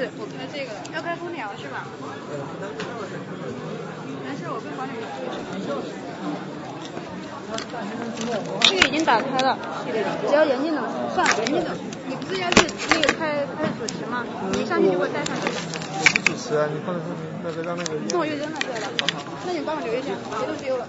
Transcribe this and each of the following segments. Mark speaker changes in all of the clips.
Speaker 1: 是，我开这个要开空调是吧？没事，我跟管理员这个已经打开了，只要严禁的，算了，严禁的。你不是要去那个开开主持吗？你上去就给我带上去。
Speaker 2: 我不主持啊，你放在上面，那个让那个。
Speaker 1: 那我就扔了，对了。那你帮我留一下，别都丢了。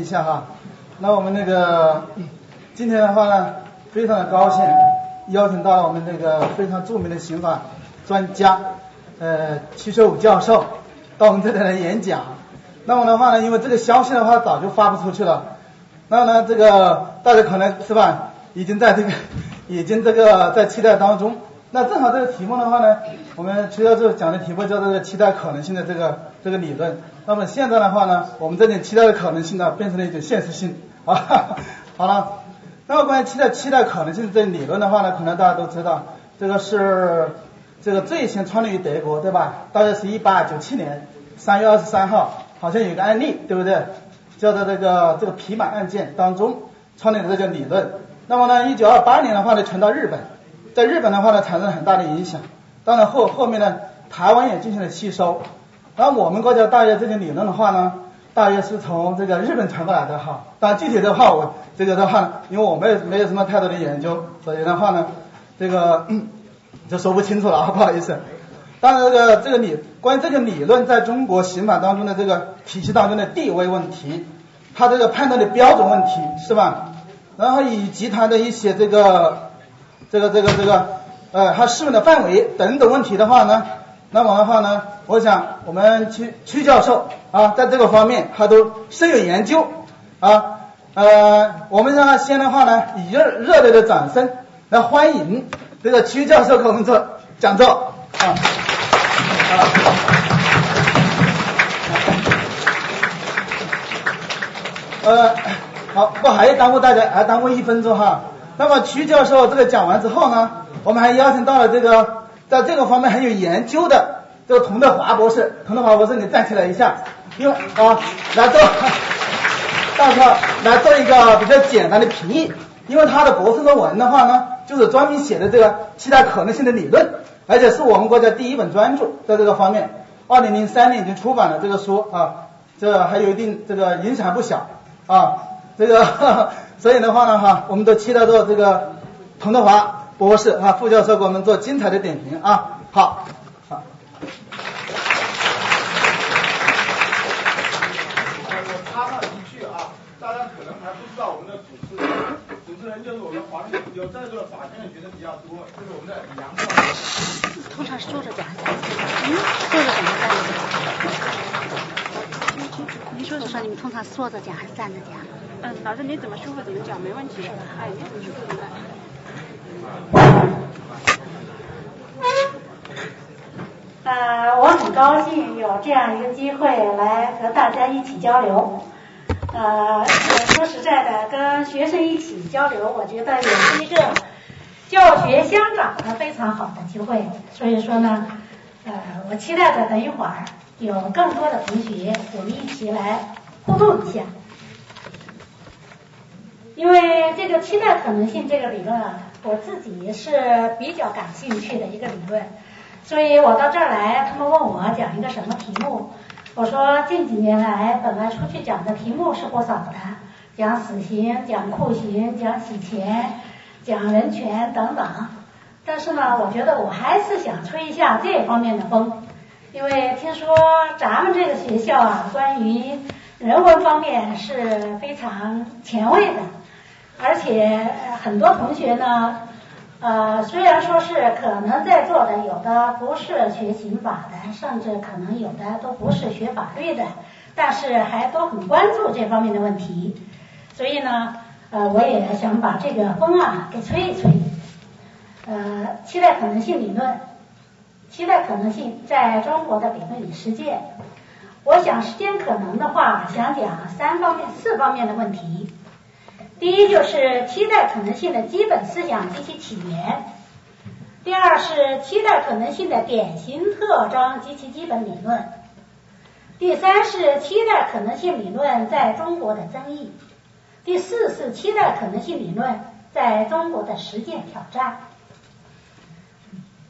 Speaker 3: 一下哈。那我们那个今天的话呢，非常的高兴，邀请到了我们那个非常著名的刑法专家，呃，齐学武教授到我们这里来演讲。那么的话呢，因为这个消息的话早就发不出去了，那么呢，这个大家可能是吧，已经在这个 已经这个在期待当中。那正好这个题目的话呢，我们齐教授讲的题目叫做期待可能性的这个这个理论。那么现在的话呢，我们这点期待的可能性呢，变成了一种现实性啊。好了，那么关于期待期待可能性这理论的话呢，可能大家都知道，这个是这个最先创立于德国，对吧？大约是一八九七年三月二十三号，好像有个案例，对不对？叫做这个这个皮马案件当中创立的这个理论。那么呢，一九二八年的话呢，传到日本，在日本的话呢，产生了很大的影响。当然后后面呢，台湾也进行了吸收。然后我们国家大约这些理论的话呢，大约是从这个日本传过来的哈。但具体的话，我这个的话，因为我没有没有什么太多的研究，所以的话呢，这个就说不清楚了啊，不好意思。当然，这个这个理关于这个理论在中国刑法当中的这个体系当中的地位问题，它这个判断的标准问题是吧？然后以及它的一些这个这个这个这个呃它适用的范围等等问题的话呢，那么的话呢，我想我们曲曲教授啊，在这个方面他都深有研究啊呃，我们让他先的话呢，以热热烈的掌声来欢迎这个曲教授给我们做讲座啊。呃，好，不还要耽误大家，还耽误一分钟哈。那么曲教授这个讲完之后呢，我们还邀请到了这个在这个方面很有研究的这个童德华博士。童德华博士，你站起来一下，因为啊来做，到时候来做一个比较简单的评议。因为他的博士论文的话呢，就是专门写的这个期待可能性的理论。而且是我们国家第一本专著，在这个方面，二零零三年已经出版了这个书啊，这还有一定这个影响不小啊，这个 所以的话呢哈，我们都期待着这个童德华博士啊副教授给我们做精彩的点评啊，好，好。
Speaker 4: 我插上一句啊，大家可能还不知道我们的主持人，主持人就是我们黄有在座的法学院学的比较多，就是我们的杨教授。
Speaker 1: 通常是坐着讲，嗯，坐着讲还是站着讲？您说，我说你们通常是坐着讲还是站着讲？嗯，老师你怎么舒服怎么讲，没问题。哎，你怎么舒服怎么来。
Speaker 5: 呃，我很高兴有这样一个机会来和大家一起交流。呃，说实在的，跟学生一起交流，我觉得也是一个教学相长的非常好的机会。所以说呢，呃，我期待着等一会儿有更多的同学，我们一起来互动一下。因为这个期待可能性这个理论啊，我自己是比较感兴趣的一个理论，所以我到这儿来，他们问我讲一个什么题目，我说近几年来本来出去讲的题目是不少的，讲死刑、讲酷刑、讲洗钱、讲人权等等，但是呢，我觉得我还是想吹一下这方面的风，因为听说咱们这个学校啊，关于人文方面是非常前卫的。而且很多同学呢，呃，虽然说是可能在座的有的不是学刑法的，甚至可能有的都不是学法律的，但是还都很关注这方面的问题。所以呢，呃，我也想把这个风啊给吹一吹。呃，期待可能性理论，期待可能性在中国的理论与实践。我想时间可能的话，想讲三方面、四方面的问题。第一就是期待可能性的基本思想及其起源，第二是期待可能性的典型特征及其基本理论，第三是期待可能性理论在中国的争议，第四是期待可能性理论在中国的实践挑战。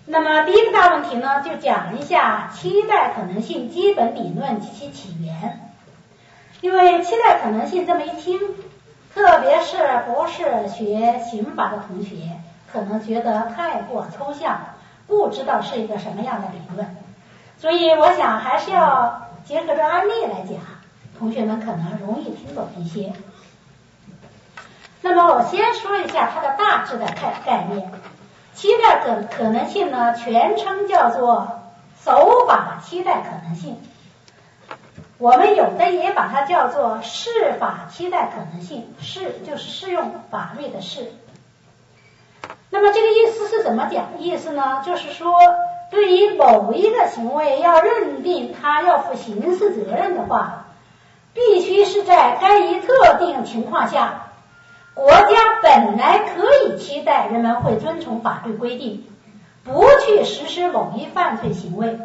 Speaker 5: 那么第一个大问题呢，就讲一下期待可能性基本理论及其起源，因为期待可能性这么一听。特别是不是学刑法的同学，可能觉得太过抽象，不知道是一个什么样的理论，所以我想还是要结合着案例来讲，同学们可能容易听懂一些。那么我先说一下它的大致的概概念，期待可可能性呢，全称叫做守法期待可能性。我们有的也把它叫做适法期待可能性，适就是适用法律的适。那么这个意思是怎么讲？意思呢，就是说，对于某一个行为要认定他要负刑事责任的话，必须是在该一特定情况下，国家本来可以期待人们会遵从法律规定，不去实施某一犯罪行为。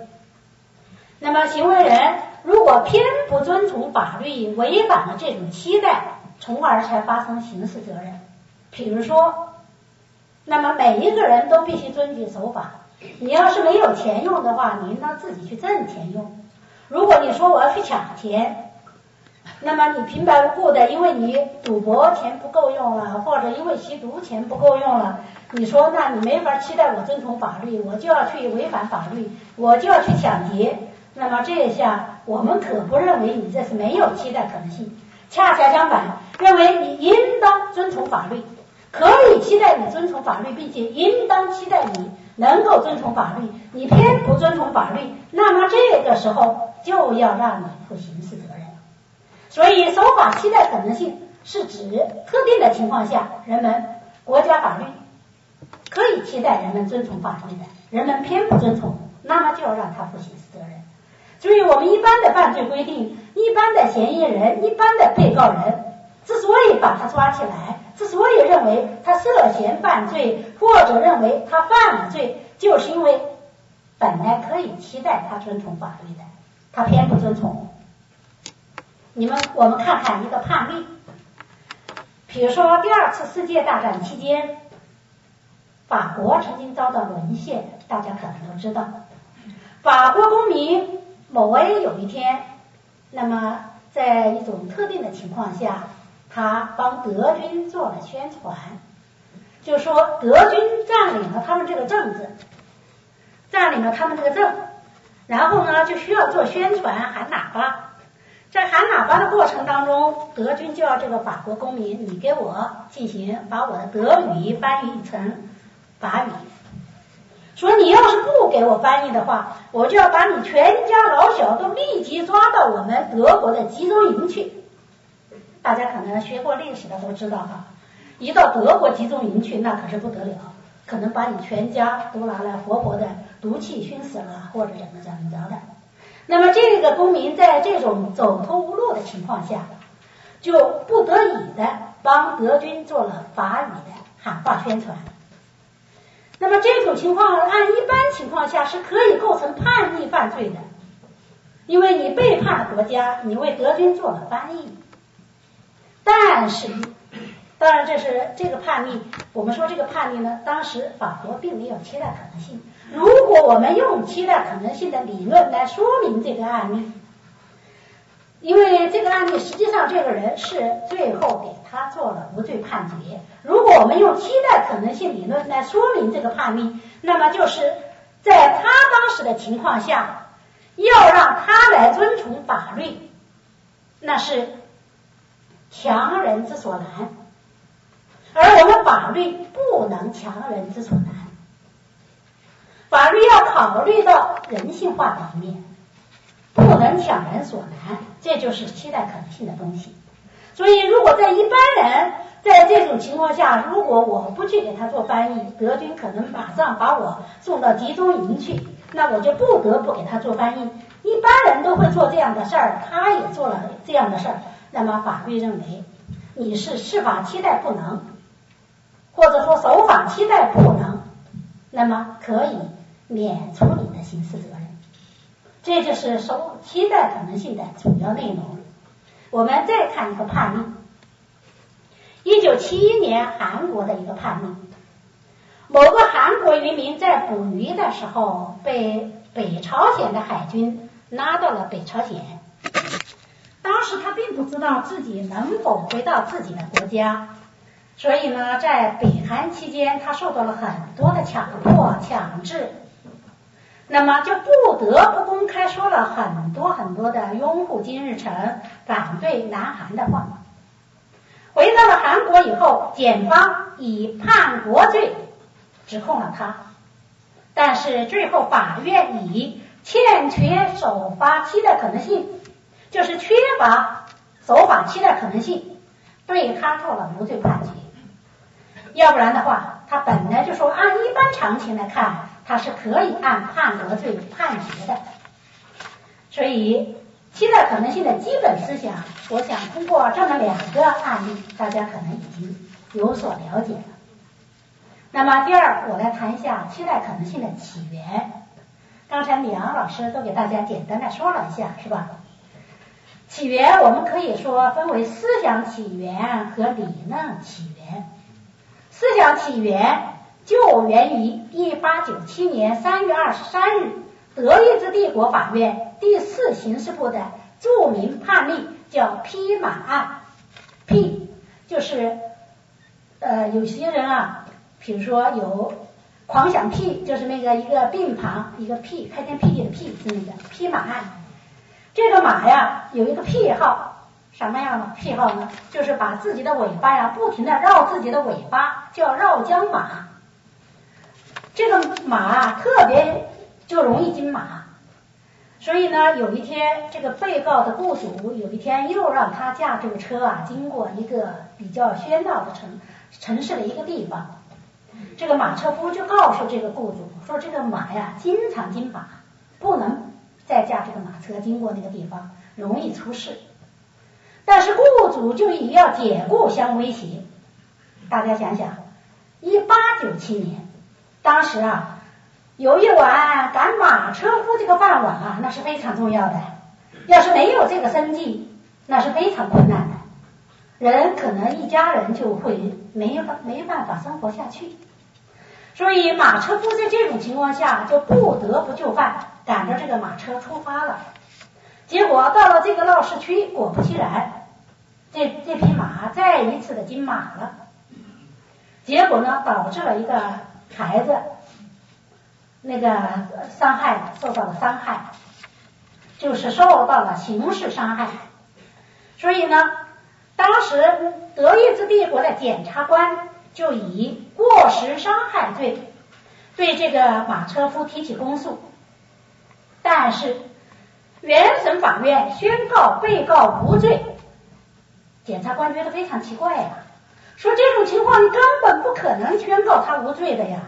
Speaker 5: 那么行为人。如果偏不遵从法律，违反了这种期待，从而才发生刑事责任。比如说，那么每一个人都必须遵纪守法。你要是没有钱用的话，你应当自己去挣钱用。如果你说我要去抢钱，那么你平白无故的，因为你赌博钱不够用了，或者因为吸毒钱不够用了，你说那你没法期待我遵从法律，我就要去违反法律，我就要去抢劫。那么这一下，我们可不认为你这是没有期待可能性，恰恰相反，认为你应当遵从法律，可以期待你遵从法律，并且应当期待你能够遵从法律。你偏不遵从法律，那么这个时候就要让你负刑事责任。所以，守法期待可能性是指特定的情况下，人们国家法律可以期待人们遵从法律的，人们偏不遵从，那么就要让他负刑事责任。所以我们一般的犯罪规定，一般的嫌疑人，一般的被告人，之所以把他抓起来，之所以认为他涉嫌犯罪，或者认为他犯了罪，就是因为本来可以期待他遵从法律的，他偏不遵从。你们，我们看看一个判例，比如说第二次世界大战期间，法国曾经遭到沦陷，大家可能都知道，法国公民。某 A 有一天，那么在一种特定的情况下，他帮德军做了宣传，就说德军占领了他们这个镇子，占领了他们这个镇，然后呢就需要做宣传喊喇叭，在喊喇叭的过程当中，德军就要这个法国公民，你给我进行把我的德语翻译成法语。说你要是不给我翻译的话，我就要把你全家老小都立即抓到我们德国的集中营去。大家可能学过历史的都知道哈，一到德国集中营去，那可是不得了。可能把你全家都拿来活活的毒气熏死了，或者怎么怎么着的。那么这个公民在这种走投无路的情况下，就不得已的帮德军做了法语的喊话宣传。那么这种情况按一般情况下是可以构成叛逆犯罪的，因为你背叛了国家，你为德军做了翻译。但是，当然这是这个叛逆，我们说这个叛逆呢，当时法国并没有期待可能性。如果我们用期待可能性的理论来说明这个案例，因为这个案例实际上这个人是最后给他做了无罪判决。如果我们用期待可能性理论来说明这个判例，那么就是在他当时的情况下，要让他来遵从法律，那是强人之所难，而我们法律不能强人之所难，法律要考虑到人性化的一面。不能强人所难，这就是期待可能性的东西。所以，如果在一般人在这种情况下，如果我不去给他做翻译，德军可能马上把我送到集中营去，那我就不得不给他做翻译。一般人都会做这样的事儿，他也做了这样的事儿，那么法律认为你是释法期待不能，或者说守法期待不能，那么可以免除你的刑事责任。这就是守期待可能性的主要内容。我们再看一个判例：一九七一年韩国的一个判例，某个韩国渔民在捕鱼的时候被北朝鲜的海军拉到了北朝鲜。当时他并不知道自己能否回到自己的国家，所以呢，在北韩期间，他受到了很多的强迫、强制。那么就不得不公开说了很多很多的拥护金日成、反对南韩的话。回到了韩国以后，检方以叛国罪指控了他，但是最后法院以欠缺守法期的可能性，就是缺乏守法期的可能性，对他做了无罪判决。要不然的话，他本来就说按一般常情来看。他是可以按叛国罪判决的，所以期待可能性的基本思想，我想通过这么两个案例，大家可能已经有所了解了。那么第二，我来谈一下期待可能性的起源。刚才李阳老师都给大家简单的说了一下，是吧？起源我们可以说分为思想起源和理论起源。思想起源。就源于一八九七年三月二十三日，德意志帝国法院第四刑事部的著名判例，叫披马案。批就是呃，有些人啊，比如说有狂想癖，就是那个一个病旁一个屁，开天辟地的辟是那个披马案。这个马呀，有一个癖好，什么样的癖好呢？就是把自己的尾巴呀，不停的绕自己的尾巴，叫绕江马。这个马，特别就容易惊马，所以呢，有一天这个被告的雇主有一天又让他驾这个车啊，经过一个比较喧闹的城城市的一个地方，这个马车夫就告诉这个雇主说，这个马呀经常惊马，不能再驾这个马车经过那个地方，容易出事。但是雇主就以要解雇相威胁，大家想想，一八九七年。当时啊，有一碗赶马车夫这个饭碗啊，那是非常重要的。要是没有这个生计，那是非常困难的。人可能一家人就会没法没办法生活下去。所以马车夫在这种情况下就不得不就范，赶着这个马车出发了。结果到了这个闹市区，果不其然，这这匹马再一次的惊马了。结果呢，导致了一个。孩子，那个伤害受到了伤害，就是受到了刑事伤害。所以呢，当时德意志帝国的检察官就以过失伤害罪对这个马车夫提起公诉，但是原审法院宣告被告无罪。检察官觉得非常奇怪呀。说这种情况，你根本不可能宣告他无罪的呀。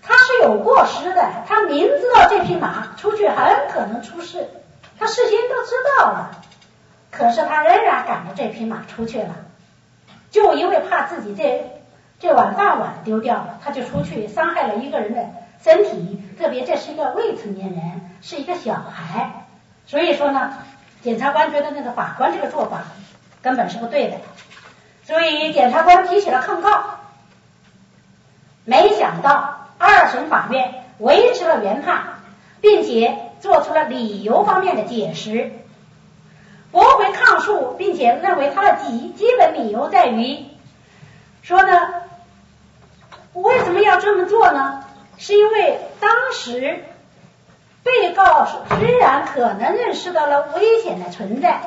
Speaker 5: 他是有过失的，他明知道这匹马出去很可能出事，他事先都知道了，可是他仍然赶着这匹马出去了，就因为怕自己这这碗饭碗丢掉了，他就出去伤害了一个人的身体，特别这是一个未成年人，是一个小孩，所以说呢，检察官觉得那个法官这个做法根本是不对的，所以检察官提起了抗告，没想到二审法院维持了原判，并且做出了理由方面的解释，驳回抗诉，并且认为他的基基本理由在于说呢，为什么要这么做呢？是因为当时被告虽然可能认识到了危险的存在，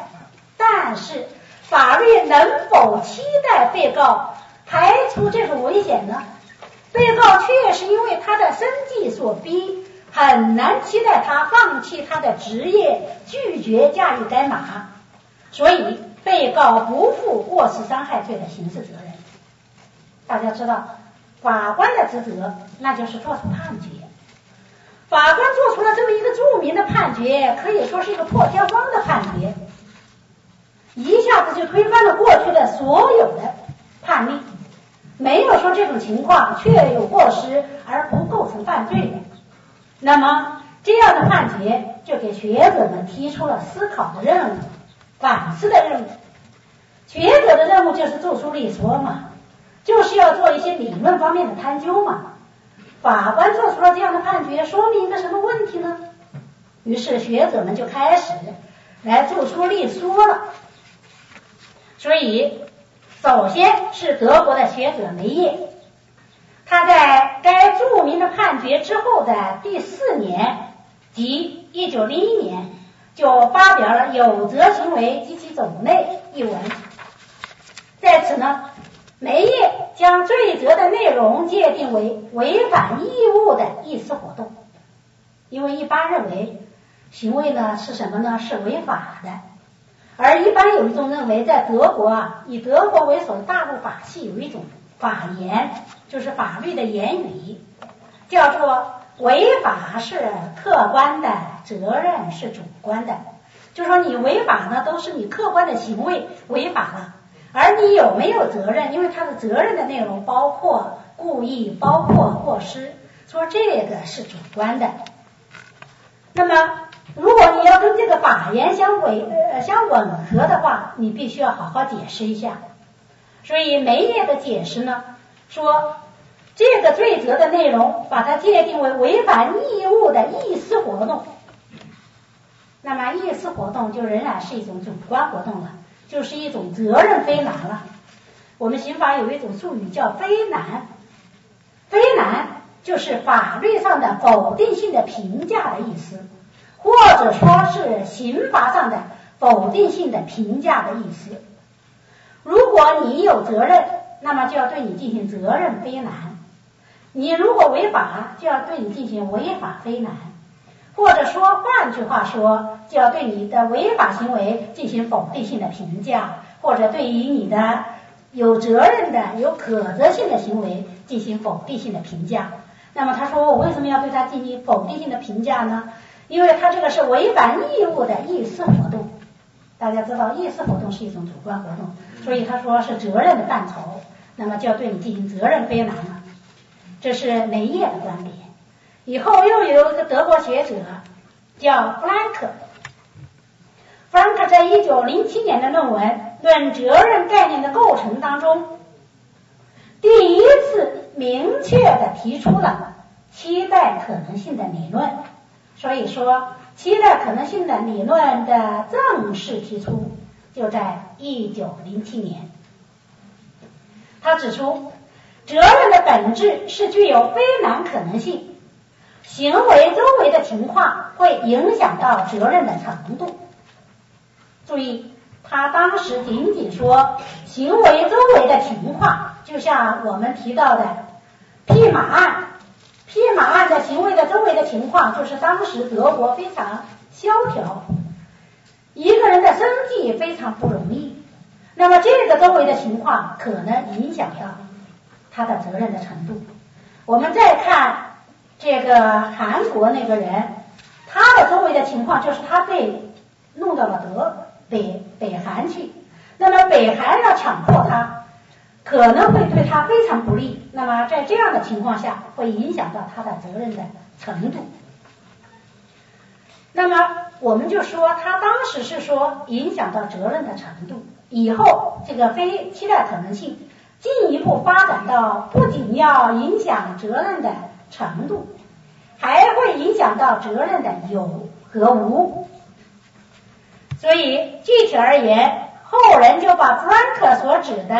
Speaker 5: 但是法律能否期待被告排除这种危险呢？被告确实因为他的生计所逼，很难期待他放弃他的职业，拒绝驾驭该马，所以被告不负过失伤害罪的刑事责任。大家知道，法官的职责那就是做出判决。法官做出了这么一个著名的判决，可以说是一个破天荒的判决，一下子就推翻了过去的所有的判例，没有说这种情况确有过失而不构成犯罪的。那么这样的判决就给学者们提出了思考的任务、反思的任务。学者的任务就是著书立说嘛。就是要做一些理论方面的探究嘛。法官做出了这样的判决，说明一个什么问题呢？于是学者们就开始来著书立说了。所以，首先是德国的学者梅耶，他在该著名的判决之后的第四年，即一九零一年，就发表了《有责行为及其种类》一文，在此呢。梅业将罪责的内容界定为违反义务的意思活动，因为一般认为行为呢是什么呢？是违法的，而一般有一种认为，在德国啊，以德国为首的大陆法系有一种法言，就是法律的言语，叫做违法是客观的，责任是主观的，就说你违法呢，都是你客观的行为违法了。而你有没有责任？因为他的责任的内容包括故意，包括过失，说这个是主观的。那么，如果你要跟这个法言相违呃相吻合的话，你必须要好好解释一下。所以梅业的解释呢，说这个罪责的内容把它界定为违反义务的意思活动。那么意思活动就仍然是一种主观活动了。就是一种责任非难了。我们刑法有一种术语叫非难，非难就是法律上的否定性的评价的意思，或者说是刑罚上的否定性的评价的意思。如果你有责任，那么就要对你进行责任非难；你如果违法，就要对你进行违法非难。或者说，换句话说，就要对你的违法行为进行否定性的评价，或者对于你的有责任的、有可责性的行为进行否定性的评价。那么他说，我为什么要对他进行否定性的评价呢？因为他这个是违反义务的意思活动。大家知道，意思活动是一种主观活动，所以他说是责任的范畴，那么就要对你进行责任归纳了。这是梅耶的观点。以后又有一个德国学者叫弗兰克，弗兰克在一九零七年的论文《论责任概念的构成》当中，第一次明确的提出了期待可能性的理论。所以说，期待可能性的理论的正式提出就在一九零七年。他指出，责任的本质是具有非难可能性。行为周围的情况会影响到责任的程度。注意，他当时仅仅说行为周围的情况，就像我们提到的匹马案，匹马案的行为的周围的情况，就是当时德国非常萧条，一个人的生计非常不容易。那么这个周围的情况可能影响到他的责任的程度。我们再看。这个韩国那个人，他的周围的情况就是他被弄到了德北北韩去，那么北韩要强迫他，可能会对他非常不利。那么在这样的情况下，会影响到他的责任的程度。那么我们就说，他当时是说影响到责任的程度，以后这个非期待可能性进一步发展到不仅要影响责任的程度，还会影响到责任的有和无。所以具体而言，后人就把弗兰克所指的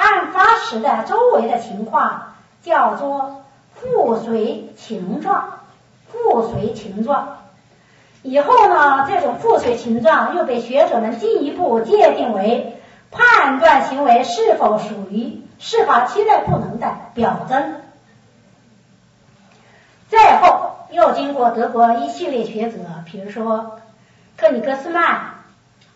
Speaker 5: 案发时的周围的情况叫做附随情状，附随情状。以后呢，这种附随情状又被学者们进一步界定为判断行为是否属于适法期待不能的表征。再后又经过德国一系列学者，比如说克尼格斯曼、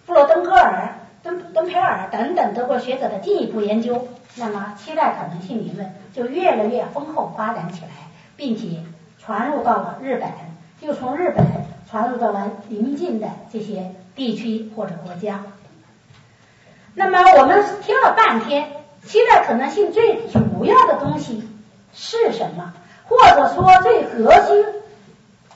Speaker 5: 布罗登格尔、登登培尔等等德国学者的进一步研究，那么期待可能性理论就越来越丰厚发展起来，并且传入到了日本，又从日本。传入到了邻近的这些地区或者国家。那么我们听了半天，期待可能性最主要的东西是什么？或者说最核心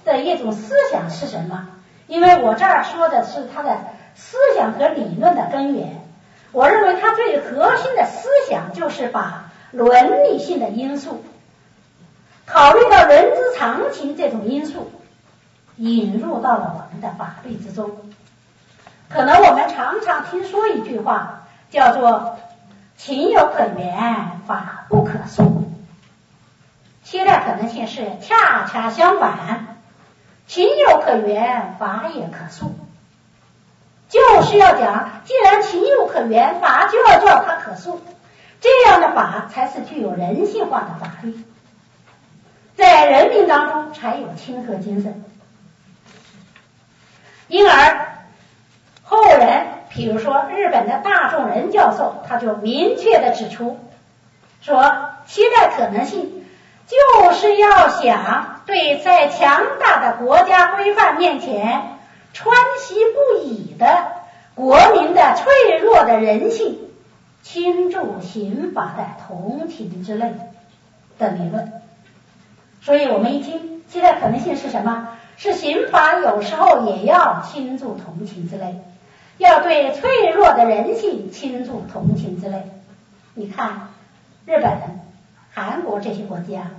Speaker 5: 的一种思想是什么？因为我这儿说的是它的思想和理论的根源。我认为它最核心的思想就是把伦理性的因素，考虑到人之常情这种因素。引入到了我们的法律之中，可能我们常常听说一句话，叫做“情有可原，法不可诉”。期待可能性是恰恰相反，情有可原，法也可诉。就是要讲，既然情有可原，法就要叫它可诉，这样的法才是具有人性化的法律，在人民当中才有亲和精神。因而，后人，比如说日本的大众人教授，他就明确的指出，说期待可能性就是要想对在强大的国家规范面前川西不已的国民的脆弱的人性倾注刑法的同情之类的理论。所以我们一听，期待可能性是什么？是刑法有时候也要倾注同情之类，要对脆弱的人性倾注同情之类。你看，日本、韩国这些国家，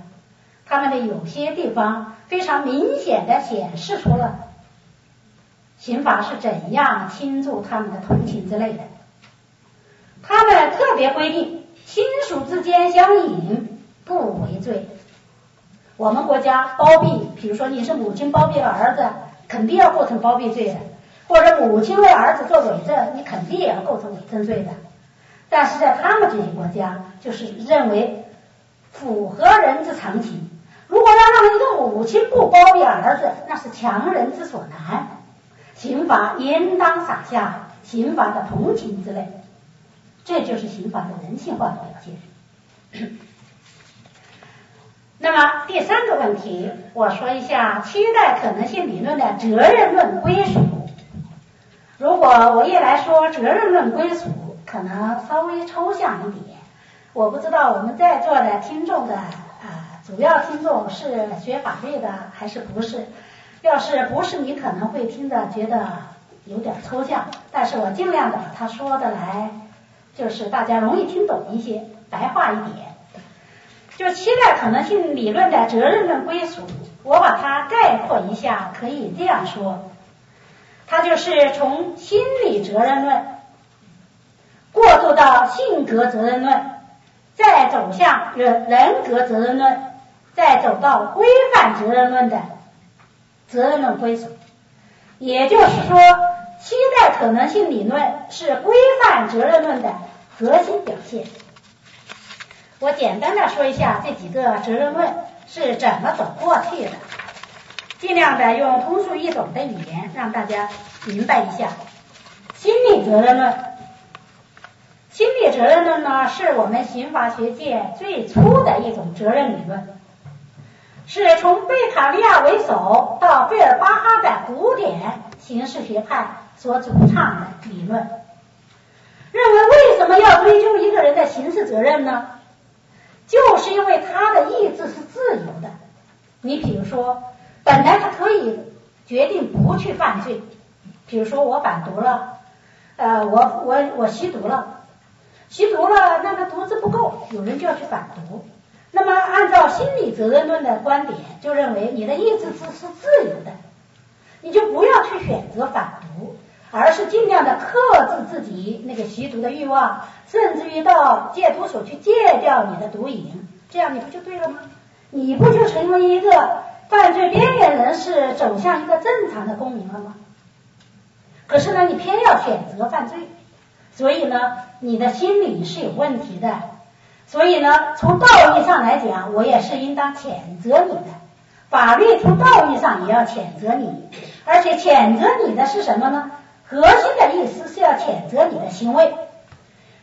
Speaker 5: 他们的有些地方非常明显的显示出了刑法是怎样倾注他们的同情之类的。他们特别规定，亲属之间相引不为罪。我们国家包庇，比如说你是母亲包庇了儿子，肯定要构成包庇罪的；或者母亲为儿子做伪证，你肯定也要构成伪证罪的。但是在他们这些国家，就是认为符合人之常情。如果要让一个母亲不包庇儿子，那是强人之所难。刑法应当撒下刑法的同情之类，这就是刑法的人性化的表现。那么第三个问题，我说一下期待可能性理论的责任论归属。如果我一来说责任论归属，可能稍微抽象一点。我不知道我们在座的听众的啊，主要听众是学法律的还是不是？要是不是，你可能会听着觉得有点抽象。但是我尽量的把它说的来，就是大家容易听懂一些，白话一点。就期待可能性理论的责任论归属，我把它概括一下，可以这样说：它就是从心理责任论过渡到性格责任论，再走向人人格责任论，再走到规范责任论的责任论归属。也就是说，期待可能性理论是规范责任论的核心表现。我简单的说一下这几个责任论是怎么走过去的，尽量的用通俗易懂的语言让大家明白一下。心理责任论，心理责任论呢是我们刑法学界最初的一种责任理论，是从贝塔利亚为首到费尔巴哈的古典形式学派所主唱的理论，认为为什么要追究一个人的刑事责任呢？就是因为他的意志是自由的。你比如说，本来他可以决定不去犯罪，比如说我反毒了，呃，我我我吸毒了，吸毒了，那个毒资不够，有人就要去反毒。那么按照心理责任论的观点，就认为你的意志是是自由的，你就不要去选择反毒，而是尽量的克制自己那个吸毒的欲望，甚至于到戒毒所去戒掉你的毒瘾，这样你不就对了吗？你不就成为一个犯罪边缘人士，走向一个正常的公民了吗？可是呢，你偏要选择犯罪，所以呢，你的心理是有问题的。所以呢，从道义上来讲，我也是应当谴责你的。法律从道义上也要谴责你，而且谴责你的是什么呢？核心的意思是要谴责你的行为。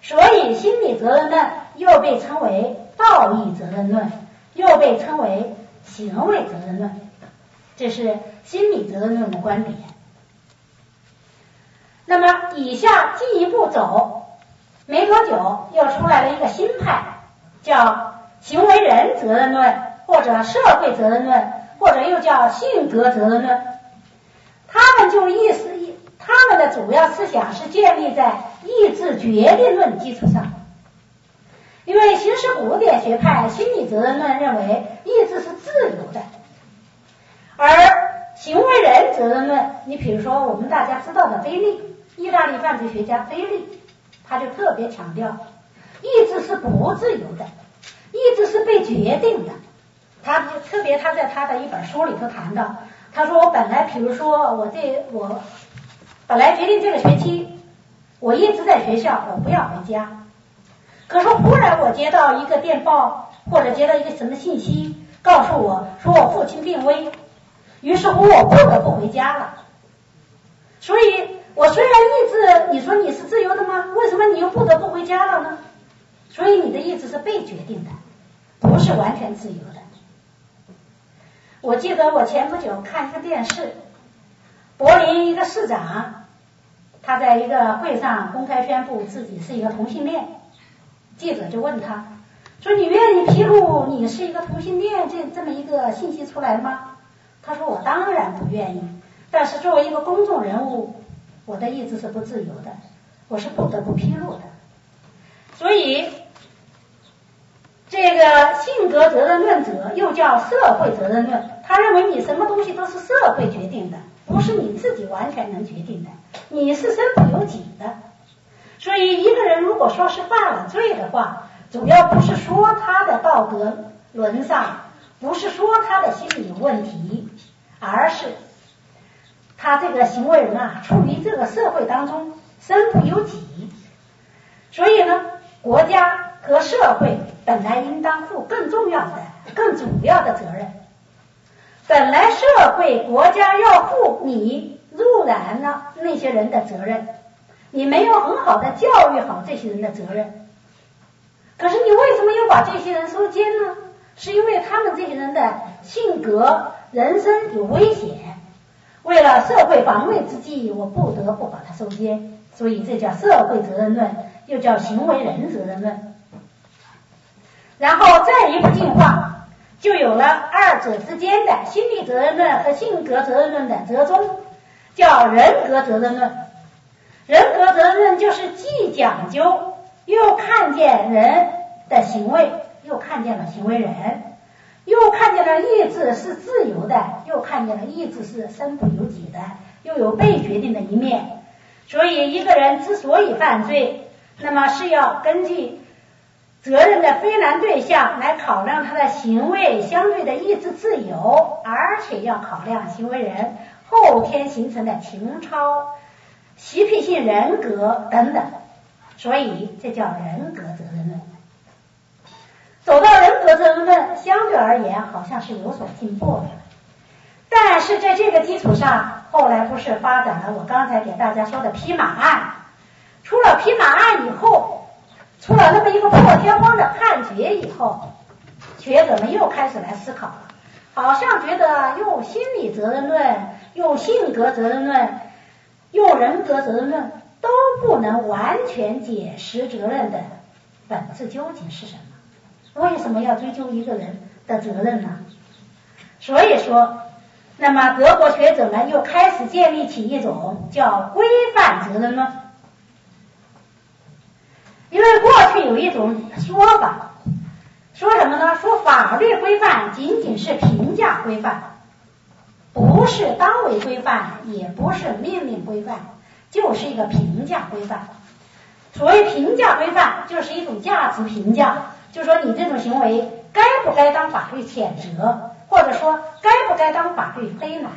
Speaker 5: 所以，心理责任论又被称为道义责任论。又被称为行为责任论，这是心理责任论的观点。那么，以下进一步走，没多久又出来了一个新派，叫行为人责任论，或者社会责任论，或者又叫性格责任论。他们就意思，他们的主要思想是建立在意志决定论基础上。因为形式古典学派心理责任论认为意志是自由的，而行为人责任论，你比如说我们大家知道的菲利，意大利犯罪学家菲利，他就特别强调意志是不自由的，意志是被决定的。他特别他在他的一本书里头谈到，他说我本来比如说我这我本来决定这个学期我一直在学校，我不要回家。可是忽然我接到一个电报，或者接到一个什么信息，告诉我说我父亲病危，于是乎我不得不回家了。所以，我虽然意志，你说你是自由的吗？为什么你又不得不回家了呢？所以你的意志是被决定的，不是完全自由的。我记得我前不久看一个电视，柏林一个市长，他在一个会上公开宣布自己是一个同性恋。记者就问他，说：“你愿意披露你是一个同性恋这这么一个信息出来吗？”他说：“我当然不愿意，但是作为一个公众人物，我的意志是不自由的，我是不得不披露的。所以，这个性格责任论者又叫社会责任论，他认为你什么东西都是社会决定的，不是你自己完全能决定的，你是身不由己的。”所以，一个人如果说是犯了罪的话，主要不是说他的道德沦丧，不是说他的心理有问题，而是他这个行为人啊，处于这个社会当中身不由己。所以呢，国家和社会本来应当负更重要的、更主要的责任。本来社会、国家要负你入染了那些人的责任。你没有很好的教育好这些人的责任，可是你为什么又把这些人收监呢？是因为他们这些人的性格、人生有危险，为了社会防卫之计，我不得不把他收监，所以这叫社会责任论，又叫行为人责任论。然后再一步进化，就有了二者之间的心理责任论和性格责任论的折中，叫人格责任论。人格责任论就是既讲究，又看见人的行为，又看见了行为人，又看见了意志是自由的，又看见了意志是身不由己的，又有被决定的一面。所以，一个人之所以犯罪，那么是要根据责任的非难对象来考量他的行为相对的意志自由，而且要考量行为人后天形成的情操。习性人格等等，所以这叫人格责任论。走到人格责任论，相对而言好像是有所进步的，但是在这个基础上，后来不是发展了我刚才给大家说的匹马案？出了匹马案以后，出了那么一个破天荒的判决以后，学者们又开始来思考了。好像觉得用心理责任论、用性格责任论、用人格责任论都不能完全解释责任的本质究竟是什么？为什么要追究一个人的责任呢？所以说，那么德国学者们又开始建立起一种叫规范责任论，因为过去有一种说法。说什么呢？说法律规范仅仅是评价规范，不是单位规范，也不是命令规范，就是一个评价规范。所谓评价规范，就是一种价值评价，就说你这种行为该不该当法律谴责，或者说该不该当法律非难。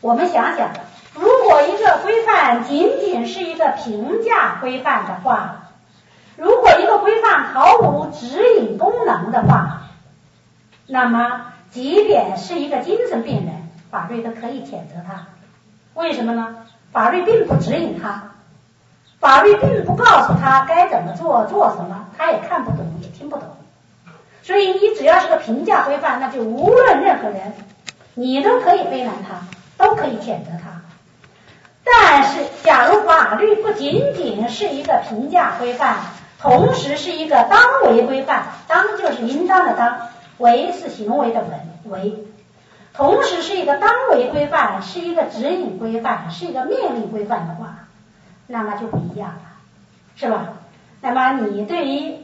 Speaker 5: 我们想想，如果一个规范仅仅是一个评价规范的话，如果一个规范毫无指引功能的话，那么即便是一个精神病人，法律都可以谴责他。为什么呢？法律并不指引他，法律并不告诉他该怎么做，做什么，他也看不懂，也听不懂。所以你只要是个评价规范，那就无论任何人，你都可以为难他，都可以谴责他。但是，假如法律不仅仅是一个评价规范，同时是一个当为规范，当就是应当的当，为是行为的为为，同时是一个当为规范，是一个指引规范，是一个命令规范的话，那么就不一样了，是吧？那么你对于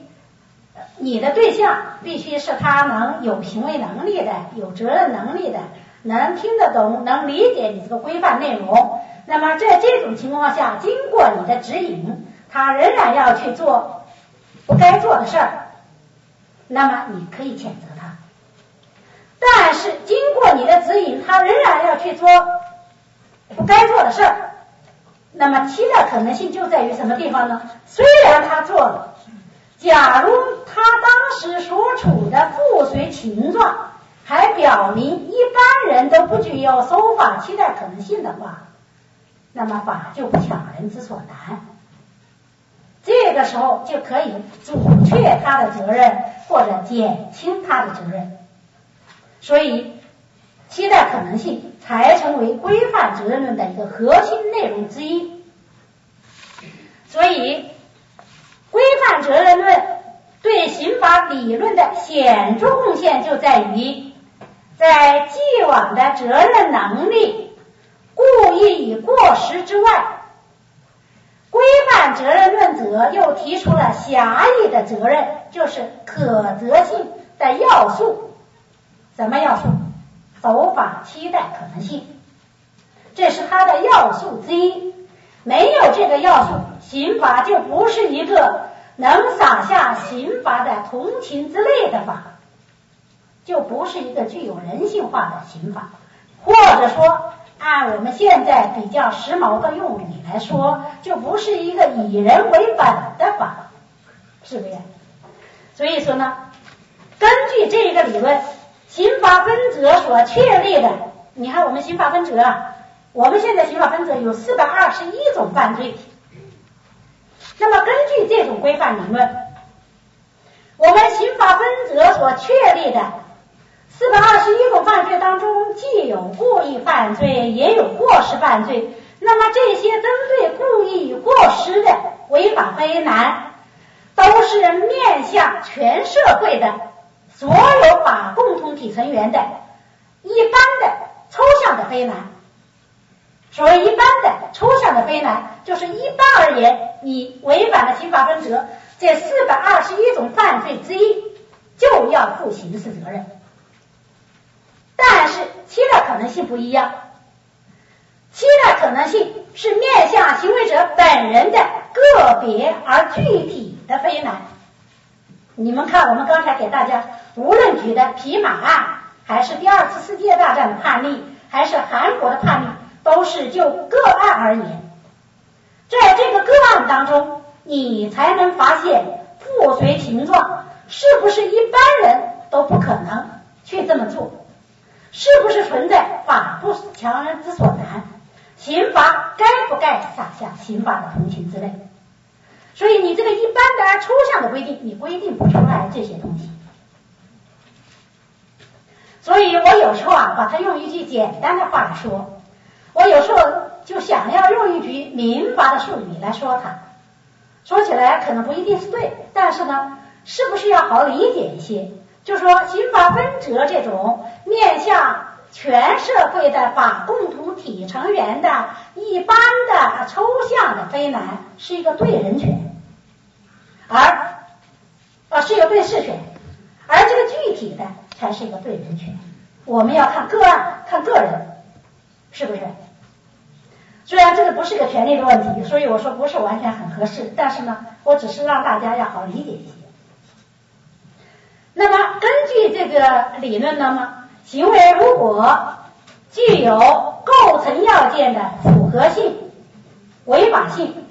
Speaker 5: 你的对象必须是他能有行为能力的，有责任能力的，能听得懂，能理解你这个规范内容。那么在这种情况下，经过你的指引，他仍然要去做。不该做的事儿，那么你可以谴责他。但是经过你的指引，他仍然要去做不该做的事儿，那么期待可能性就在于什么地方呢？虽然他做了，假如他当时所处的附随情状还表明一般人都不具有守法期待可能性的话，那么法就不强人之所难。这个时候就可以阻却他的责任，或者减轻他的责任，所以期待可能性才成为规范责任论的一个核心内容之一。所以，规范责任论对刑法理论的显著贡献就在于，在既往的责任能力、故意与过失之外。规范责任论者又提出了狭义的责任，就是可责性的要素。什么要素？守法期待可能性，这是它的要素之一。没有这个要素，刑法就不是一个能撒下刑罚的同情之类的法，就不是一个具有人性化的刑法，或者说。按我们现在比较时髦的用语来说，就不是一个以人为本的法，是不是？所以说呢，根据这个理论，刑法分则所确立的，你看我们刑法分则，我们现在刑法分则有四百二十一种犯罪。那么根据这种规范理论，我们刑法分则所确立的。四百二十一种犯罪当中，既有故意犯罪，也有过失犯罪。那么这些针对故意与过失的违法非难，都是面向全社会的所有法共同体成员的一般的抽象的非难。所谓一般的抽象的非难，就是一般而言，你违反了刑法分则，这四百二十一种犯罪之一，就要负刑事责任。但是期待可能性不一样，期待可能性是面向行为者本人的个别而具体的非难。你们看，我们刚才给大家无论举的匹马案，还是第二次世界大战的判例，还是韩国的判例，都是就个案而言。在这个个案当中，你才能发现附随情状是不是一般人都不可能去这么做。是不是存在法不强人之所难？刑罚该不该撒下刑法的同情之类？所以你这个一般的抽象的规定，你规定不出来这些东西。所以我有时候啊，把它用一句简单的话来说，我有时候就想要用一句民法的术语来说它。说起来可能不一定是对，但是呢，是不是要好理解一些？就说刑法分则这种面向全社会的法共同体成员的一般的抽象的非难，是一个对人权，而啊是一个对事权，而这个具体的才是一个对人权。我们要看个案，看个人，是不是？虽然这个不是个权利的问题，所以我说不是完全很合适，但是呢，我只是让大家要好理解一些。那么根据这个理论，那么行为如果具有构成要件的符合性、违法性，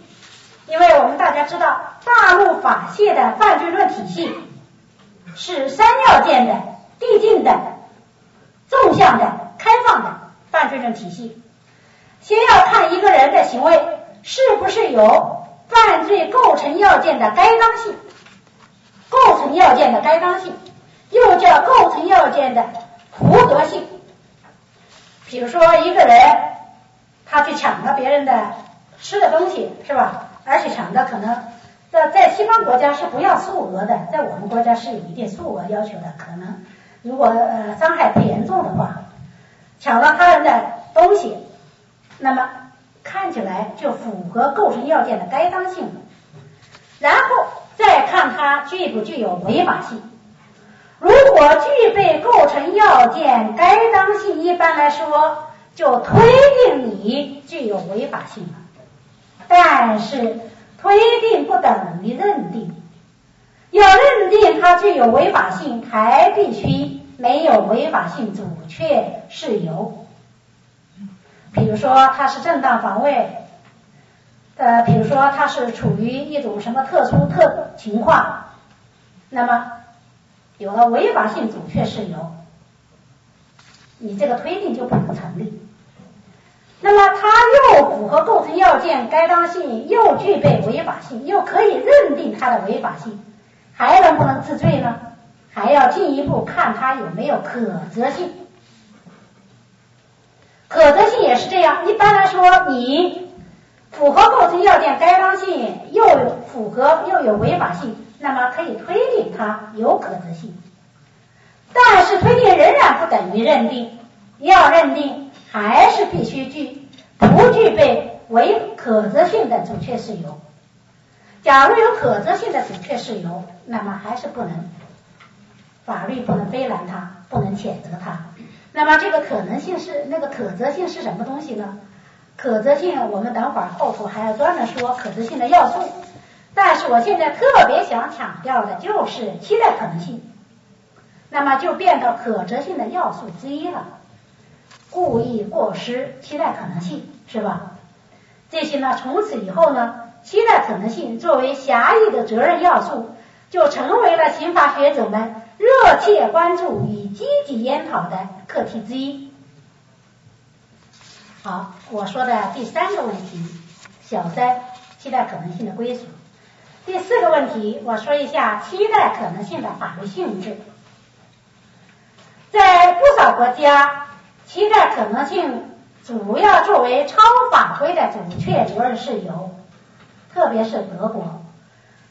Speaker 5: 因为我们大家知道，大陆法系的犯罪论体系是三要件的递进的、纵向的、开放的犯罪论体系。先要看一个人的行为是不是有犯罪构成要件的该当性，构成要件的该当性，又叫构成要件的符合性。比如说一个人他去抢了别人的吃的东西，是吧？而且抢的可能在在西方国家是不要数额的，在我们国家是有一定数额要求的。可能如果呃伤害不严重的话，抢了他人的东西。那么看起来就符合构成要件的该当性，然后再看它具不具有违法性。如果具备构成要件该当性，一般来说就推定你具有违法性了。但是推定不等于认定，要认定它具有违法性，还必须没有违法性阻却事由。比如说他是正当防卫，呃，比如说他是处于一种什么特殊特情况，那么有了违法性阻却事由，你这个推定就不能成立。那么他又符合构成要件该当性，又具备违法性，又可以认定他的违法性，还能不能治罪呢？还要进一步看他有没有可责性。可得性也是这样。一般来说，你符合构成要件该当性，又有符合又有违法性，那么可以推定它有可得性。但是推定仍然不等于认定，要认定还是必须具不具备为可责性的准确事由。假如有可责性的准确事由，那么还是不能法律不能非难他，不能谴责他。那么这个可能性是那个可责性是什么东西呢？可责性我们等会儿后头还要专门说可责性的要素，但是我现在特别想强调的就是期待可能性，那么就变到可责性的要素之一了。故意过失、期待可能性是吧？这些呢，从此以后呢，期待可能性作为狭义的责任要素，就成为了刑法学者们热切关注与积极研讨的。课题之一。好，我说的第三个问题，小三期待可能性的归属。第四个问题，我说一下期待可能性的法律性质。在不少国家，期待可能性主要作为超法规的准确责任事由，特别是德国。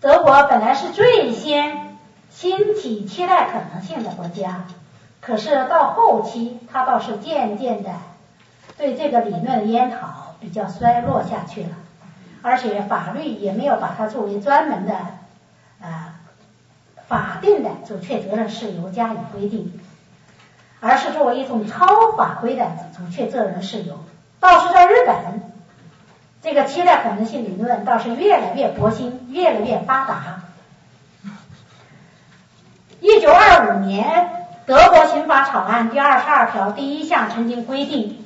Speaker 5: 德国本来是最先兴起期待可能性的国家。可是到后期，它倒是渐渐的对这个理论的研讨比较衰落下去了，而且法律也没有把它作为专门的呃法定的准确责任事由加以规定，而是作为一种超法规的准确责任事由。倒是在日本，这个期待可能性理论倒是越来越博兴，越来越发达。一九二五年。德国刑法草案第二十二条第一项曾经规定，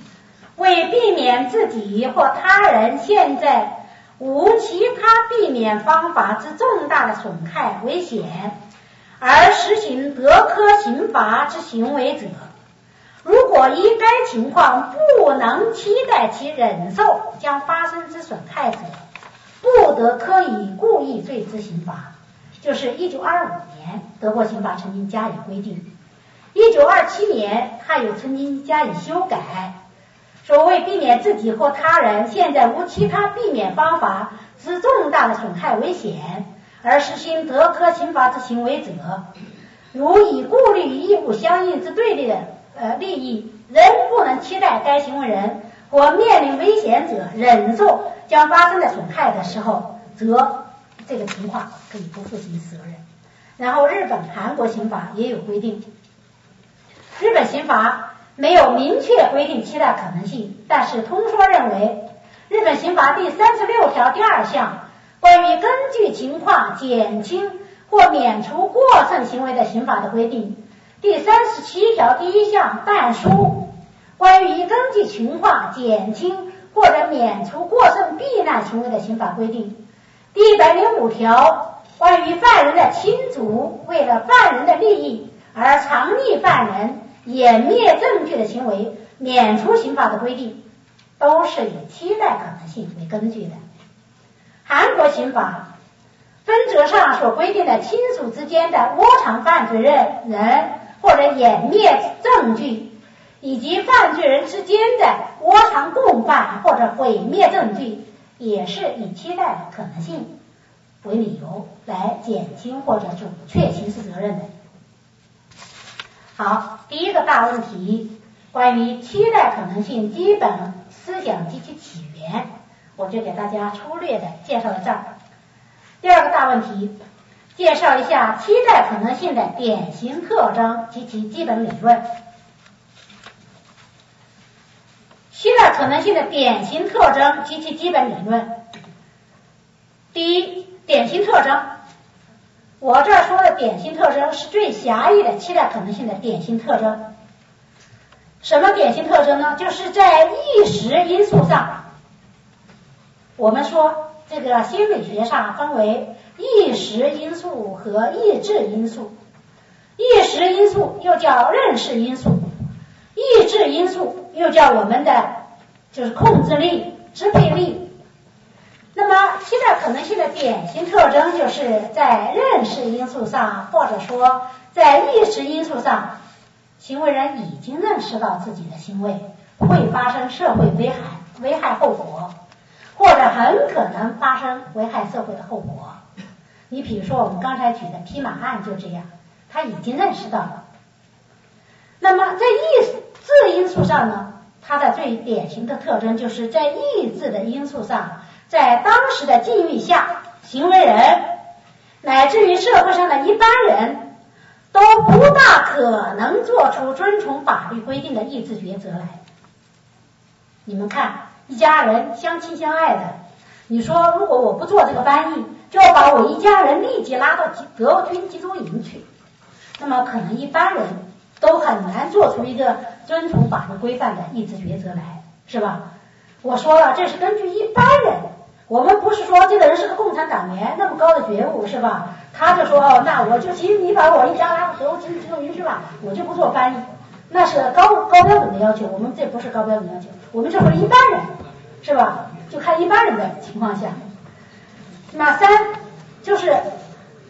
Speaker 5: 为避免自己或他人陷在无其他避免方法之重大的损害危险而实行德科刑罚之行为者，如果依该情况不能期待其忍受将发生之损害者，不得科以故意罪之刑罚。就是一九二五年，德国刑法曾经加以规定。一九二七年，还有曾经加以修改，所谓避免自己或他人现在无其他避免方法之重大的损害危险而实行德科刑罚之行为者，如以顾虑义务相应之对立的呃利益，仍不能期待该行为人或面临危险者忍受将发生的损害的时候，则这个情况可以不负刑事责任。然后日本、韩国刑法也有规定。日本刑法没有明确规定期待可能性，但是通说认为，日本刑法第三十六条第二项关于根据情况减轻或免除过剩行为的刑法的规定，第三十七条第一项但书关于根据情况减轻或者免除过剩避难行为的刑法规定，第一百零五条关于犯人的亲族为了犯人的利益而藏匿犯人。湮灭证据的行为免除刑法的规定，都是以期待可能性为根据的。韩国刑法分则上所规定的亲属之间的窝藏犯罪人人或者湮灭证据，以及犯罪人之间的窝藏共犯或者毁灭证据，也是以期待的可能性为理由来减轻或者准确刑事责任的。好，第一个大问题，关于期待可能性基本思想及其起源，我就给大家粗略的介绍到这儿。第二个大问题，介绍一下期待可能性的典型特征及其基本理论。期待可能性的典型特征及其基本理论。第一，典型特征。我这儿说的典型特征是最狭义的期待可能性的典型特征。什么典型特征呢？就是在意识因素上，我们说这个心理学上分为意识因素和意志因素。意识因素又叫认识因素，意志因素又叫我们的就是控制力、支配力。那么，期待可能性的典型特征就是在认识因素上，或者说在意识因素上，行为人已经认识到自己的行为会发生社会危害、危害后果，或者很可能发生危害社会的后果。你比如说，我们刚才举的匹马案就这样，他已经认识到了。那么，在意志因素上呢，它的最典型的特征就是在意志的因素上。在当时的境遇下，行为人乃至于社会上的一般人都不大可能做出遵从法律规定的意志抉择来。你们看，一家人相亲相爱的，你说如果我不做这个翻译，就要把我一家人立即拉到德军集中营去，那么可能一般人都很难做出一个遵从法律规范的意志抉择来，是吧？我说了，这是根据一般人。我们不是说这个人是个共产党员，那么高的觉悟是吧？他就说哦，那我就行，你把我一家拉到德军集中营去吧，我就不做翻译，那是高高标准的要求。我们这不是高标准要求，我们这是一般人，是吧？就看一般人的情况下。那三就是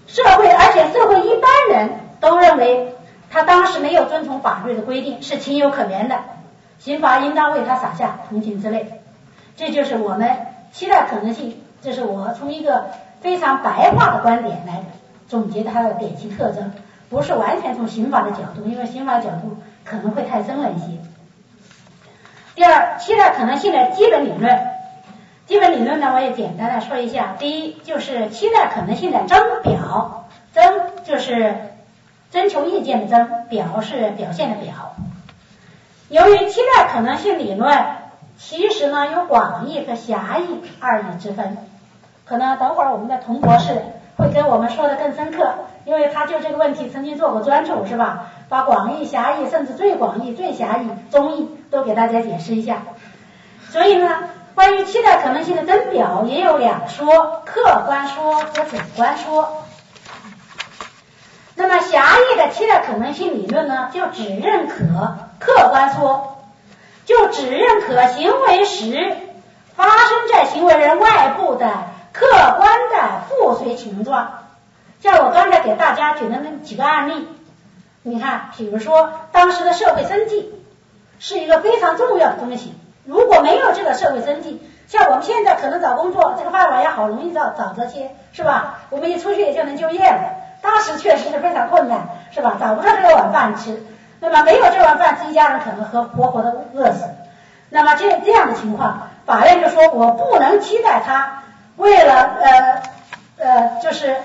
Speaker 5: 社会，而且社会一般人都认为他当时没有遵从法律的规定是情有可原的，刑罚应当为他撒下同情之泪。这就是我们。期待可能性，这是我从一个非常白话的观点来总结它的典型特征，不是完全从刑法的角度，因为刑法角度可能会太深了一些。第二，期待可能性的基本理论，基本理论呢，我也简单的说一下。第一，就是期待可能性的征表，征就是征求意见的征，表是表现的表。由于期待可能性理论。其实呢，有广义和狭义二义之分。可能等会儿我们的童博士会跟我们说的更深刻，因为他就这个问题曾经做过专著，是吧？把广义、狭义，甚至最广义、最狭义、中义都给大家解释一下。所以呢，关于期待可能性的真表也有两说：客观说和主观说。那么狭义的期待可能性理论呢，就只认可客观说。就只认可行为时发生在行为人外部的客观的附随情状，像我刚才给大家举的那几个案例，你看，比如说当时的社会生计是一个非常重要的东西，如果没有这个社会生计，像我们现在可能找工作，这个饭碗也好容易找找这些，是吧？我们一出去也就能就业了。当时确实是非常困难，是吧？找不到这个晚饭吃，那么没有这碗饭，自己家人可能和活活的饿死。那么这这样的情况，法院就说我不能期待他为了呃呃就是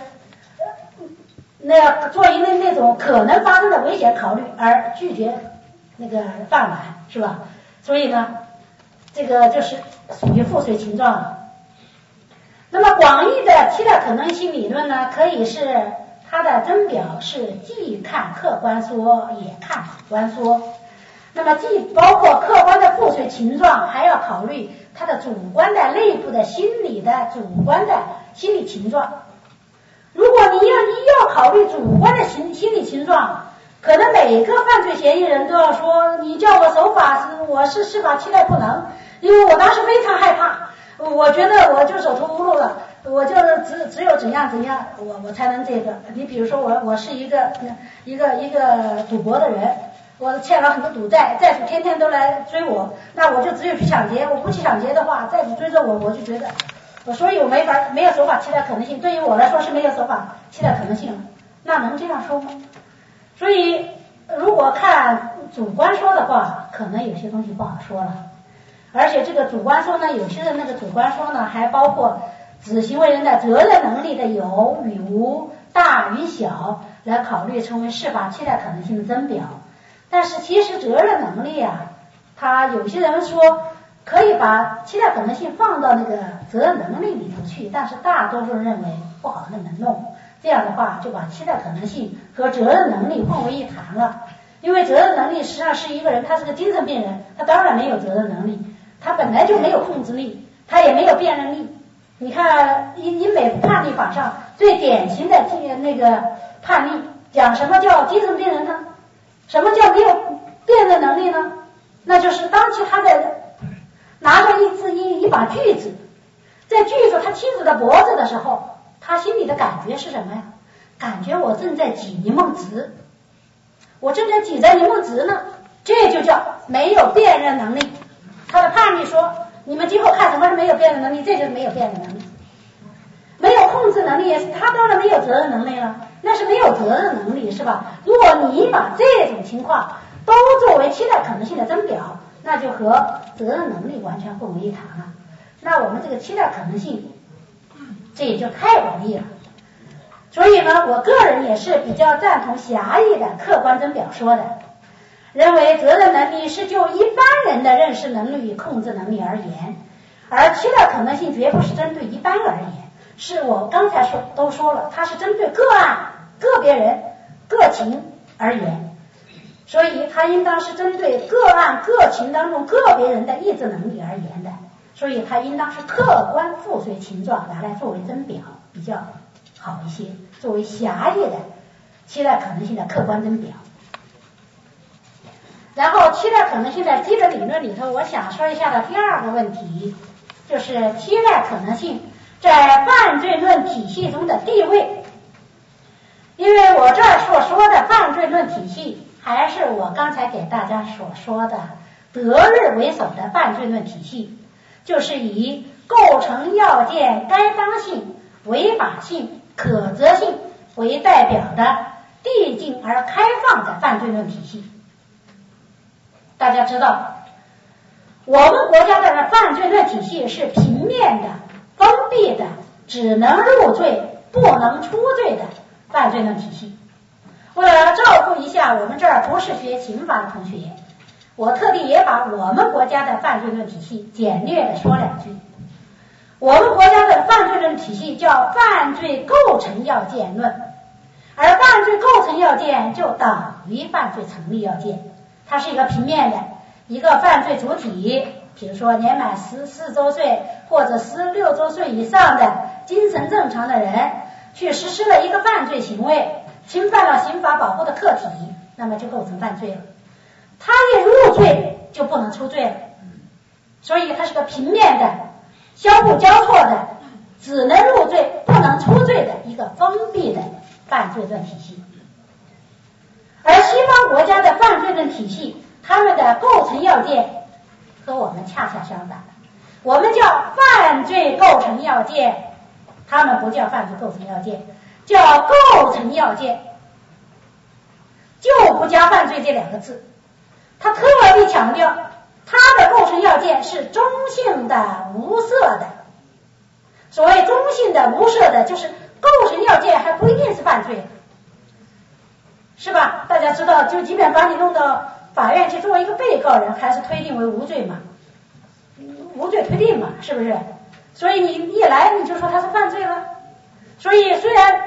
Speaker 5: 那做一那那种可能发生的危险考虑而拒绝那个饭碗，是吧？所以呢，这个就是属于覆水情状了。那么广义的期待可能性理论呢，可以是。它的真表是既看客观说，也看主观说。那么既包括客观的附随情状，还要考虑它的主观的内部的心理的主观的心理情状。如果你要一要考虑主观的心心理情状，可能每个犯罪嫌疑人都要说：“你叫我守法是我是司法期待不能，因为我当时非常害怕，我觉得我就走投无路了。”我就只只有怎样怎样，我我才能这个。你比如说我我是一个一个一个赌博的人，我欠了很多赌债，债主天天都来追我，那我就只有去抢劫。我不去抢劫的话，债主追着我，我就觉得我，所以我没法没有守法期待可能性。对于我来说是没有守法期待可能性。那能这样说吗？所以如果看主观说的话，可能有些东西不好说了。而且这个主观说呢，有些人那个主观说呢，还包括。指行为人的责任能力的有与无、大与小来考虑，成为释法期待可能性的真表。但是其实责任能力啊，他有些人说可以把期待可能性放到那个责任能力里头去，但是大多数人认为不好那么弄。这样的话就把期待可能性和责任能力混为一谈了。因为责任能力实际上是一个人，他是个精神病人，他当然没有责任能力，他本来就没有控制力，他也没有辨认力。你看英英美判例法上最典型的这那个判例，讲什么叫精神病人呢？什么叫没有辨认能力呢？那就是当其他的拿着一支一一把锯子，在锯着他妻子的脖子的时候，他心里的感觉是什么呀？感觉我正在挤柠檬汁，我正在挤着柠檬汁呢，这就叫没有辨认能力。他的判例说。你们今后看什么是没有辨认能力？这就是没有辨认能力，没有控制能力，他当然没有责任能力了，那是没有责任能力，是吧？如果你把这种情况都作为期待可能性的真表，那就和责任能力完全混为一谈了。那我们这个期待可能性，这也就太广义了。所以呢，我个人也是比较赞同狭义的客观真表说的。认为责任能力是就一般人的认识能力与控制能力而言，而期待可能性绝不是针对一般而言，是我刚才说都说了，它是针对个案、个别人、个情而言，所以它应当是针对个案、个情当中个别人的意志能力而言的，所以它应当是客观附随情状拿来作为真表比较好一些，作为狭义的期待可能性的客观真表。然后期待可能性的基本理论里头，我想说一下的第二个问题，就是期待可能性在犯罪论体系中的地位。因为我这儿所说的犯罪论体系，还是我刚才给大家所说的德日为首的犯罪论体系，就是以构成要件该当性、违法性、可责性为代表的递进而开放的犯罪论体系。大家知道，我们国家的犯罪论体系是平面的、封闭的，只能入罪不能出罪的犯罪论体系。为了照顾一下我们这儿不是学刑法的同学，我特地也把我们国家的犯罪论体系简略的说两句。我们国家的犯罪论体系叫犯罪构成要件论，而犯罪构成要件就等于犯罪成立要件。它是一个平面的，一个犯罪主体，比如说年满十四周岁或者十六周岁以上的精神正常的人，去实施了一个犯罪行为，侵犯了刑法保护的客体，那么就构成犯罪了。他一入罪就不能出罪了，所以它是个平面的、相互交错的，只能入罪不能出罪的一个封闭的犯罪论体系。而西方国家的犯罪论体系，他们的构成要件和我们恰恰相反。我们叫犯罪构成要件，他们不叫犯罪构成要件，叫构成要件，就不加犯罪这两个字。他特地强调，它的构成要件是中性的、无色的。所谓中性的、无色的，就是构成要件还不一定是犯罪，是吧？大家知道，就即便把你弄到法院去做一个被告人，还是推定为无罪嘛？无罪推定嘛，是不是？所以你一来你就说他是犯罪了。所以虽然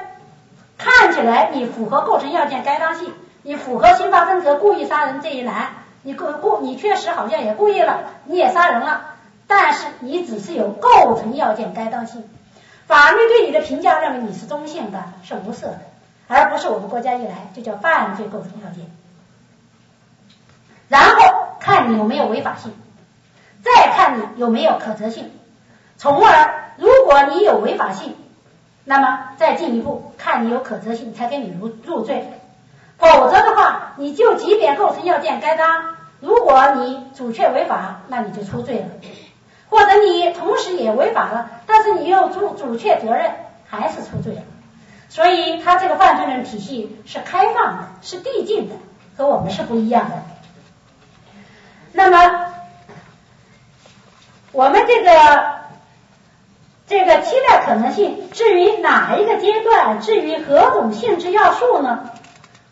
Speaker 5: 看起来你符合构成要件该当性，你符合刑法分则故意杀人这一栏，你故故你确实好像也故意了，你也杀人了，但是你只是有构成要件该当性。法律对你的评价认为你是中性的，是无色的，而不是我们国家一来就叫犯罪构成要件。然后看你有没有违法性。再看你有没有可责性，从而如果你有违法性，那么再进一步看你有可责性才给你入入罪，否则的话，你就即便构成要件该当，如果你主确违法，那你就出罪了，或者你同时也违法了，但是你又主主确责任，还是出罪了。所以，他这个犯罪论体系是开放的，是递进的，和我们是不一样的。那么。我们这个这个期待可能性，至于哪一个阶段，至于何种性质要素呢？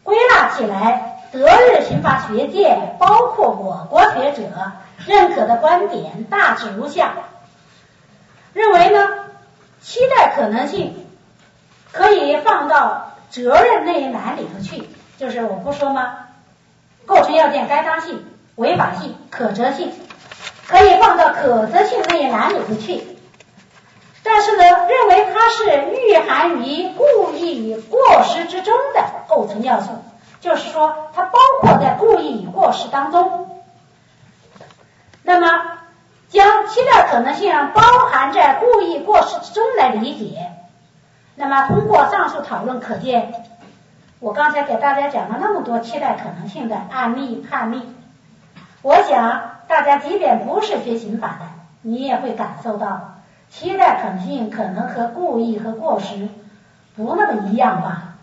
Speaker 5: 归纳起来，德日刑法学界，包括我国学者认可的观点大致如下：认为呢，期待可能性可以放到责任那一栏里头去，就是我不说吗？构成要件该当性、违法性、可责性。可以放到可责性那一栏里头去，但是呢，认为它是蕴含于故意与过失之中的构成要素，就是说它包括在故意与过失当中。那么，将期待可能性包含在故意过失之中来理解，那么通过上述讨论可见，我刚才给大家讲了那么多期待可能性的案例判例，我想。大家即便不是学刑法的，你也会感受到期待可能性可能和故意和过失不那么一样吧？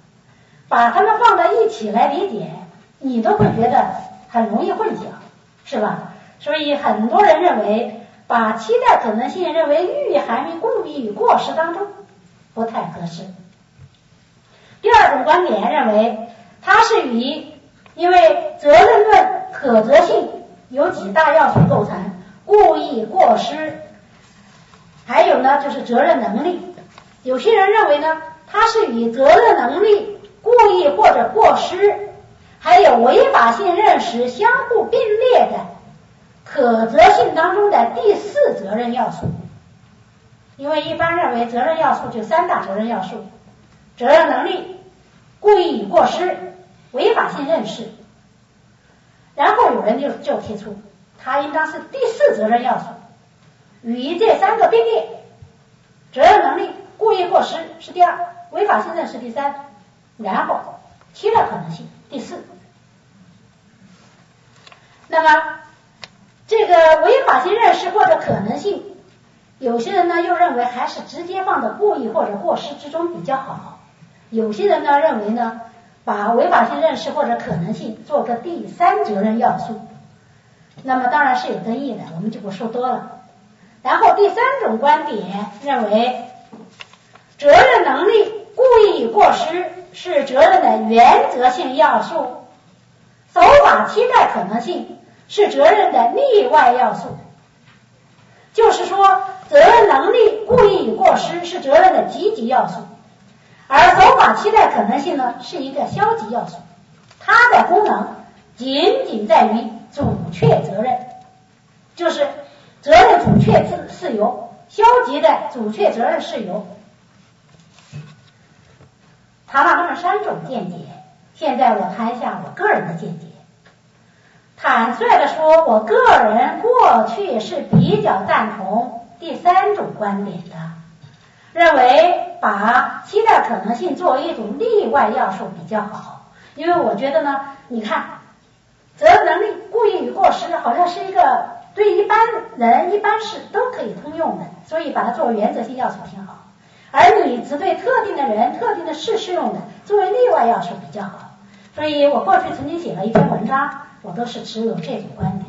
Speaker 5: 把它们放在一起来理解，你都会觉得很容易混淆，是吧？所以很多人认为把期待可能性认为蕴含于故意与过失当中不太合适。第二种观点认为它是与因为责任论可责性。有几大要素构成故意过失，还有呢就是责任能力。有些人认为呢，它是与责任能力、故意或者过失，还有违法性认识相互并列的可责性当中的第四责任要素。因为一般认为责任要素就三大责任要素：责任能力、故意与过失、违法性认识。然后有人就就提出，它应当是第四责任要素，与这三个并列，责任能力、故意过失是第二，违法性认识第三，然后期待可能性第四。那么这个违法性认识或者可能性，有些人呢又认为还是直接放到故意或者过失之中比较好，有些人呢认为呢。把违法性认识或者可能性做个第三责任要素，那么当然是有争议的，我们就不说多了。然后第三种观点认为，责任能力、故意过失是责任的原则性要素，守法期待可能性是责任的例外要素。就是说，责任能力、故意与过失是责任的积极要素。而守法期待可能性呢，是一个消极要素，它的功能仅仅在于主确责任，就是责任主确是事由，消极的主确责任事由。谈了那么三种见解，现在我谈一下我个人的见解。坦率的说，我个人过去是比较赞同第三种观点的，认为。把期待可能性作为一种例外要素比较好，因为我觉得呢，你看，责任能力、故意与过失，好像是一个对一般人、一般事都可以通用的，所以把它作为原则性要素挺好。而你只对特定的人、特定的事适用的，作为例外要素比较好。所以我过去曾经写了一篇文章，我都是持有这种观点。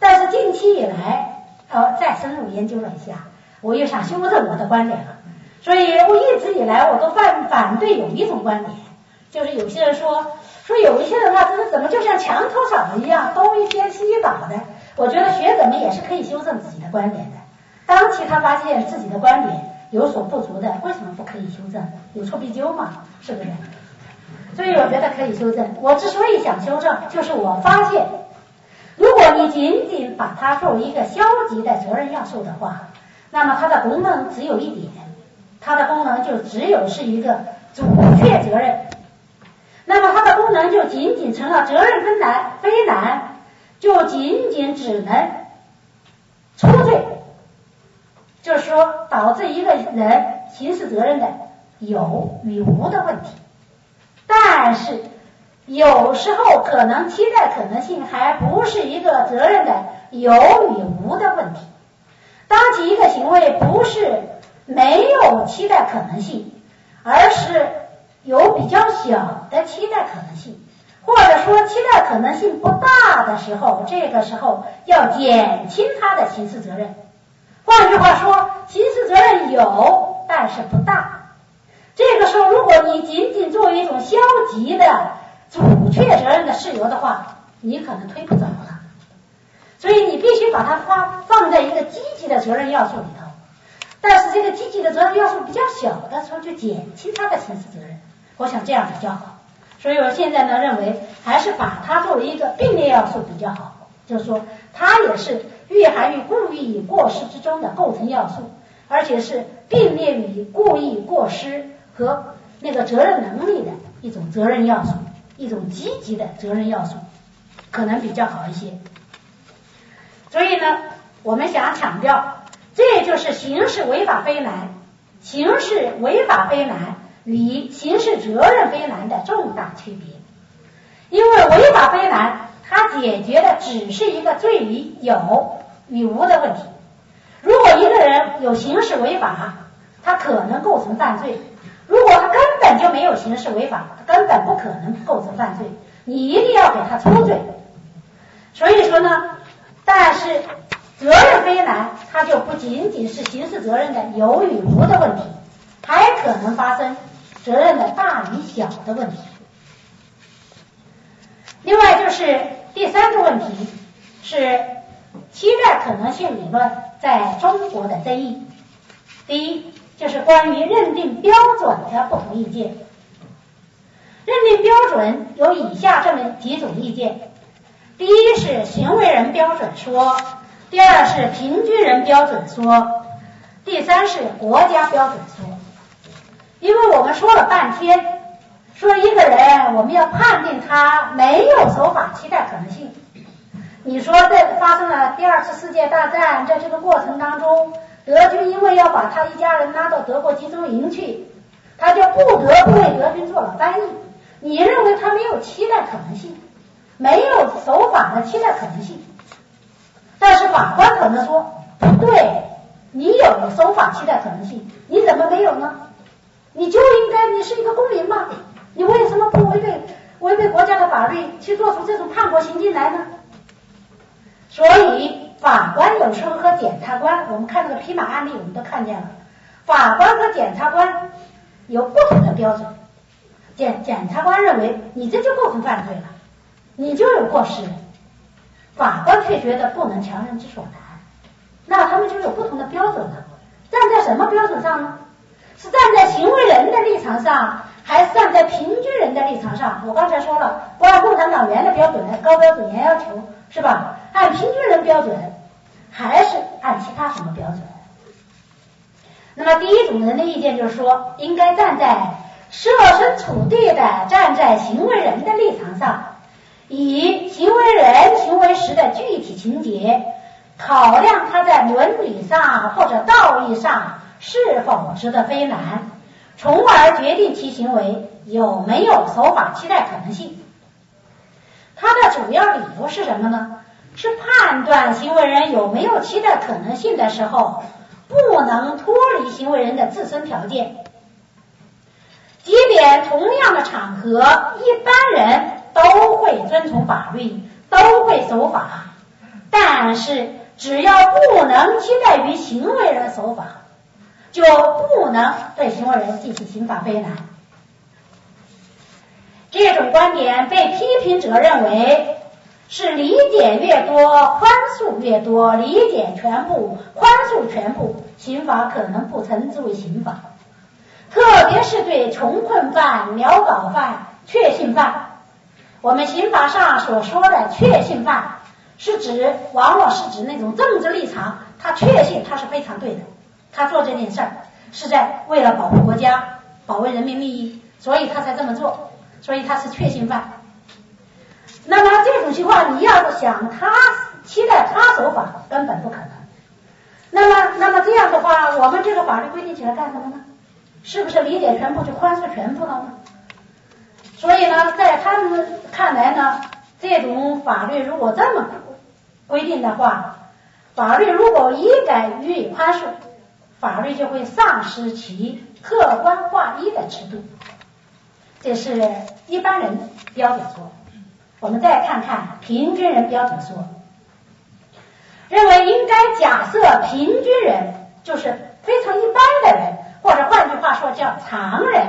Speaker 5: 但是近期以来，呃，再深入研究了一下，我又想修正我的观点了。所以我一直以来我都反反对有一种观点，就是有些人说说有一些人啊，这是怎么就像墙头草一样东一偏西一倒的。我觉得学者们也是可以修正自己的观点的。当其他发现自己的观点有所不足的，为什么不可以修正？有错必纠嘛，是不是？所以我觉得可以修正。我之所以想修正，就是我发现，你仅仅把它作为一个消极的责任要素的话，那么它的功能只有一点，它的功能就只有是一个阻却责任。那么它的功能就仅仅成了责任分难，非难就仅仅只能出罪，就是说导致一个人刑事责任的有与无的问题。但是有时候可能期待可能性还不是一个责任的有与无的问题。当其一个行为不是没有期待可能性，而是有比较小的期待可能性，或者说期待可能性不大的时候，这个时候要减轻他的刑事责任。换句话说，刑事责任有，但是不大。这个时候，如果你仅仅作为一种消极的阻却责任的事由的话，你可能推不走了。所以你必须把它放放在一个积极的责任要素里头。但是这个积极的责任要素比较小的时候，就减轻他的刑事责任。我想这样比较好。所以我现在呢认为，还是把它作为一个并列要素比较好。就是说，它也是蕴含于故意与过失之中的构成要素，而且是并列于故意过失。和那个责任能力的一种责任要素，一种积极的责任要素，可能比较好一些。所以呢，我们想强调，这就是刑事违法非难、刑事违法非难与刑事责任非难的重大区别。因为违法非难，它解决的只是一个罪与有与无的问题。如果一个人有刑事违法，他可能构成犯罪。如果他根本就没有刑事违法，根本不可能构成犯罪。你一定要给他出罪。所以说呢，但是责任非难，它就不仅仅是刑事责任的有与无的问题，还可能发生责任的大与小的问题。另外就是第三个问题是期待可能性理论在中国的争议。第一。这是关于认定标准的不同意见。认定标准有以下这么几种意见：第一是行为人标准说，第二是平均人标准说，第三是国家标准说。因为我们说了半天，说一个人我们要判定他没有守法期待可能性。你说在发生了第二次世界大战，在这个过程当中。德军因为要把他一家人拉到德国集中营去，他就不得不为德军做了翻译。你认为他没有期待可能性，没有守法的期待可能性？但是法官可能说不对，你有了守法期待可能性，你怎么没有呢？你就应该你是一个公民嘛，你为什么不违背违背国家的法律去做出这种叛国行径来呢？所以。法官有时候和检察官，我们看那个匹马案例，我们都看见了。法官和检察官有不同的标准。检检察官认为你这就构成犯罪了，你就有过失。法官却觉得不能强人之所难。那他们就有不同的标准了。站在什么标准上呢？是站在行为人的立场上，还是站在平均人的立场上？我刚才说了，不按共产党员的标准来高标准严要求，是吧？按平均人标准。还是按其他什么标准？那么第一种人的意见就是说，应该站在设身处地的站在行为人的立场上，以行为人行为时的具体情节，考量他在伦理上或者道义上是否值得非难，从而决定其行为有没有守法期待可能性。它的主要理由是什么呢？是判断行为人有没有期待可能性的时候，不能脱离行为人的自身条件。即便同样的场合，一般人都会遵从法律，都会守法，但是只要不能期待于行为人守法，就不能对行为人进行刑法非难。这种观点被批评者认为是理解越多，宽恕越多；理解全部，宽恕全部，刑法可能不称之为刑法。特别是对穷困犯、潦倒犯、确信犯，我们刑法上所说的确信犯，是指往往是指那种政治立场，他确信他是非常对的，他做这件事儿是在为了保护国家、保卫人民利益，所以他才这么做，所以他是确信犯。那么这种情况，你要是想他期待他守法，根本不可能。那么，那么这样的话，我们这个法律规定起来干什么呢？是不是理解全部就宽恕全部了呢？所以呢，在他们看来呢，这种法律如果这么规定的话，法律如果一概予以宽恕，法律就会丧失其客观划一的尺度。这是一般人标准说。我们再看看平均人标准说，认为应该假设平均人就是非常一般的人。或者换句话说叫常人，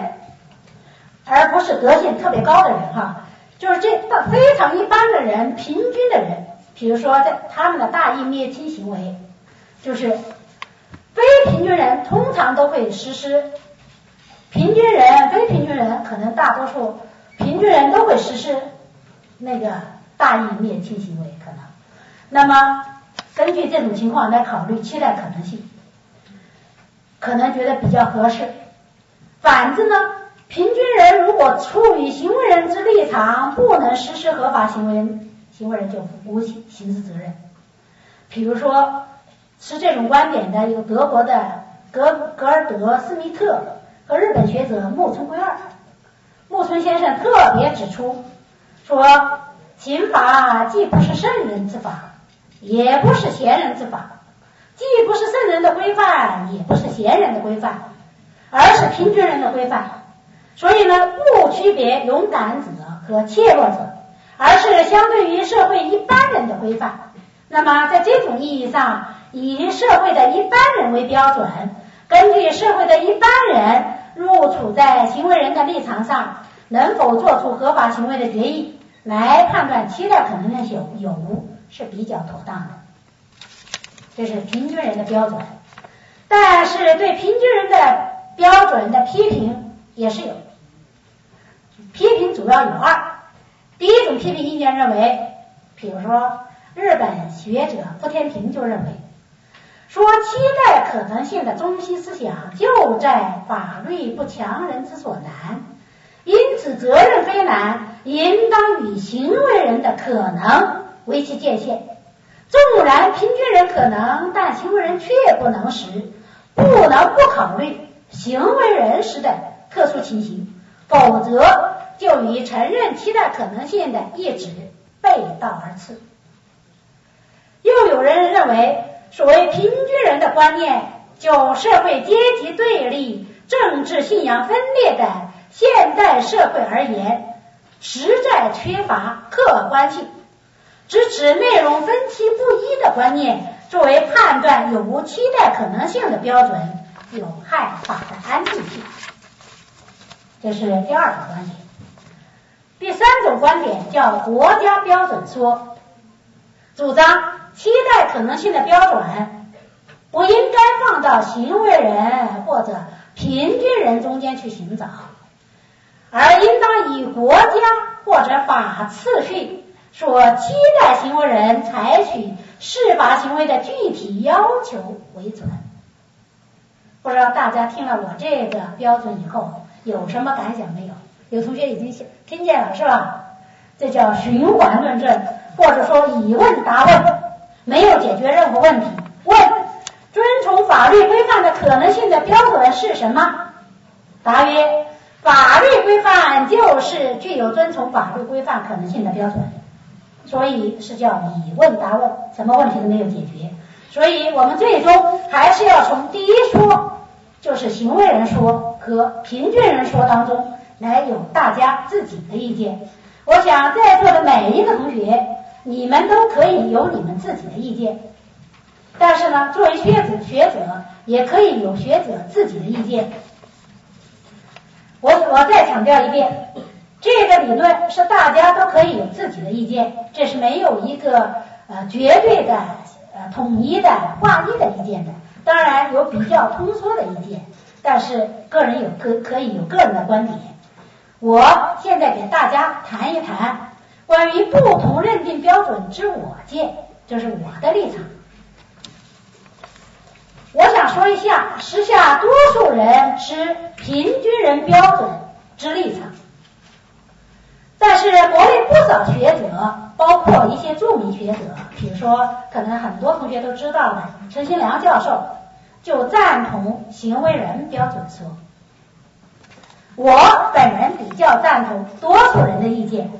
Speaker 5: 而不是德性特别高的人哈，就是这非常一般的人，平均的人，比如说在他们的大义灭亲行为，就是非平均人通常都会实施，平均人、非平均人可能大多数平均人都会实施那个大义灭亲行为可能，那么根据这种情况来考虑期待可能性。可能觉得比较合适。反之呢，平均人如果出于行为人之立场，不能实施合法行为，行为人就无刑刑事责任。比如说，持这种观点的有德国的格格尔德斯密特和日本学者木村圭二。木村先生特别指出说，刑法既不是圣人之法，也不是贤人之法。既不是圣人的规范，也不是贤人的规范，而是平均人的规范。所以呢，不区别勇敢者和怯弱者，而是相对于社会一般人的规范。那么，在这种意义上，以社会的一般人为标准，根据社会的一般人入处在行为人的立场上，能否做出合法行为的决议，来判断期待可能性有有无，是比较妥当的。这是平均人的标准，但是对平均人的标准的批评也是有，批评主要有二。第一种批评意见认为，比如说日本学者福田平就认为，说期待可能性的中心思想就在法律不强人之所难，因此责任非难，应当以行为人的可能为其界限。纵然平均人可能，但行为人却不能时，不能不考虑行为人时的特殊情形，否则就与承认期待可能性的意志背道而驰。又有人认为，所谓平均人的观念，就社会阶级对立、政治信仰分裂的现代社会而言，实在缺乏客观性。只指内容分歧不一的观念作为判断有无期待可能性的标准，有害法的安定性。这是第二种观点。第三种观点叫国家标准说，主张期待可能性的标准不应该放到行为人或者平均人中间去寻找，而应当以国家或者法次序。所期待行为人采取事法行为的具体要求为准。不知道大家听了我这个标准以后有什么感想没有？有同学已经听见了是吧？这叫循环论证，或者说以问答问，没有解决任何问题。问：遵从法律规范的可能性的标准是什么？答曰：法律规范就是具有遵从法律规范可能性的标准，所以是叫以问答问，什么问题都没有解决。所以我们最终还是要从第一说，就是行为人说和平均人说当中来有大家自己的意见。我想在座的每一个同学，你们都可以有你们自己的意见，但是呢，作为学者学者也可以有学者自己的意见。我我再强调一遍，这个理论是大家都可以有自己的意见，这是没有一个呃绝对的呃统一的划一的意见的。当然有比较通缩的意见，但是个人有可可以有个人的观点。我现在给大家谈一谈关于不同认定标准之我见，就是我的立场。我想说一下时下多数人持平均人标准之立场，但是国内不少学者，包括一些著名学者，比如说可能很多同学都知道的陈新良教授，就赞同行为人标准说。我本人比较赞同多数人的意见，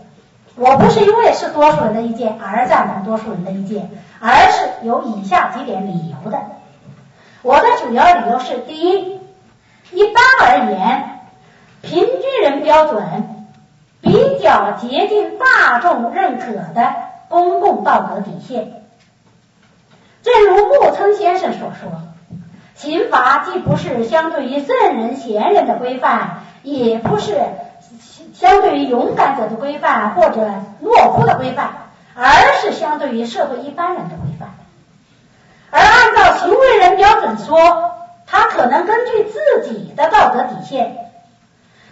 Speaker 5: 我不是因为是多数人的意见而赞同多数人的意见，而是有以下几点理由的。我的主要理由是：第一，一般而言，平均人标准比较接近大众认可的公共道德底线。正如木村先生所说，刑法既不是相对于圣人贤人的规范，也不是相对于勇敢者的规范或者懦夫的规范，而是相对于社会一般人的规范。而按照行为人标准说，他可能根据自己的道德底线，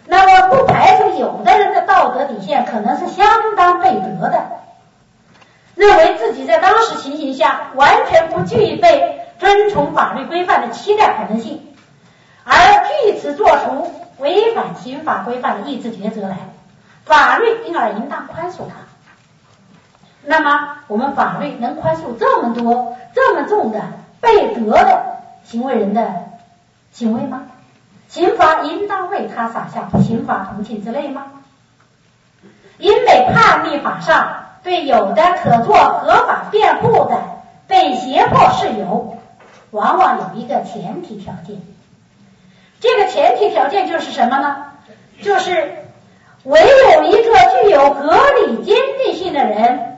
Speaker 5: 那么不排除有的人的道德底线可能是相当背德的，认为自己在当时情形下完全不具备遵从法律规范的期待可能性，而据此做出违反刑法规范的意志抉择来，法律因而应当宽恕他。那么，我们法律能宽恕这么多、这么重的被德的行为人的行为吗？刑法应当为他撒下刑法同情之泪吗？因为判例法上对有的可做合法辩护的被胁迫事由，往往有一个前提条件。这个前提条件就是什么呢？就是唯有一个具有合理坚定性的人。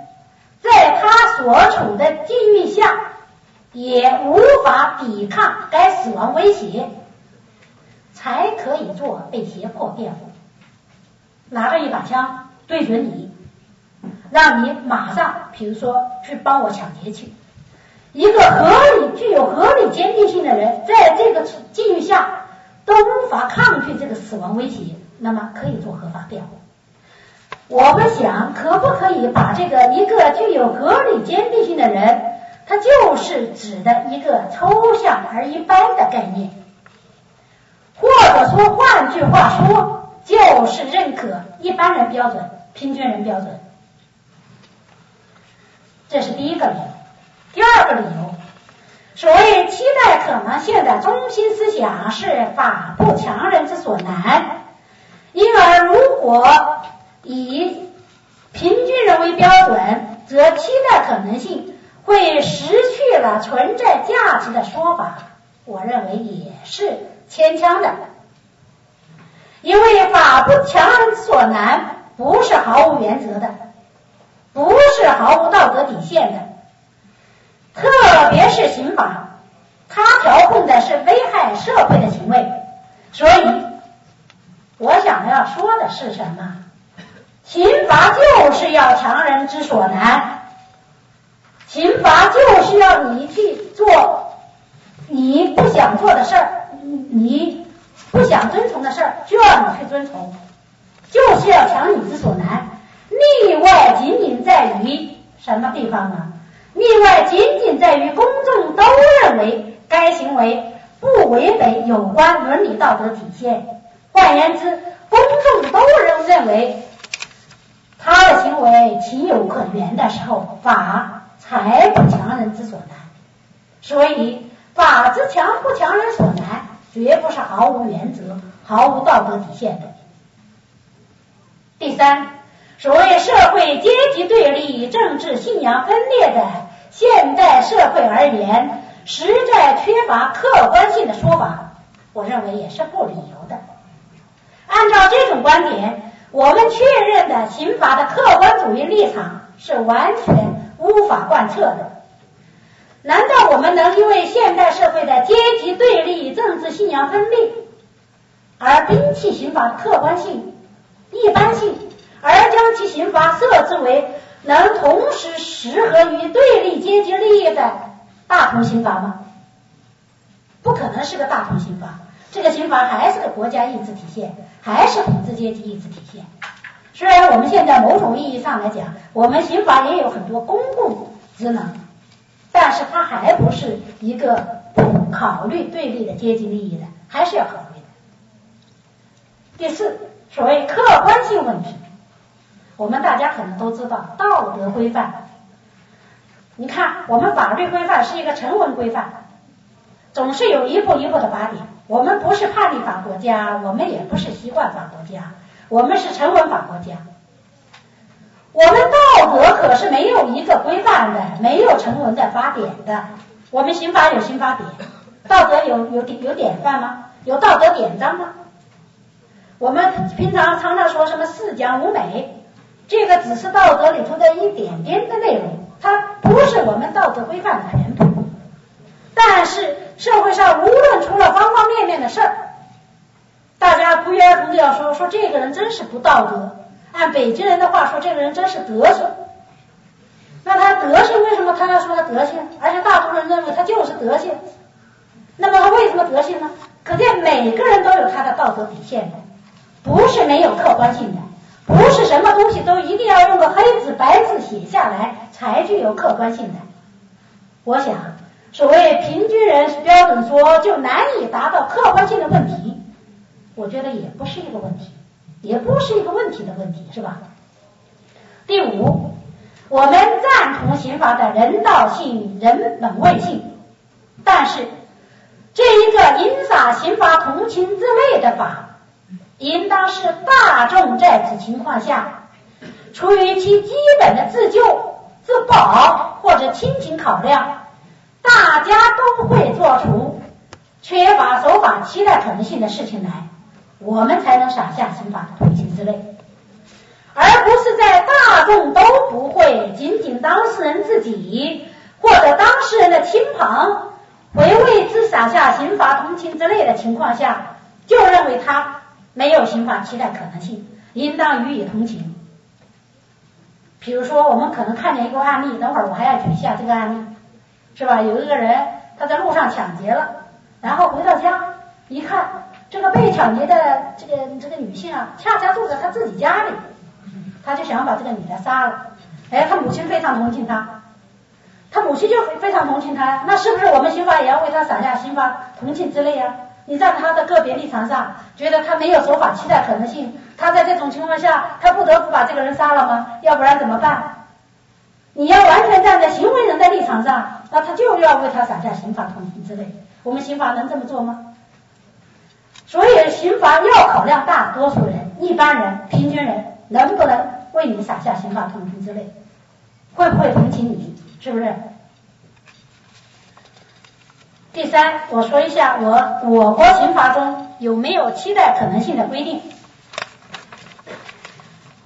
Speaker 5: 在他所处的境遇下，也无法抵抗该死亡威胁，才可以做被胁迫辩护。拿着一把枪对准你，让你马上，比如说去帮我抢劫去。一个合理、具有合理坚定性的人，在这个境遇下都无法抗拒这个死亡威胁，那么可以做合法辩护。我们想，可不可以把这个一个具有合理坚定性的人，他就是指的一个抽象而一般的概念，或者说，换句话说，就是认可一般人标准、平均人标准。这是第一个理由。第二个理由，所谓期待可能性的中心思想是法不强人之所难，因而如果。以平均人为标准，则期待可能性会失去了存在价值的说法，我认为也是牵强的。因为法不强人所难，不是毫无原则的，不是毫无道德底线的。特别是刑法，它调控的是危害社会的行为，所以我想要说的是什么？刑罚就是要强人之所难，刑罚就是要你去做你不想做的事儿，你不想遵从的事儿，就要你去遵从，就是要强你之所难。例外仅仅在于什么地方呢？例外仅仅在于公众都认为该行为不违背有关伦理道德体现，换言之，公众都认认为。他的行为情有可原的时候，法才不强人之所难。所以，法之强不强人所难，绝不是毫无原则、毫无道德底线的。第三，所谓社会阶级对立、政治信仰分裂的现代社会而言，实在缺乏客观性的说法，我认为也是不理由的。按照这种观点，我们确认的刑法的客观主义立场是完全无法贯彻的。难道我们能因为现代社会的阶级对立、政治信仰分裂，而摒弃刑法的客观性、一般性，而将其刑罚设置为能同时适合于对立阶级利益的大同刑罚吗？不可能是个大同刑罚，这个刑罚还是国家意志体现，还是统治阶级意志体现。虽然我们现在某种意义上来讲，我们刑法也有很多公共职能。但是它还不是一个不考虑对立的阶级利益的，还是要考虑的。第四，所谓客观性问题，我们大家可能都知道道德规范。你看，我们法律规范是一个成文规范，总是有一步一步的法典。我们不是判例法国家，我们也不是习惯法国家，我们是成文法国家。我们道德可是没有一个规范的，没有成文的法典的。我们刑法有刑法典，道德有有典有典范吗？有道德典章吗？我们平常常常说什么四讲五美，这个只是道德里头的一点点的内容，它不是我们道德规范的全部。但是社会上无论出了方方面面的事儿，大家不约而同的要说说这个人真是不道德。按北京人的话说，这个人真是德行。那他德行为什么他要说他德行？而且大多数人认为他就是德行。那么他为什么德行呢？可见每个人都有他的道德底线的，不是没有客观性的，不是什么东西都一定要用个黑字白字写下来才具有客观性的。我想，所谓平均人标准说就难以达到客观性的问题，我觉得也不是一个问题。也不是一个问题的问题，是吧？第五，我们赞同刑法的人道性、人本位性，但是这一个引撒刑法同情之类的法，应当是大众在此情况下，出于其基本的自救、自保或者亲情考量，大家都会做出缺乏守法期待可能性的事情来。我们才能撒下刑法的同情之泪，而不是在大众都不会，仅仅当事人自己或者当事人的亲朋会为之撒下刑法同情之泪的情况下，就认为他没有刑法期待可能性，应当予以同情。比如说，我们可能看见一个案例，等会儿我还要举一下这个案例，是吧？有一个人他在路上抢劫了，然后回到家一看。这个被抢劫的这个这个女性啊，恰恰住在他自己家里，他就想把这个女的杀了。哎，他母亲非常同情他，他母亲就非常同情他。那是不是我们刑法也要为他撒下刑法同情之类啊？你在他的个别立场上觉得他没有守法期待可能性，他在这种情况下他不得不把这个人杀了吗？要不然怎么办？你要完全站在行为人的立场上，那他就要为他撒下刑法同情之类。我们刑法能这么做吗？所以，刑法要考量大多数人、一般人、平均人能不能为你撒下刑法同情之类，会不会同情你，是不是？第三，我说一下我我国刑法中有没有期待可能性的规定。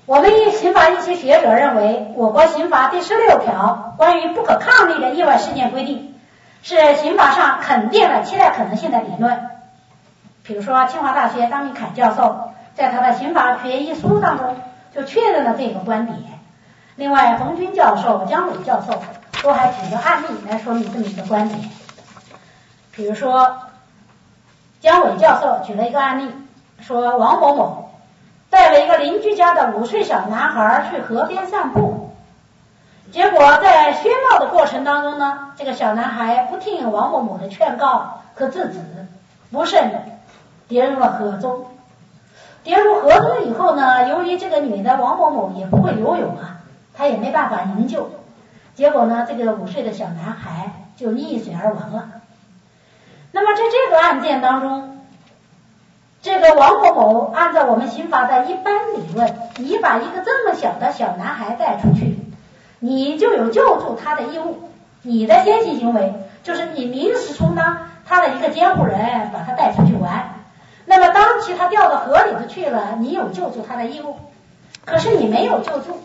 Speaker 5: 我们一刑法一些学者认为，我国刑法第十六条关于不可抗力的意外事件规定，是刑法上肯定了期待可能性的理论。比如说，清华大学张明凯教授在他的《刑法学》一书》当中就确认了这个观点。另外，冯军教授、姜伟教授都还举了案例来说明这么一个观点。比如说，姜伟教授举了一个案例，说王某某带了一个邻居家的五岁小男孩去河边散步，结果在喧闹的过程当中呢，这个小男孩不听王某某的劝告和制止，不慎的。跌入了河中，跌入河中以后呢，由于这个女的王某某也不会游泳啊，她也没办法营救，结果呢，这个五岁的小男孩就溺水而亡了。那么在这个案件当中，这个王某某按照我们刑法的一般理论，你把一个这么小的小男孩带出去，你就有救助他的义务。你的先行行为就是你临时充当他的一个监护人，把他带出去玩。那么当其他掉到河里头去了，你有救助他的义务。可是你没有救助，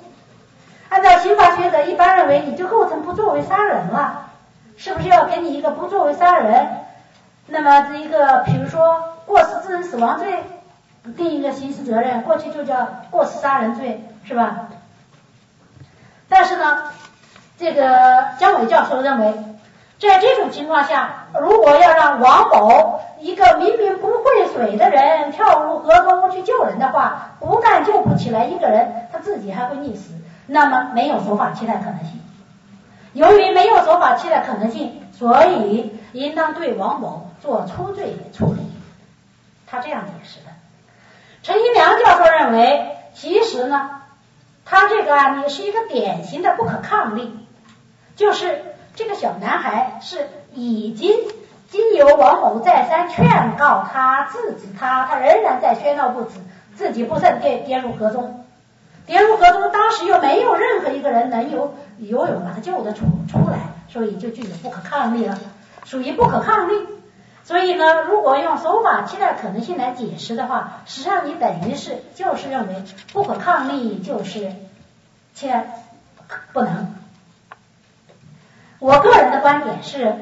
Speaker 5: 按照刑法学者一般认为，你就构成不作为杀人了，是不是要给你一个不作为杀人？那么这一个，比如说过失致人死亡罪，定一个刑事责任，过去就叫过失杀人罪，是吧？但是呢，这个姜伟教授认为，在这种情况下，如果要让王某一个明明不会水的人跳入河中去救人的话，不但救不起来一个人，他自己还会溺死，那么没有守法期待可能性。由于没有守法期待可能性，所以应当对王某做初罪处理。他这样解释的。陈一良教授认为，其实呢，他这个案例是一个典型的不可抗力，就是这个小男孩是已经。经由王某再三劝告他、制止他，他仍然在喧闹不止，自己不慎跌跌入河中。跌入河中，当时又没有任何一个人能游游泳把他救得出出来，所以就具有不可抗力了，属于不可抗力。所以呢，如果用手法期待可能性来解释的话，实际上你等于是就是认为不可抗力就是切不能。我个人的观点是。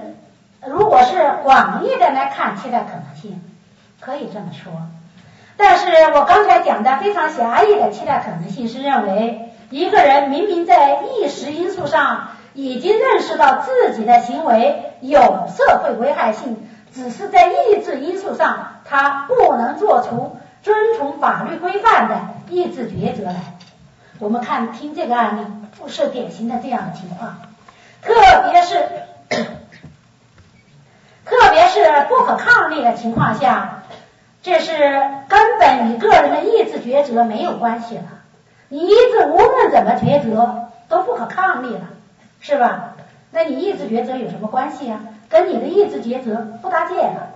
Speaker 5: 如果是广义的来看期待可能性，可以这么说。但是我刚才讲的非常狭义的期待可能性是认为，一个人明明在意识因素上已经认识到自己的行为有社会危害性，只是在意志因素上他不能做出遵从法律规范的意志抉择来。我们看听这个案例，不是典型的这样的情况，特别是。特别是不可抗力的情况下，这是根本与个人的意志抉择没有关系了。你意志无论怎么抉择都不可抗力了，是吧？那你意志抉择有什么关系啊？跟你的意志抉择不搭界了。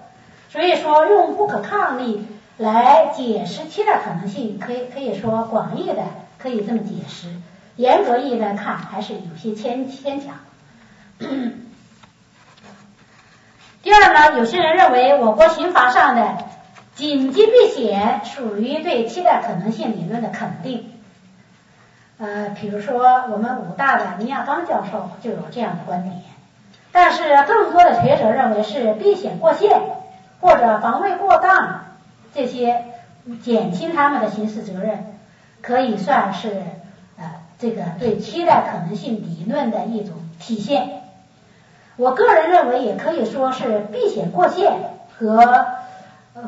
Speaker 5: 所以说，用不可抗力来解释期待可能性，可以可以说广义的可以这么解释，严格意义来看还是有些牵牵强。第二呢，有些人认为我国刑法上的紧急避险属于对期待可能性理论的肯定。呃，比如说我们武大的林亚刚教授就有这样的观点。但是更多的学者认为是避险过限或者防卫过当这些减轻他们的刑事责任，可以算是呃这个对期待可能性理论的一种体现。我个人认为，也可以说是避险过限和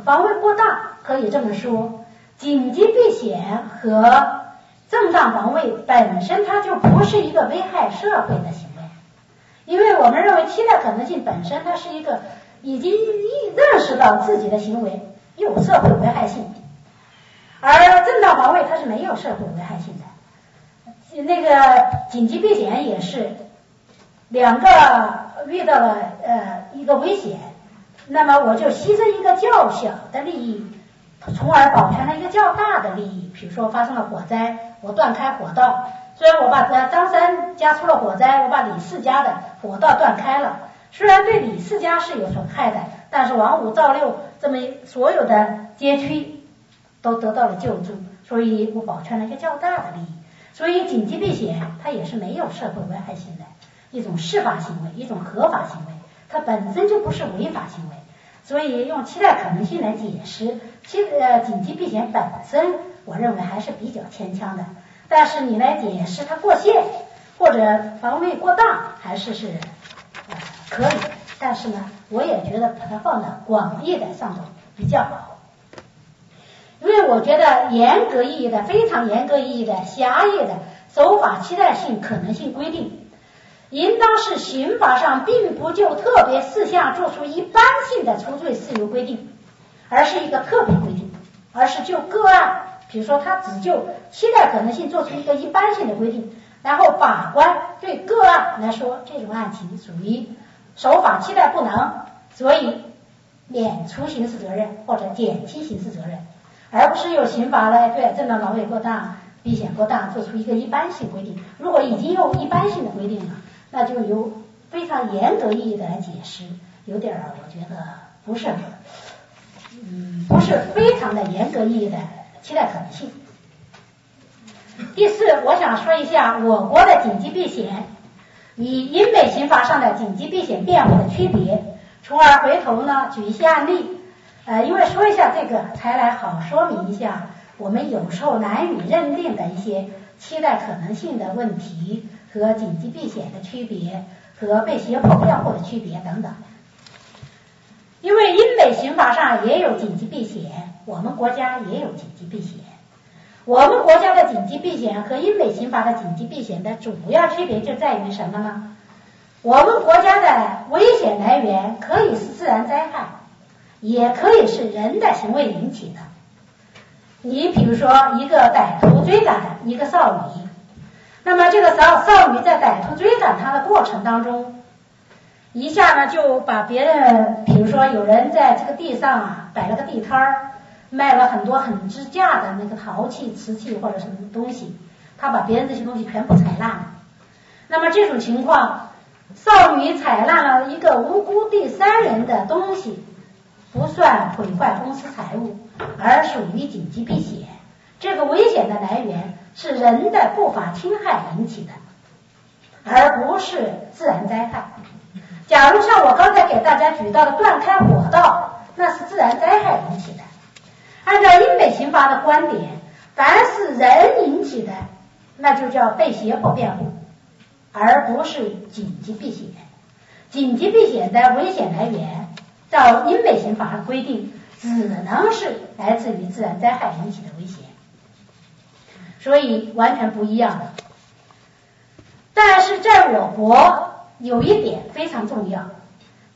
Speaker 5: 防卫过当，可以这么说。紧急避险和正当防卫本身，它就不是一个危害社会的行为，因为我们认为期待可能性本身，它是一个已经认识到自己的行为有社会危害性，而正当防卫它是没有社会危害性的。那个紧急避险也是两个。遇到了呃一个危险，那么我就牺牲一个较小的利益，从而保全了一个较大的利益。比如说发生了火灾，我断开火道，虽然我把张三家出了火灾，我把李四家的火道断开了，虽然对李四家是有损害的，但是王五赵六这么所有的街区都得到了救助，所以我保全了一个较大的利益。所以紧急避险它也是没有社会危害性的。一种适法行为，一种合法行为，它本身就不是违法行为，所以用期待可能性来解释期呃紧急避险本身，我认为还是比较牵强的。但是你来解释它过限或者防卫过当，还是是呃可以。但是呢，我也觉得把它放在广义的上头比较好，因为我觉得严格意义的、非常严格意义的、狭义的守法期待性可能性规定。应当是刑法上并不就特别事项做出一般性的除罪事由规定，而是一个特别规定，而是就个案，比如说他只就期待可能性做出一个一般性的规定，然后法官对个案来说这种案情属于守法期待不能，所以免除刑事责任或者减轻刑事责任，而不是用刑法来对正当防卫过当、避险过当做出一个一般性规定。如果已经用一般性的规定了，那就由非常严格意义的来解释，有点儿我觉得不是，嗯，不是非常的严格意义的期待可能性。第四，我想说一下我国的紧急避险与英美刑法上的紧急避险辩护的区别，从而回头呢举一些案例，呃，因为说一下这个，才来好说明一下我们有时候难以认定的一些期待可能性的问题和紧急避险的区别和被胁迫辩护的区别等等。因为英美刑法上也有紧急避险，我们国家也有紧急避险。我们国家的紧急避险和英美刑法的紧急避险的主要区别就在于什么呢？我们国家的危险来源可以是自然灾害，也可以是人的行为引起的。你比如说，一个歹徒追赶一个少女，那么这个少少女在歹徒追赶她的过程当中，一下呢就把别人，比如说有人在这个地上啊摆了个地摊儿。卖了很多很值价的那个陶器、瓷器或者什么东西，他把别人这些东西全部踩烂了。那么这种情况，少女踩烂了一个无辜第三人的东西，不算毁坏公私财物，而属于紧急避险。这个危险的来源是人的不法侵害引起的，而不是自然灾害。假如像我刚才给大家举到的断开火道，那是自然灾害引起的。按照英美刑法的观点，凡是人引起的，那就叫被胁迫辩护，而不是紧急避险。紧急避险的危险来源，照英美刑法的规定，只能是来自于自然灾害引起的危险，所以完全不一样的。但是在我国有一点非常重要，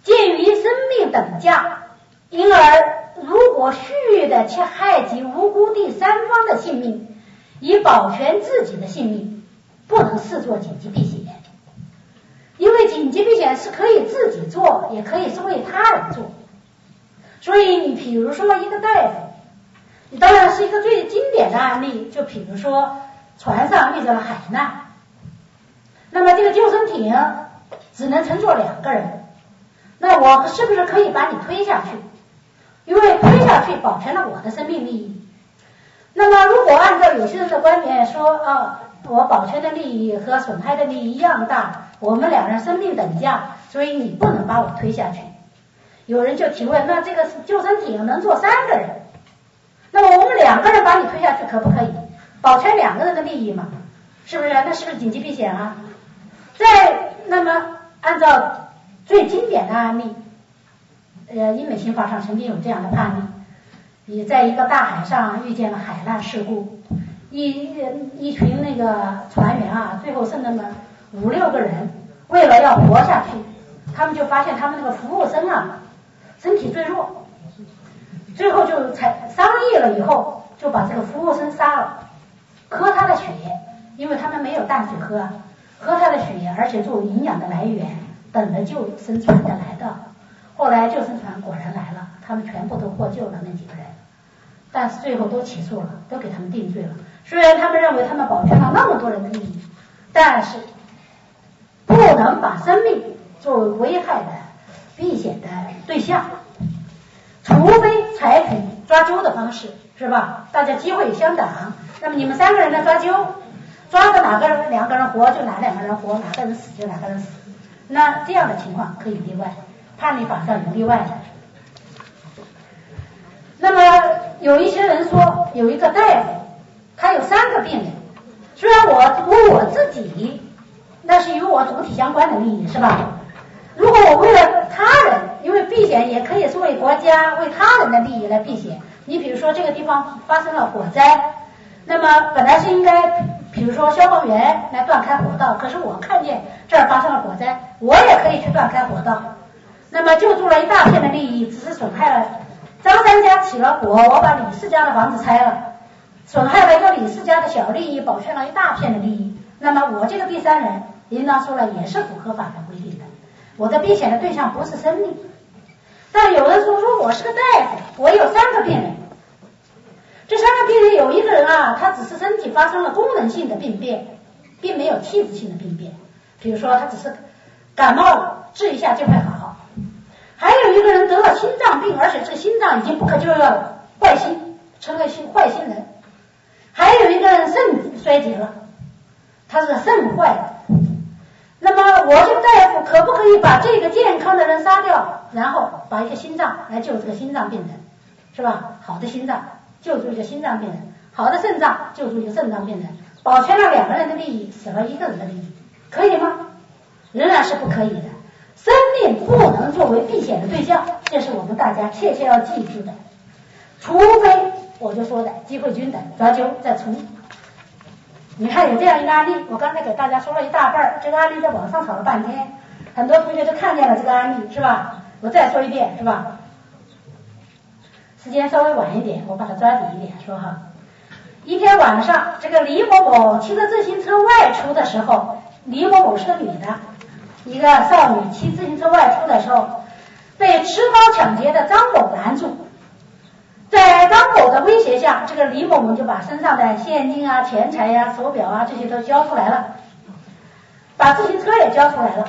Speaker 5: 鉴于生命等价，因而。如果蓄意的去害及无辜第三方的性命，以保全自己的性命，不能视作紧急避险。因为紧急避险是可以自己做，也可以是为他人做。所以你比如说一个大夫，你当然是一个最经典的案例，就比如说船上遇到了海难，那么这个救生艇只能乘坐两个人，那我是不是可以把你推下去？因为推下去保全了我的生命利益，那么如果按照有些人的观点说，啊，我保全的利益和损害的利益一样大，我们两人生命等价，所以你不能把我推下去。有人就提问，那这个救生艇能坐三个人，那么我们两个人把你推下去可不可以？保全两个人的利益嘛，是不是？那是不是紧急避险啊？再那么按照最经典的案例。呃，英美刑法上曾经有这样的判例，你在一个大海上遇见了海难事故，一一群那个船员啊，最后剩那么五六个人，为了要活下去，他们就发现他们那个服务生啊，身体最弱，最后就才商议了以后，就把这个服务生杀了，喝他的血，因为他们没有淡水喝，喝他的血，而且作为营养的来源，等着救生存的来的。后来救生船果然来了，他们全部都获救了那几个人，但是最后都起诉了，都给他们定罪了。虽然他们认为他们保全了那么多人的利益，但是不能把生命作为危害的避险的对象，除非采取抓阄的方式，是吧？大家机会相等，那么你们三个人来抓阄，抓的哪个人两个人活就哪两个人活，哪个人死就哪个人死，那这样的情况可以例外。判例法上有例外的。那么有一些人说，有一个大夫，他有三个病人。虽然我为我自己，那是与我主体相关的利益，是吧？如果我为了他人，因为避险也可以是为国家、为他人的利益来避险。你比如说这个地方发生了火灾，那么本来是应该，比如说消防员来断开火道，可是我看见这儿发生了火灾，我也可以去断开火道。那么救助了一大片的利益，只是损害了张三家起了火，我把李四家的房子拆了，损害了一个李四家的小利益，保全了一大片的利益。那么我这个第三人，应当说了也是符合法的规定的。我的避险的对象不是生命，但有人说说我是个大夫，我有三个病人，这三个病人有一个人啊，他只是身体发生了功能性的病变，并没有器质性的病变，比如说他只是感冒了，治一下就会好。有一个人得了心脏病，而且这个心脏已经不可救药了，坏心，成了心坏心人。还有一个人肾衰竭了，他是肾坏了。那么我这个大夫可不可以把这个健康的人杀掉，然后把一个心脏来救这个心脏病人，是吧？好的心脏救助一个心脏病人，好的肾脏救助一个肾脏病人，保全了两个人的利益，死了一个人的利益，可以吗？仍然是不可以的。生命不能作为避险的对象，这是我们大家切切要记住的。除非我就说的机会均等，抓阄再从。你看有这样一个案例，我刚才给大家说了一大半儿，这个案例在网上炒了半天，很多同学都看见了这个案例，是吧？我再说一遍，是吧？时间稍微晚一点，我把它抓紧一点说哈。一天晚上，这个李某某骑着自行车外出的时候，李某某是个女的，一个少女骑自行车外出的时候，被持刀抢劫的张某拦住。在张某的威胁下，这个李某某就把身上的现金啊、钱财呀、手表啊这些都交出来了，把自行车也交出来了。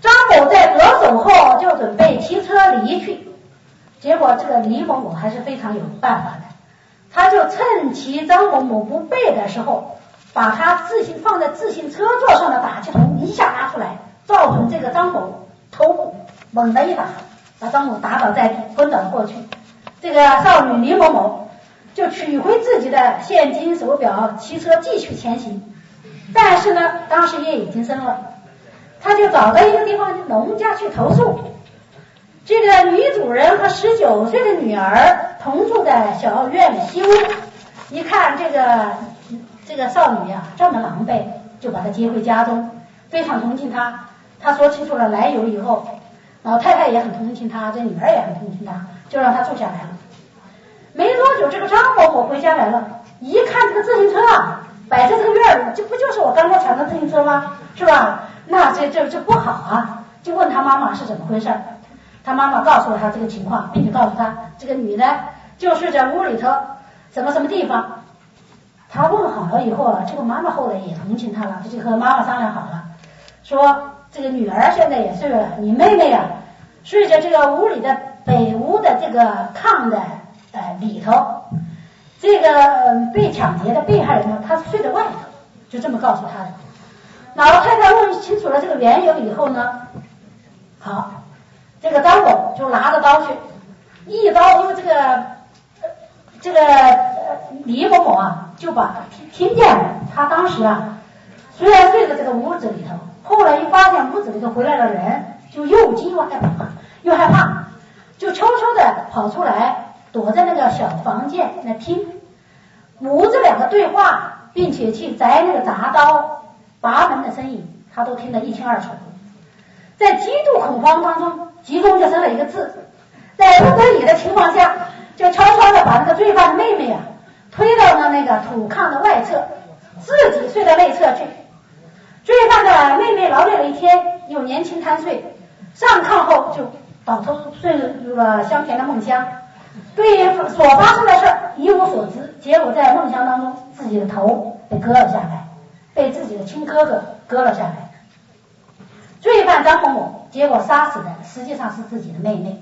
Speaker 5: 张某在得手后就准备骑车离去，结果这个李某某还是非常有办法的，他就趁其张某某不备的时候，把他自行放在自行车座上的打气筒一下拿出来，照准这个张某头部猛的一打，把张某打倒在地，昏倒过去。这个少女李某某就取回自己的现金、手表，骑车继续前行。但是呢，当时夜已经深了，他就找到一个地方农家去投宿。这个女主人和十九岁的女儿同住在小院西屋，一看这个这个少女呀这么狼狈，就把她接回家中，非常同情她。他说清楚了来由以后，老太太也很同情他，这女儿也很同情他。就让他住下来了。没多久，这个张婆婆回家来了，一看这个自行车啊，摆在这个院里，这不就是我刚才抢的自行车吗？是吧？那这这这不好啊！就问他妈妈是怎么回事。他妈妈告诉了他这个情况，并且告诉他这个女的就睡在屋里头，什么什么地方。他问好了以后啊，这个妈妈后来也同情他了，就和妈妈商量好了，说这个女儿现在也是，你妹妹呀睡在这个屋里的。北屋的这个炕的呃里头，这个被抢劫的被害人呢，他是睡在外头，就这么告诉他的。老太太问清楚了这个缘由以后呢，好，这个张某就拿着刀去，一刀，因为这个这个李某某啊，就把听见了，他当时啊，虽然睡在这个屋子里头，后来一发现屋子里头回来了人，就又惊又害怕，又害怕。就悄悄的跑出来，躲在那个小房间来听母子两个对话，并且去摘那个铡刀、拔门的声音，他都听得一清二楚。在极度恐慌当中，急中就生了一个字，在不得已的情况下，就悄悄的把那个罪犯的妹妹啊推到了那个土炕的外侧，自己睡到内侧去。罪犯的妹妹劳累了一天，又年轻贪睡，上炕后就。倒头睡入了香甜的梦乡，对所发生的事一无所知，结果在梦乡当中，自己的头被割了下来，被自己的亲哥哥割了下来。罪犯张某某，结果杀死的实际上是自己的妹妹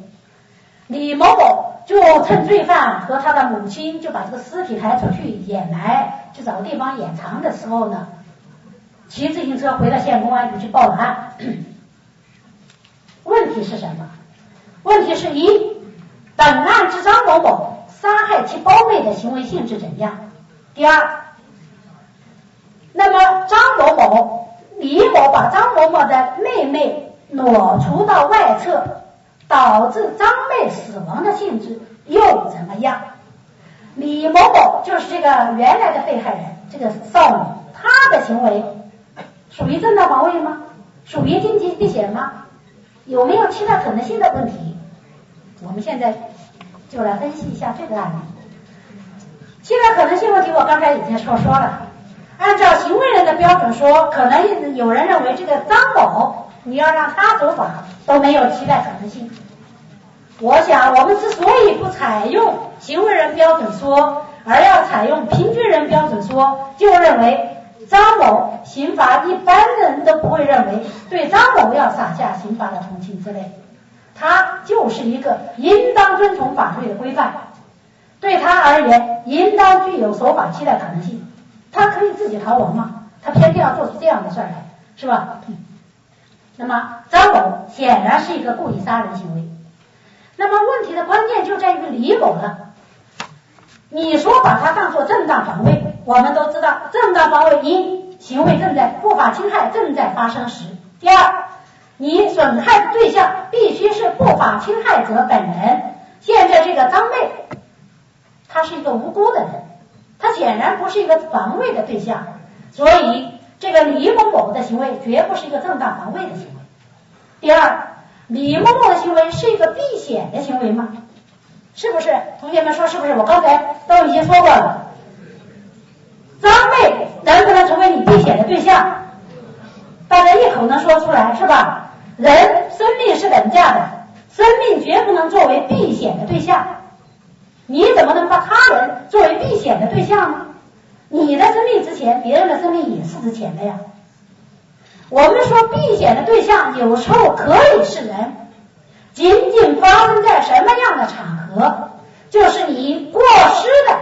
Speaker 5: 李某某，就趁罪犯和他的母亲就把这个尸体抬出去掩埋，去找地方掩藏的时候呢，骑自行车回到县公安局去报了案。问题是什么？问题是一，本案之张某某杀害其胞妹的行为性质怎样？第二，那么张某某、李某把张某某的妹妹挪出到外侧，导致张妹死亡的性质又怎么样？李某某就是这个原来的被害人，这个少女，她的行为属于正当防卫吗？属于经济避险吗？有没有其他可能性的问题？我们现在就来分析一下这个案例。现在可能性问题，我刚才已经说说了。按照行为人的标准说，可能有人认为这个张某，你要让他走法都没有期待可能性。我想我们之所以不采用行为人标准说，而要采用平均人标准说，就认为张某刑罚一般人都不会认为对张某要撒下刑罚的同情之泪，他就是一个应当遵从法律的规范，对他而言应当具有守法期的可能性，他可以自己逃亡吗？他偏偏要做出这样的事儿来，是吧？那么张某显然是一个故意杀人行为。那么问题的关键就在于李某了。你说把他当做正当防卫，我们都知道，正当防卫一行为正在不法侵害正在发生时。第二，你损害的对象必须是不法侵害者本人。现在这个张妹，她是一个无辜的人，她显然不是一个防卫的对象，所以这个李某某的行为绝不是一个正当防卫的行为。第二。李某某的行为是一个避险的行为吗？是不是？同学们说是不是？我刚才都已经说过了。张妹能不能成为你避险的对象？大家一口能说出来是吧？人生命是等价的，生命绝不能作为避险的对象。你怎么能把他人作为避险的对象呢？你的生命值钱，别人的生命也是值钱的呀。我们说避险的对象有时候可以是人，仅仅发生在什么样的场合，就是你过失的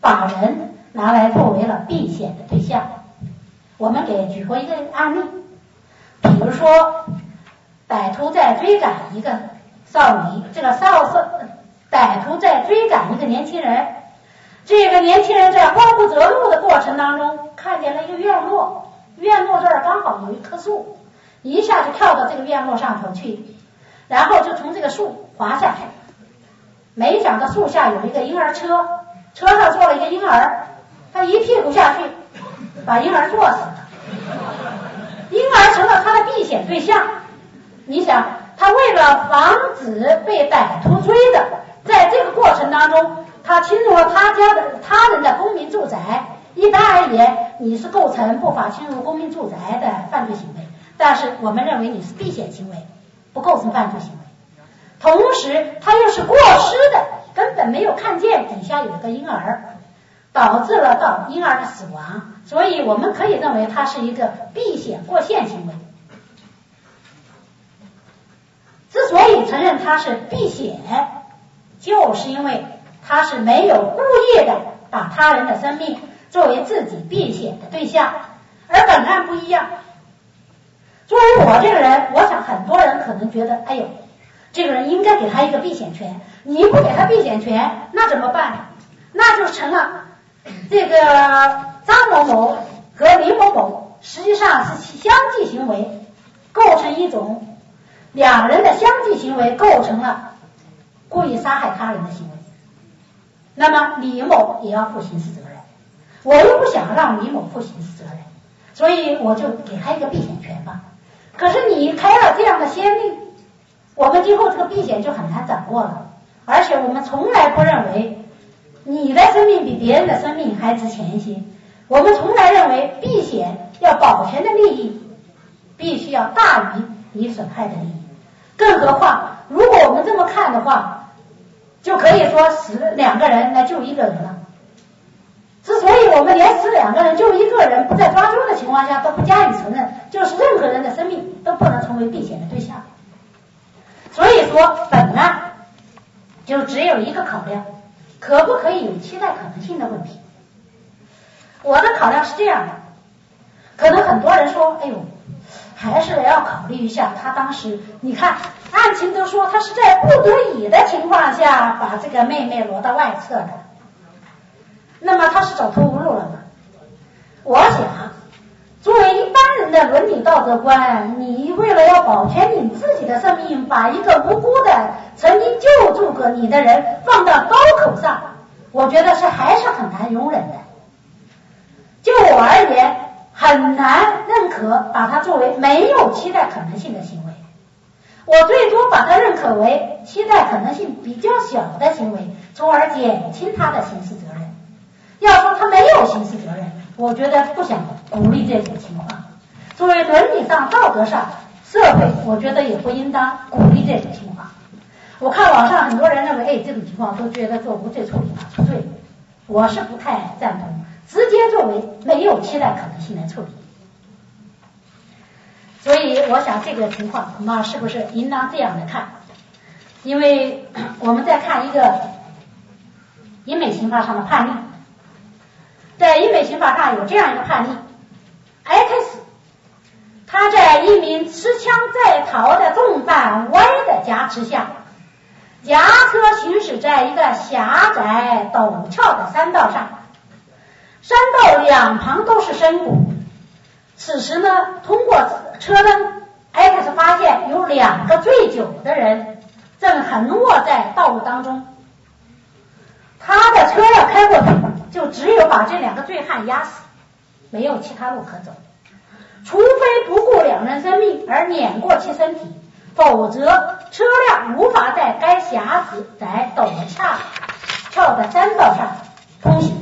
Speaker 5: 把人拿来作为了避险的对象。我们给举过一个案例，比如说歹徒在追赶一个少女，这个少少歹徒在追赶一个年轻人，这个年轻人在慌不择路的过程当中看见了一个院落。院落这儿刚好有一棵树，一下就跳到这个院落上头去，然后就从这个树滑下去。没想到树下有一个婴儿车，车上坐了一个婴儿，他一屁股下去，把婴儿坐死了。婴儿成了他的避险对象。你想，他为了防止被歹徒追的，在这个过程当中，他侵入了他家的他人的公民住宅。一般而言，你是构成不法侵入公民住宅的犯罪行为，但是我们认为你是避险行为，不构成犯罪行为。同时，他又是过失的，根本没有看见底下有个婴儿，导致了到婴儿的死亡，所以我们可以认为他是一个避险过线行为。之所以承认他是避险，就是因为他是没有故意的把他人的生命。作为自己避险的对象，而本案不一样。作为我这个人，我想很多人可能觉得，哎呦，这个人应该给他一个避险权。你不给他避险权，那怎么办？那就成了这个张某某和李某某实际上是相继行为，构成一种两人的相继行为，构成了故意杀害他人的行为。那么李某也要负刑事责任。我又不想让李某负刑事责任，所以我就给他一个避险权吧。可是你开了这样的先例，我们今后这个避险就很难掌握了。而且我们从来不认为你的生命比别人的生命还值钱一些。我们从来认为避险要保全的利益必须要大于你损害的利益。更何况，如果我们这么看的话，就可以说死两个人来救一个人了。之所以我们连死两个人就一个人不在抓阄的情况下都不加以承认，就是任何人的生命都不能成为避险的对象。所以说本案就只有一个考量，可不可以有期待可能性的问题。我的考量是这样的，可能很多人说，哎呦，还是要考虑一下他当时，你看案情都说他是在不得已的情况下把这个妹妹挪到外侧的。那么他是走投无路了吗？我想，作为一般人的伦理道德观，你为了要保全你自己的生命，把一个无辜的曾经救助过你的人放到刀口上，我觉得是还是很难容忍的。就我而言，很难认可把它作为没有期待可能性的行为。我最多把它认可为期待可能性比较小的行为，从而减轻他的刑事责任。要说他没有刑事责任，我觉得不想鼓励这种情况。作为伦理上、道德上，社会我觉得也不应当鼓励这种情况。我看网上很多人认为，哎，这种情况都觉得做无罪处理了，除罪。我是不太赞同，直接作为没有期待可能性来处理。所以我想这个情况恐怕是不是应当这样的看？因为我们在看一个英美刑法上的判例，在英美刑法上有这样一个判例：X 他在一名持枪在逃的重犯 Y 的加持下。驾车行驶在一个狭窄陡峭的山道上，山道两旁都是深谷。此时呢，通过车灯，X 发现有两个醉酒的人正横卧在道路当中。他的车要开过去，就只有把这两个醉汉压死，没有其他路可走，除非不顾两人生命而碾过其身体。否则，车辆无法在该狭窄陡峭峭的山道上通行。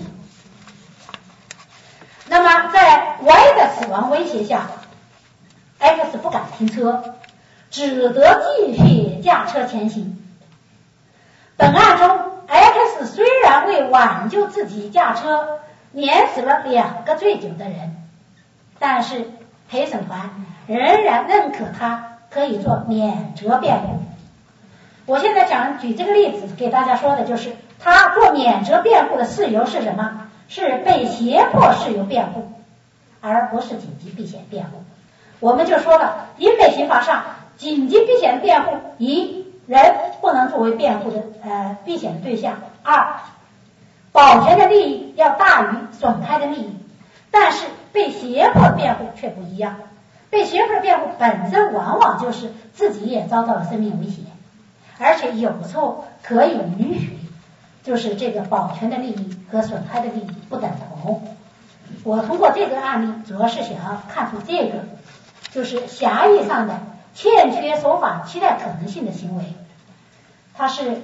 Speaker 5: 那么，在 Y 的死亡威胁下，X 不敢停车，只得继续驾车前行。本案中虽然为挽救自己驾车碾死了两个醉酒的人，但是陪审团仍然认可他。可以做免责辩护。我现在讲举这个例子给大家说的就是，他做免责辩护的事由是什么？是被胁迫事由辩护，而不是紧急避险辩护。我们就说了，英美刑法上紧急避险辩护，一人不能作为辩护的呃避险的对象；二保全的利益要大于损害的利益，但是被胁迫辩护却不一样。被胁迫辩护本身往往就是自己也遭到了生命威胁，而且有时候可以允许，就是这个保全的利益和损害的利益不等同。我通过这个案例，主要是想要看出这个，就是狭义上的欠缺守法期待可能性的行为，它是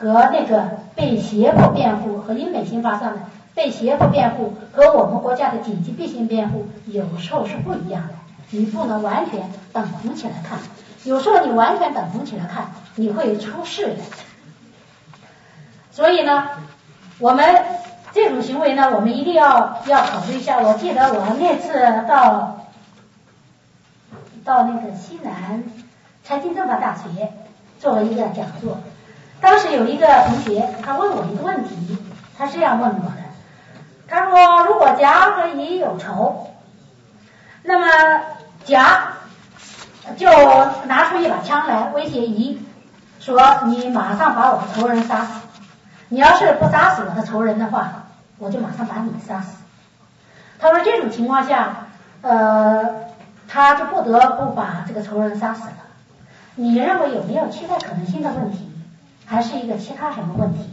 Speaker 5: 和那个被胁迫辩护和英美刑法上的被胁迫辩护和我们国家的紧急避险辩护有时候是不一样的。你不能完全等同起来看，有时候你完全等同起来看，你会出事的。所以呢，我们这种行为呢，我们一定要要考虑一下。我记得我那次到到那个西南财经政法大学做了一个讲座，当时有一个同学他问我一个问题，他这样问我的，他说如果甲和乙有仇，那么。甲就拿出一把枪来威胁乙，说：“你马上把我的仇人杀死，你要是不杀死我的仇人的话，我就马上把你杀死。”他说：“这种情况下，呃，他就不得不把这个仇人杀死了。你认为有没有期待可能性的问题，还是一个其他什么问题？”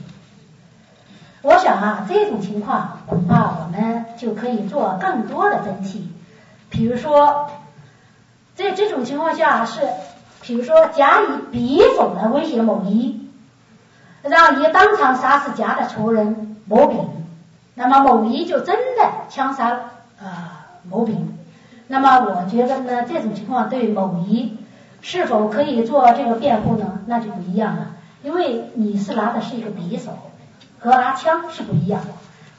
Speaker 5: 我想啊，这种情况恐怕我们就可以做更多的分析，比如说。在这种情况下是，比如说甲以匕首来威胁某乙，让乙当场杀死甲的仇人某丙，那么某乙就真的枪杀了啊某丙。那么我觉得呢，这种情况对某乙是否可以做这个辩护呢？那就不一样了，因为你是拿的是一个匕首，和拿枪是不一样的，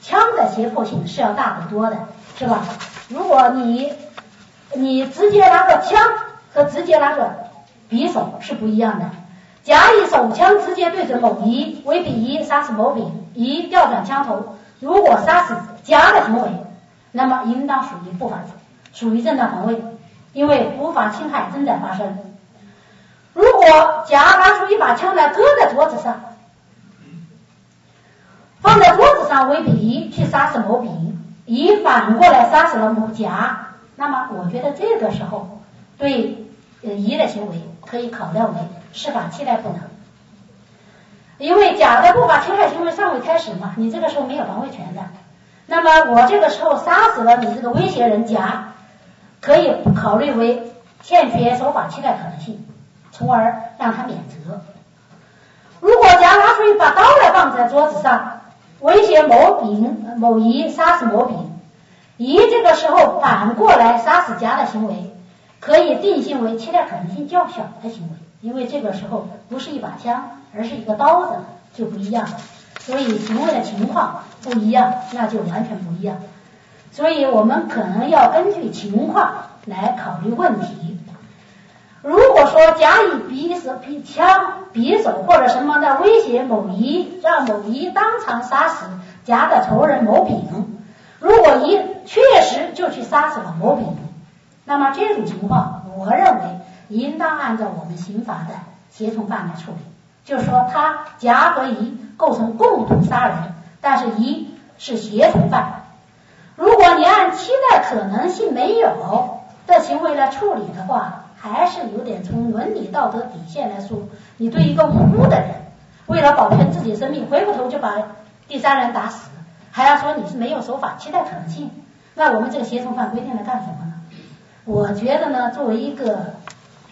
Speaker 5: 枪的胁迫性是要大得多的，是吧？如果你你直接拿个枪和直接拿个匕首是不一样的。甲以手枪直接对准某乙，为丙乙杀死某丙，乙调转枪头，如果杀死甲的行为，那么应当属于不法，属于正当防卫，因为不法侵害正在发生。如果甲拿出一把枪来搁在桌子上，放在桌子上为丙乙去杀死某丙，乙反过来杀死了某甲。那么，我觉得这个时候对乙的行为可以考量为司法期待不能，因为甲的不法侵害行为尚未开始嘛，你这个时候没有防卫权的。那么我这个时候杀死了你这个威胁人甲，可以考虑为欠缺守法期待可能性，从而让他免责。如果甲拿出一把刀来放在桌子上，威胁某丙、某乙杀死某丙。乙这个时候反过来杀死甲的行为，可以定性为期待可能性较小的行为，因为这个时候不是一把枪，而是一个刀子，就不一样了。所以行为的情况不一样，那就完全不一样。所以我们可能要根据情况来考虑问题。如果说甲以匕首、匕枪、匕首或者什么的威胁某乙，让某乙当场杀死甲的仇人某丙，如果乙确实就去杀死了某丙，那么这种情况，我认为应当按照我们刑法的协从犯来处理，就是说他甲和乙构成共同杀人，但是乙是协从犯。如果你按期待可能性没有的行为来处理的话，还是有点从伦理道德底线来说，你对一个无辜的人，为了保全自己的生命，回过头就把第三人打死，还要说你是没有守法期待可能性，那我们这个协同犯规定来干什么呢？我觉得呢，作为一个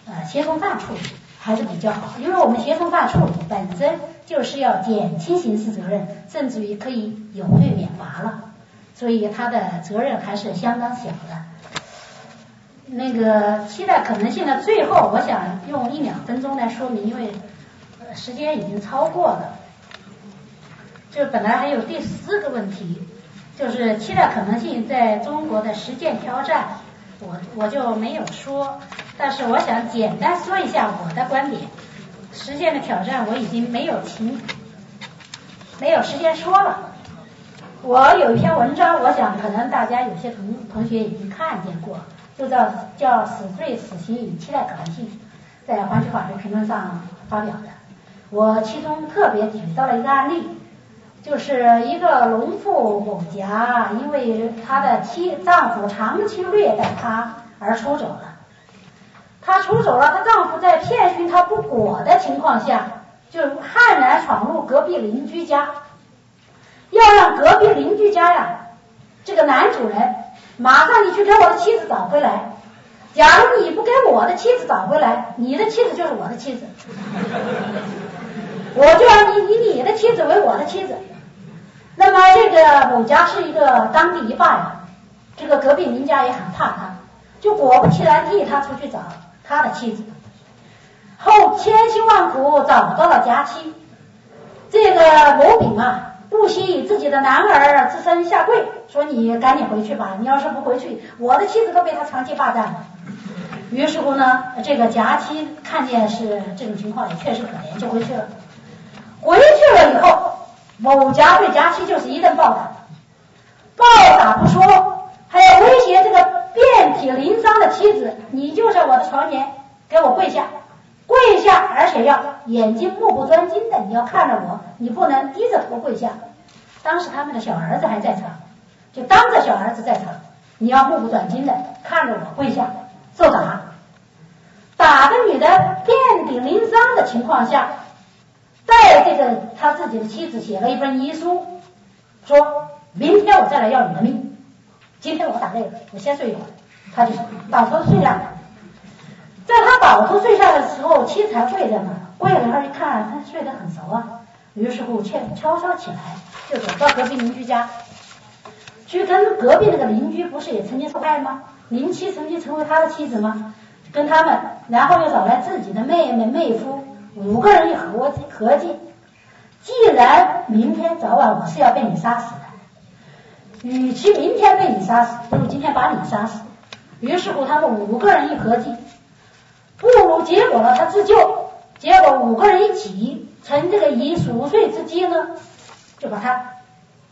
Speaker 5: 呃协同犯处理还是比较好，因为我们协同犯处理本身就是要减轻刑事责任，甚至于可以有罪免罚了，所以他的责任还是相当小的。那个期待可能性的最后，我想用一两分钟来说明，因为时间已经超过了。就本来还有第四个问题，就是期待可能性在中国的实践挑战，我我就没有说，但是我想简单说一下我的观点。实践的挑战我已经没有情，没有时间说了。我有一篇文章，我想可能大家有些同同学已经看见过。就叫叫死罪死刑与期待可能性，在环球法律评论上发表的。我其中特别举到了一个案例，就是一个农妇某甲，因为她的妻丈夫长期虐待她而出走了。她出走了，她丈夫在骗寻她不果的情况下，就悍然闯入隔壁邻居家，要让隔壁邻居家呀，这个男主人。马上你去给我的妻子找回来。假如你不给我的妻子找回来，你的妻子就是我的妻子。我就要你以你的妻子为我的妻子。那么这个某家是一个当地一霸呀，这个隔壁邻家也很怕他，就果不其然替他出去找他的妻子。后千辛万苦找到了佳期，这个某丙啊。不惜以自己的男儿之身下跪，说你赶紧回去吧，你要是不回去，我的妻子都被他长期霸占了。于是乎呢，这个夹妻看见是这种情况，也确实可怜，就回去了。回去了以后，某家对夹妻就是一顿暴打，暴打不说，还要威胁这个遍体鳞伤的妻子，你就在我的床前，给我跪下。跪下，而且要眼睛目不转睛的，你要看着我，你不能低着头跪下。当时他们的小儿子还在场，就当着小儿子在场，你要目不转睛的看着我跪下受打。打的女的遍体鳞伤的情况下，带这个他自己的妻子写了一份遗书，说明天我再来要你的命，今天我打累了，我先睡一会儿，他就倒头睡了。在他倒头睡下的时候，妻子还跪着呢。跪了，他一看，他睡得很熟啊。于是乎，悄悄悄起来，就走到隔壁邻居家，去跟隔壁那个邻居，不是也曾经受害吗？林妻曾经成为他的妻子吗？跟他们，然后又找来自己的妹妹、妹夫，五个人一合计，合计，既然明天早晚我是要被你杀死的，与其明天被你杀死，不如今天把你杀死。于是乎，他们五个人一合计。不如结果了？他自救，结果五个人一起趁这个一熟睡之机呢，就把他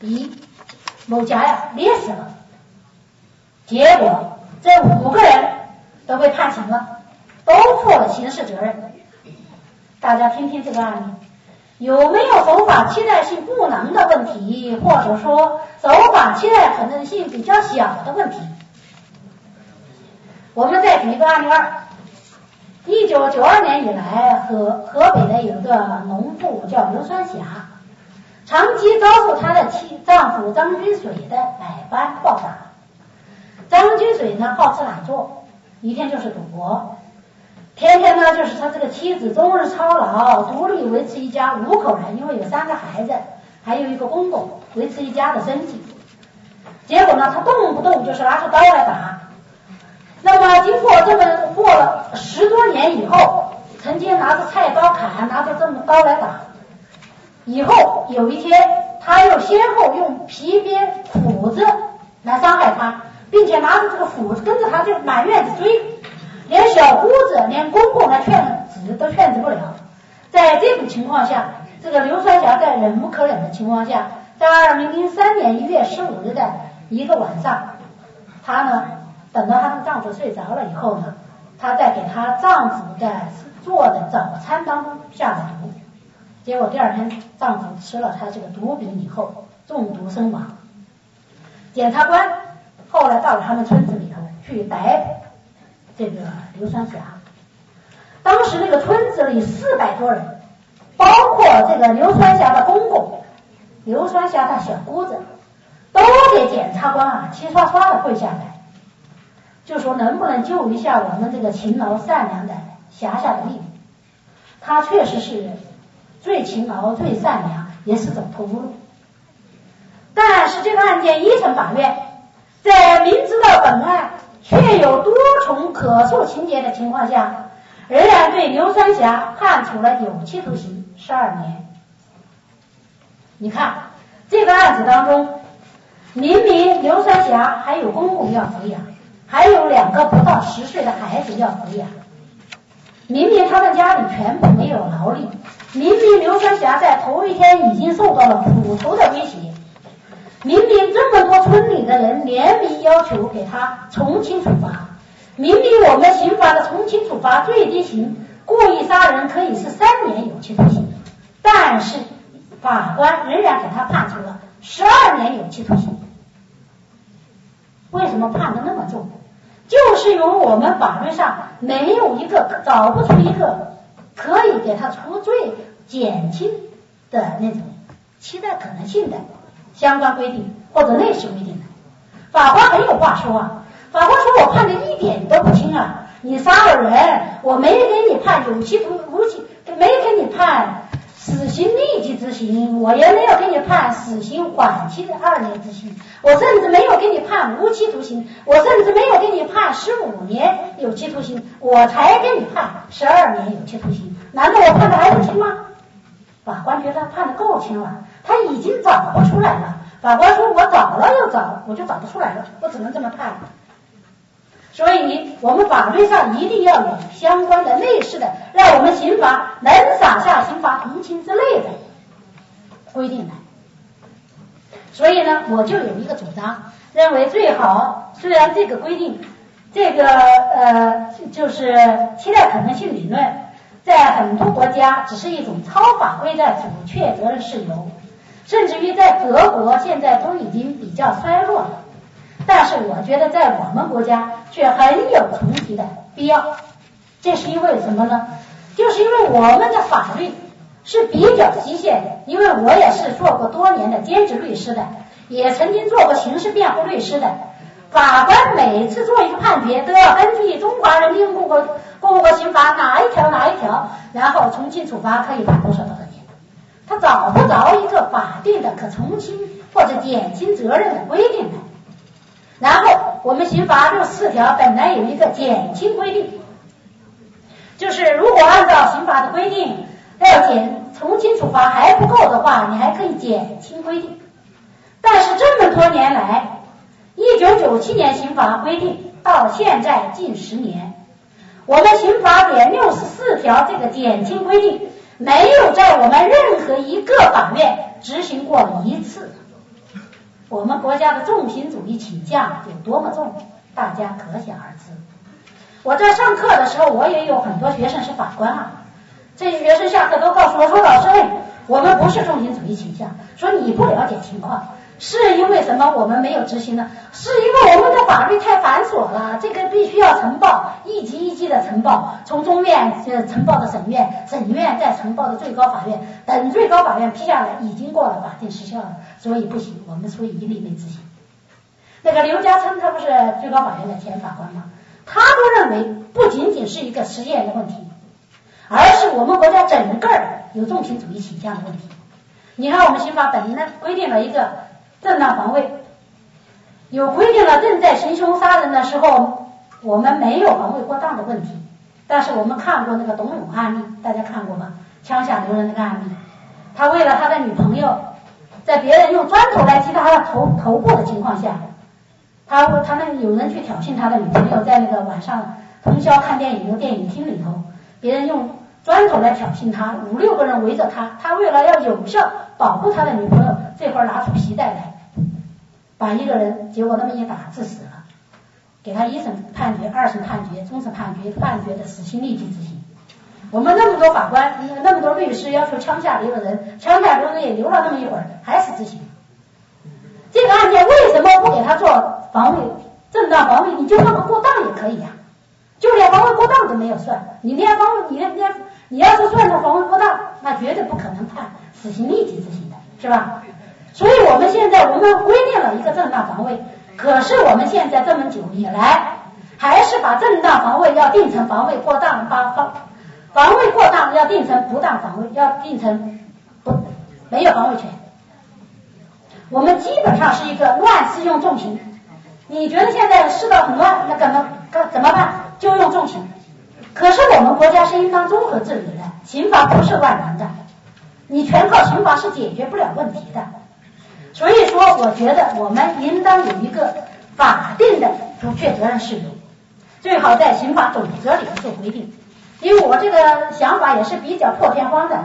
Speaker 5: 乙某甲呀勒死了。结果这五个人都被判刑了，都负了刑事责任。大家听听这个案例，有没有守法期待性不能的问题，或者说守法期待可能性比较小的问题？我们再举一个案例二。一九九二年以来，河河北的有个农妇叫刘双霞，长期遭受她的妻丈夫张君水的百般暴打。张君水呢好吃懒做，一天就是赌博，天天呢就是他这个妻子终日操劳，独立维持一家五口人，因为有三个孩子，还有一个公公，维持一家的生计。结果呢，他动不动就是拿出刀来打。那么经过这么过了十多年以后，曾经拿着菜刀砍，拿着这么刀来打。以后有一天，他又先后用皮鞭、斧子来伤害他，并且拿着这个斧子跟着他就满院子追，连小姑子、连公公来劝止都劝止不了。在这种情况下，这个刘三霞在忍无可忍的情况下，在二零零三年一月十五日的一个晚上，她呢等到她的丈夫睡着了以后呢，她在给她丈夫的做的早餐当中下了毒。结果第二天，丈夫吃了他这个毒饼以后中毒身亡。检察官后来到了他们村子里头去逮捕这个刘三霞。当时那个村子里四百多人，包括这个刘三霞的公公、刘三霞的小姑子，都给检察官啊齐刷刷的跪下来，就说能不能救一下我们这个勤劳善良的霞霞的命？她确实是。最勤劳、最善良，也是走投无路。但是这个案件一审法院在明知道本案确有多重可诉情节的情况下，仍然对刘三霞判处了有期徒刑十二年。你看这个案子当中，明明刘三霞还有公公要抚养，还有两个不到十岁的孩子要抚养，明明他的家里全部没有劳力。明明刘三霞在头一天已经受到了斧头的威胁，明明这么多村里的人联名要求给他从轻处罚，明明我们刑法的从轻处罚最低刑故意杀人可以是三年有期徒刑，但是法官仍然给他判处了十二年有期徒刑。为什么判的那么重？就是由我们法律上没有一个找不出一个。可以给他除罪减轻的那种期待可能性的相关规定或者类似规定的，法官很有话说啊。法官说我判的一点都不轻啊，你杀了人，我没给你判有期徒无期，没给你判。死刑立即执行，我也没有给你判死刑缓期的二年执行，我甚至没有给你判无期徒刑，我甚至没有给你判十五年有期徒刑，我才给你判十二年有期徒刑，难道我判的还不轻吗？法官觉得判的够轻了，他已经找不出来了。法官说我找了又找，我就找不出来了，我只能这么判。所以，我们法律上一定要有相关的类似的，让我们刑法能撒下刑罚同情之类的规定来。所以呢，我就有一个主张，认为最好，虽然这个规定，这个呃，就是期待可能性理论，在很多国家只是一种超法规的阻却责任事由，甚至于在德国现在都已经比较衰落了。但是我觉得在我们国家却很有重提的必要，这是因为什么呢？就是因为我们的法律是比较极限的，因为我也是做过多年的兼职律师的，也曾经做过刑事辩护律师的。法官每次做一个判决，都要根据《中华人民共和共和国刑法》哪一条哪一条，然后从轻处罚可以判多少多少年，他找不着一个法定的可从轻或者减轻责任的规定的。然后我们刑法六十四条本来有一个减轻规定，就是如果按照刑法的规定要减从轻处罚还不够的话，你还可以减轻规定。但是这么多年来，一九九七年刑法规定到现在近十年，我们刑法典六十四条这个减轻规定没有在我们任何一个法院执行过一次。我们国家的重刑主义倾向有多么重，大家可想而知。我在上课的时候，我也有很多学生是法官啊。这些学生下课都告诉我说：“老师，我们不是重刑主义倾向，说你不了解情况。”是因为什么？我们没有执行呢？是因为我们的法律太繁琐了，这个必须要呈报，一级一级的呈报，从中院呃呈报到省院，省院再呈报到最高法院，等最高法院批下来，已经过了法定时效了，所以不行，我们所以一律没执行。那个刘家昌他不是最高法院的前法官吗？他都认为不仅仅是一个实验的问题，而是我们国家整个有重刑主义倾向的问题。你看我们刑法本来规定了一个。正当防卫有规定了，正在行凶杀人的时候，我们没有防卫过当的问题。但是我们看过那个董永案例，大家看过吗？枪下留人那个案例，他为了他的女朋友，在别人用砖头来击打他的头头部的情况下，他他那有人去挑衅他的女朋友，在那个晚上通宵看电影的电影厅里头，别人用砖头来挑衅他，五六个人围着他，他为了要有效保护他的女朋友，这会儿拿出皮带来，把一个人结果那么一打致死了。给他一审判决、二审判决、终审判决，判决的死刑立即执行。我们那么多法官，那么多律师要求枪下留的人，枪下留人也留了那么一会儿，还是执行。这个案件为什么不给他做防卫正当防卫？你就算个过当也可以呀，就连防卫过当都没有算。你连防卫，你连连你要是算成防卫过当，那绝对不可能判死刑立即执行的，是吧？所以我们现在我们规定了一个正当防卫。可是我们现在这么久以来，还是把正当防卫要定成防卫过当，把防防卫过当要定成不当防卫，要定成不没有防卫权。我们基本上是一个乱世用重刑。你觉得现在世道很乱，那怎么怎么办？就用重刑。可是我们国家是应当综合治理的，刑罚不是万能的，你全靠刑罚是解决不了问题的。所以说，我觉得我们应当有一个法定的阻却责任事由，最好在刑法总则里做规定。因为我这个想法也是比较破天荒的，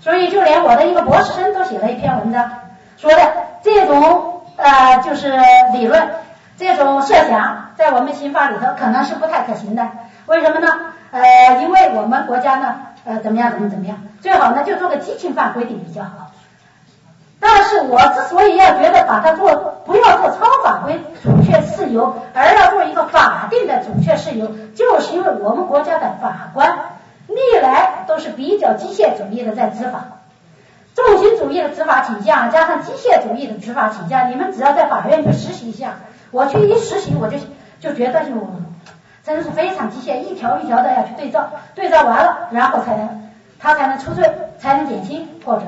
Speaker 5: 所以就连我的一个博士生都写了一篇文章，说的这种呃就是理论，这种设想在我们刑法里头可能是不太可行的。为什么呢？呃，因为我们国家呢呃怎么样怎么怎么样，最好呢就做个激情犯规定比较好。但是我之所以要觉得把它做不要做超法规准确事由，而要做一个法定的准确事由，就是因为我们国家的法官历来都是比较机械主义的在执法，重心主义的执法倾向加上机械主义的执法倾向，你们只要在法院去实习一下，我去一实习我就就觉得就真是非常机械，一条一条的要去对照，对照完了，然后才能他才能出罪，才能减轻或者。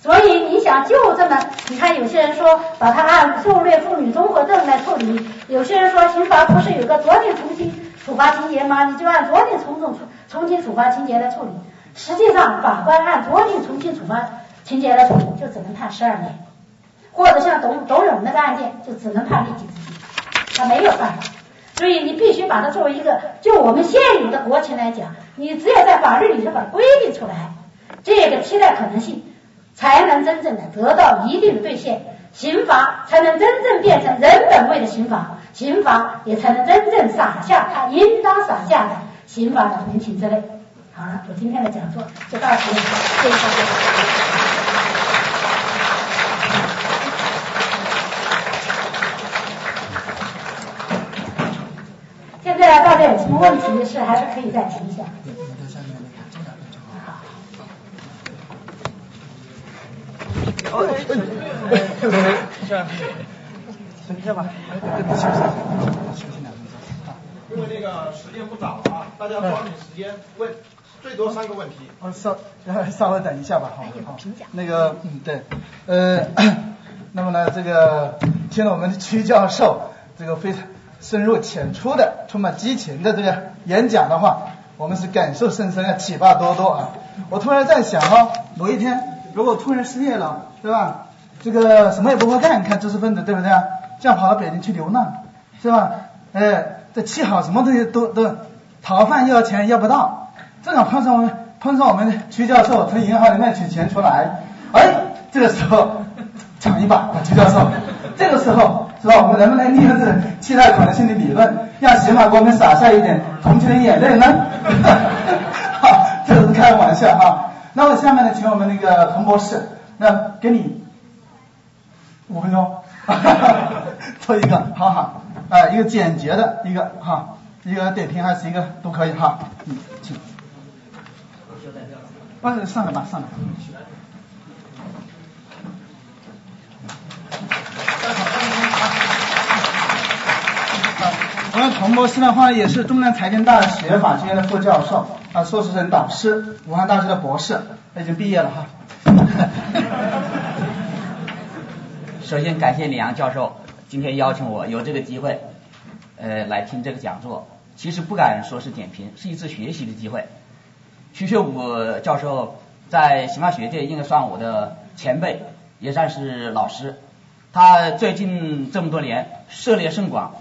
Speaker 5: 所以你想就这么，你看有些人说把它按受虐妇女综合症来处理，有些人说刑罚不是有个酌定从轻处罚情节吗？你就按酌定从重处从轻处罚情节来处理。实际上法官按酌定从轻处罚情节来处理，就只能判十二年，或者像董董勇那个案件就只能判立即执行，他没有办法。所以你必须把它作为一个，就我们现有的国情来讲，你只有在法律里头把规定出来，这个替代可能性。才能真正的得到一定的兑现，刑罚才能真正变成人本位的刑罚，刑罚也才能真正洒下它应当洒下的刑法的红旗之类。好了，我今天的讲座就到此结束。谢谢大家。现在大家。有什么问题是还是可以再提一下。
Speaker 2: 哦，等一下吧，哎，行行行，休息两分钟
Speaker 4: 因为那个时间不早了啊，大家抓紧时间问，最多三个问题。
Speaker 3: 哦，稍稍微等一下吧，好，好。那个，嗯，对，呃，那么呢，这个听了我们的曲教授这个非常深入浅出的、充满激情的这个演讲的话，我们是感受深深啊，启发多多啊。我突然在想啊，某一天。如果突然失业了，对吧？这个什么也不会干，你看知识分子对不对？这样跑到北京去流浪，是吧？哎，这气好，什么东西都都讨饭要钱要不到，正好碰上我们碰上我们曲教授从银行里面取钱出来，哎，这个时候抢一把，曲教授，这个时候是吧？我们能不能利用这个期待可能性的理论，让刑法官们洒下一点同情的眼泪呢？哈，这是开玩笑哈。那么下面呢，请我们那个童博士，那给你五分钟，做一个，好好，啊，一个简洁的一个哈，一个点评还是一个都可以哈，嗯，请，不是上来吧，上来。我们童博士的话也是中南财经大学法学院的副教授。硕士生导师，武汉大学的博士，已经毕业了哈。
Speaker 6: 首先感谢李阳教授今天邀请我有这个机会，呃，来听这个讲座。其实不敢说是点评，是一次学习的机会。徐学武教授在刑法学界应该算我的前辈，也算是老师。他最近这么多年涉猎甚广，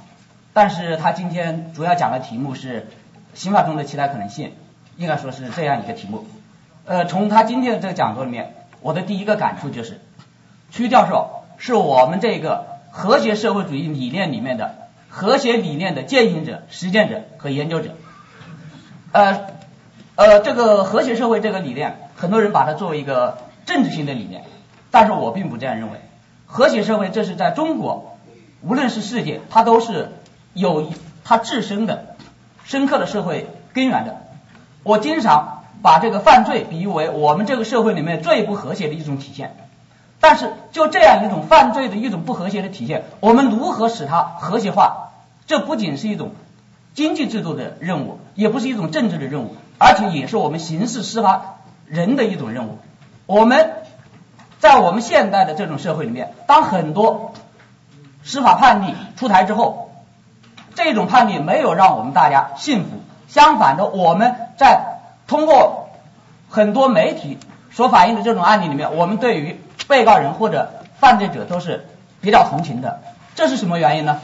Speaker 6: 但是他今天主要讲的题目是刑法中的其他可能性，应该说是这样一个题目。呃，从他今天的这个讲座里面，我的第一个感触就是，曲教授是我们这个和谐社会主义理念里面的和谐理念的践行者、实践者和研究者。呃呃，这个和谐社会这个理念，很多人把它作为一个政治性的理念，但是我并不这样认为。和谐社会，这是在中国，无论是世界，它都是有它自身的深刻的社会根源的。我经常把这个犯罪比喻为我们这个社会里面最不和谐的一种体现。但是，就这样一种犯罪的一种不和谐的体现，我们如何使它和谐化？这不仅是一种经济制度的任务，也不是一种政治的任务，而且也是我们刑事司法人的一种任务。我们。在我们现代的这种社会里面，当很多司法判例出台之后，这种判例没有让我们大家信服。相反的，我们在通过很多媒体所反映的这种案例里面，我们对于被告人或者犯罪者都是比较同情的。这是什么原因呢？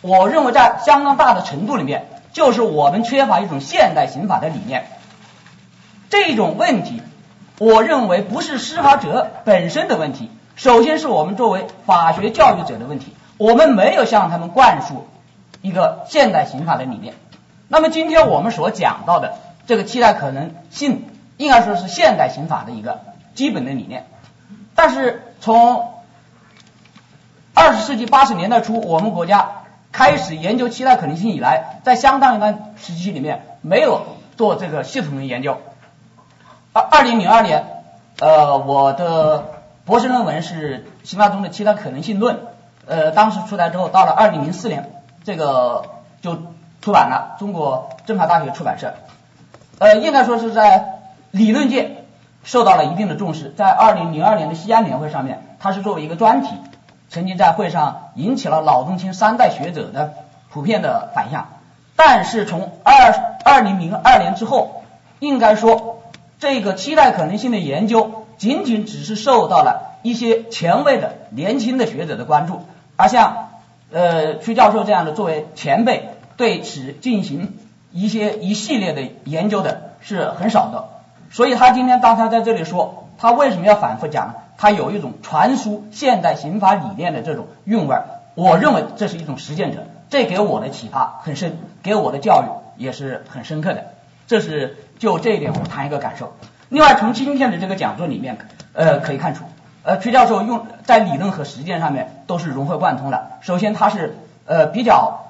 Speaker 6: 我认为在相当大的程度里面，就是我们缺乏一种现代刑法的理念。这种问题。我认为不是司法者本身的问题，首先是我们作为法学教育者的问题。我们没有向他们灌输一个现代刑法的理念。那么今天我们所讲到的这个期待可能性，应该说是现代刑法的一个基本的理念。但是从二十世纪八十年代初，我们国家开始研究期待可能性以来，在相当一段时期里面没有做这个系统的研究。二二零零二年，呃，我的博士论文是《刑法中的期待可能性论》，呃，当时出来之后，到了二零零四年，这个就出版了，中国政法大学出版社，呃，应该说是在理论界受到了一定的重视。在二零零二年的西安年会上面，它是作为一个专题，曾经在会上引起了老中青三代学者的普遍的反响。但是从二二零零二年之后，应该说。这个期待可能性的研究，仅仅只是受到了一些前卫的年轻的学者的关注，而像呃屈教授这样的作为前辈对此进行一些一系列的研究的是很少的。所以他今天当他在这里说，他为什么要反复讲？他有一种传输现代刑法理念的这种韵味儿。我认为这是一种实践者，这给我的启发很深，给我的教育也是很深刻的。这是就这一点，我谈一个感受。另外，从今天的这个讲座里面，呃，可以看出，呃，崔教授用在理论和实践上面都是融会贯通的。首先，他是呃比较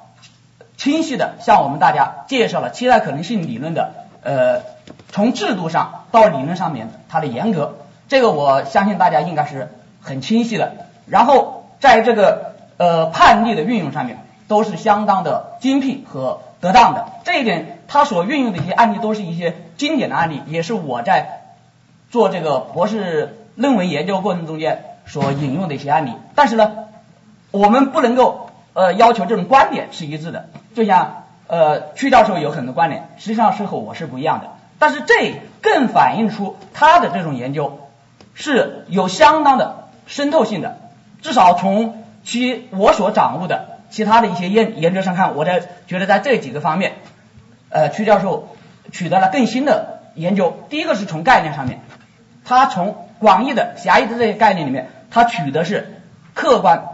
Speaker 6: 清晰的向我们大家介绍了期待可能性理论的呃从制度上到理论上面它的严格，这个我相信大家应该是很清晰的。然后，在这个呃判例的运用上面，都是相当的精辟和得当的。这一点。他所运用的一些案例都是一些经典的案例，也是我在做这个博士论文研究过程中间所引用的一些案例。但是呢，我们不能够呃要求这种观点是一致的。就像呃屈教授有很多观点，实际上是和我是不一样的。但是这更反映出他的这种研究是有相当的渗透性的。至少从其我所掌握的其他的一些研研究上看，我在觉得在这几个方面。呃，曲教授取得了更新的研究。第一个是从概念上面，他从广义的、狭义的这些概念里面，他取的是客观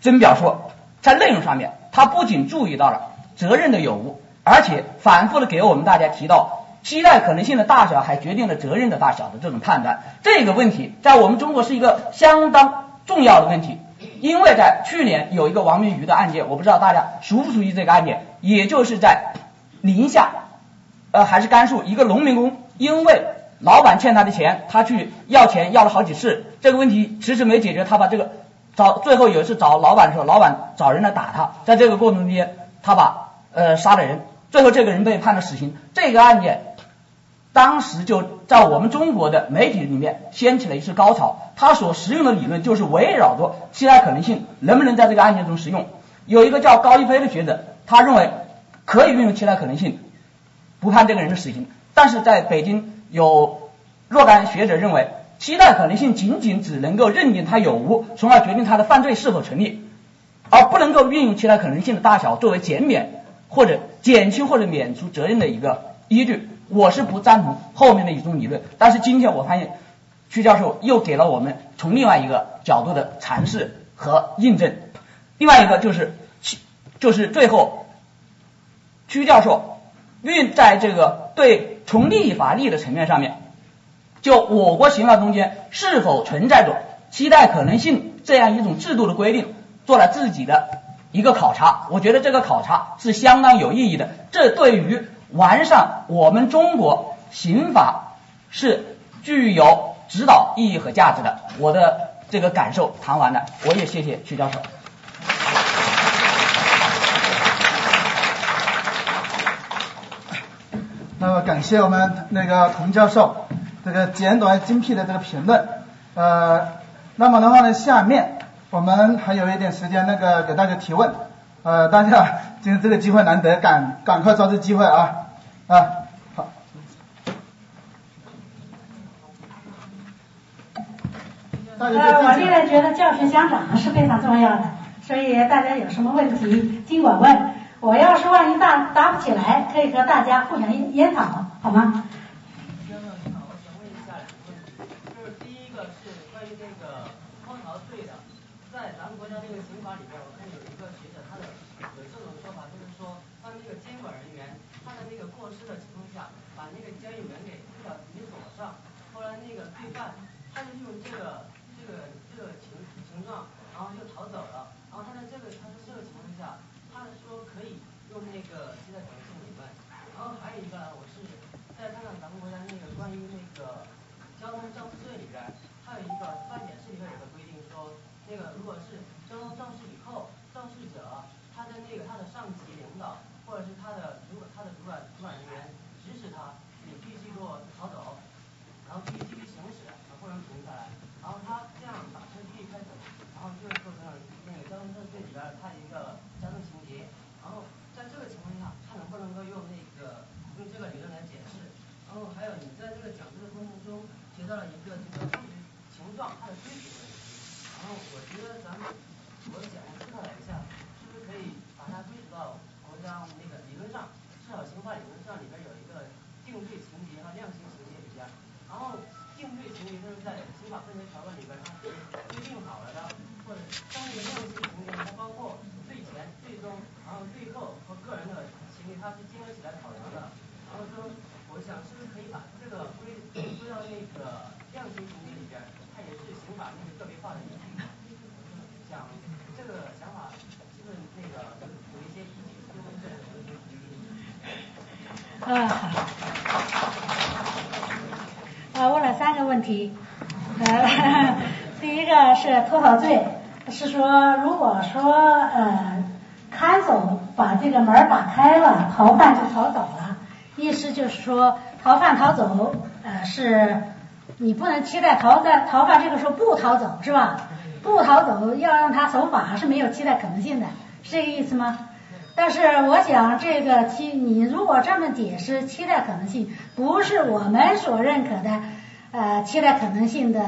Speaker 6: 真表说。在内容上面，他不仅注意到了责任的有无，而且反复的给我们大家提到期待可能性的大小，还决定了责任的大小的这种判断。这个问题在我们中国是一个相当重要的问题，因为在去年有一个王明宇的案件，我不知道大家熟不熟悉这个案件，也就是在。宁夏，呃，还是甘肃一个农民工，因为老板欠他的钱，他去要钱要了好几次，这个问题迟迟没解决，他把这个找最后有一次找老板的时候，老板找人来打他，在这个过程中间，他把呃杀了人，最后这个人被判了死刑。这个案件当时就在我们中国的媒体里面掀起了一次高潮，他所使用的理论就是围绕着期待可能性能不能在这个案件中使用。有一个叫高一飞的学者，他认为。可以运用期待可能性不判这个人的死刑。但是在北京有若干学者认为，期待可能性仅仅只能够认定他有无，从而决定他的犯罪是否成立，而不能够运用期待可能性的大小作为减免或者减轻或者免除责任的一个依据。我是不赞同后面的一种理论，但是今天我发现屈教授又给了我们从另外一个角度的阐释和印证。另外一个就是就是最后屈教授运在这个对从立法力的层面上面，就我国刑法中间是否存在着期待可能性这样一种制度的规定，做了自己的一个考察。我觉得这个考察是相当有意义的，这对于。完善我们中国刑法是具有指导意义和价值的。我的这个感受谈完了，我也谢谢曲教授。
Speaker 3: 那么感谢我们那个童教授这个简短精辟的这个评论。呃，那么的话呢，下面我们还有一点时间，那个给大家提问。呃，大家 今天这个机会难得，赶赶快抓住机会啊！啊，好。
Speaker 5: 呃，我现在觉得教学相长是非常重要的，所以大家有什么问题尽管问。我要是万一答答不起来，可以和大家互相研研讨，好吗？个是脱逃罪，是说如果说呃看守把这个门打开了，逃犯就逃走了，意思就是说逃犯逃走呃是你不能期待逃犯逃犯这个时候不逃走是吧？不逃走要让他守法是没有期待可能性的，是这个意思吗？但是我想，这个期你如果这么解释期待可能性，不是我们所认可的呃期待可能性的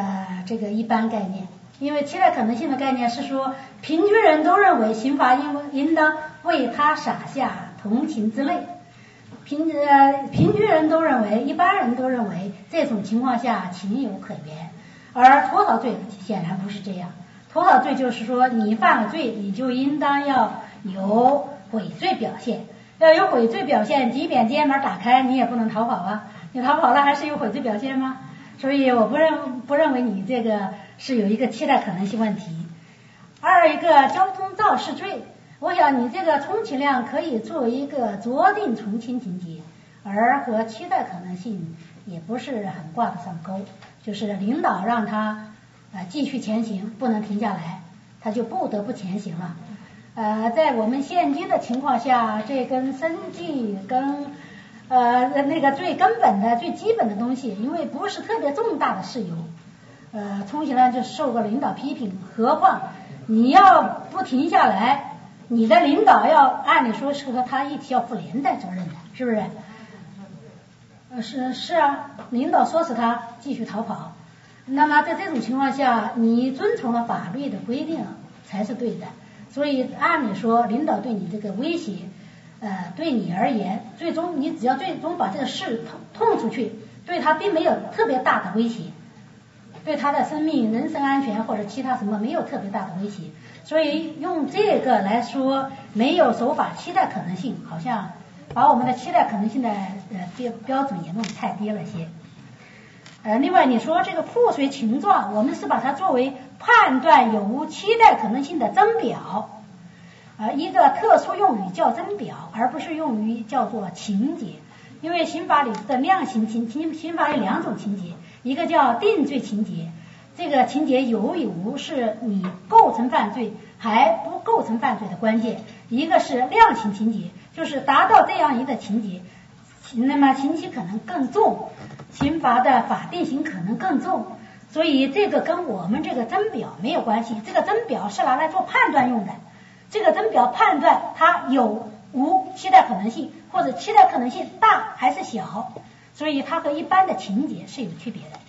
Speaker 5: 这个一般概念，因为期待可能性的概念是说，平均人都认为刑罚应应当为他洒下同情之泪，平呃平均人都认为，一般人都认为这种情况下情有可原，而脱逃罪显然不是这样，脱逃罪就是说你犯了罪，你就应当要有。悔罪表现要有悔罪表现，即便监门打开，你也不能逃跑啊！你逃跑了还是有悔罪表现吗？所以我不认不认为你这个是有一个期待可能性问题。二一个交通肇事罪，我想你这个充其量可以作为一个酌定从轻情节，而和期待可能性也不是很挂得上钩。就是领导让他呃继续前行，不能停下来，他就不得不前行了。呃，在我们现今的情况下，这跟生计跟呃那个最根本的、最基本的东西，因为不是特别重大的事由，呃，充其量就受个领导批评。何况你要不停下来，你的领导要按理说是和他一起要负连带责任的，是不是？呃，是是啊，领导说死他继续逃跑，那么在这种情况下，你遵从了法律的规定才是对的。所以按理说，领导对你这个威胁，呃，对你而言，最终你只要最终把这个事痛痛出去，对他并没有特别大的威胁，对他的生命、人身安全或者其他什么没有特别大的威胁。所以用这个来说，没有守法期待可能性，好像把我们的期待可能性的呃标标准也弄得太低了些。呃，另外你说这个破碎情状，我们是把它作为判断有无期待可能性的增表，呃，一个特殊用语叫增表，而不是用于叫做情节。因为刑法里的量刑情情刑法有两种情节，一个叫定罪情节。这个情节有与无是你构成犯罪还不构成犯罪的关键。一个是量刑情节，就是达到这样一个情节，那么刑期可能更重，刑罚的法定刑可能更重。所以这个跟我们这个真表没有关系，这个真表是拿来做判断用的。这个真表判断它有无期待可能性，或者期待可能性大还是小，所以它和一般的情节是有区别的。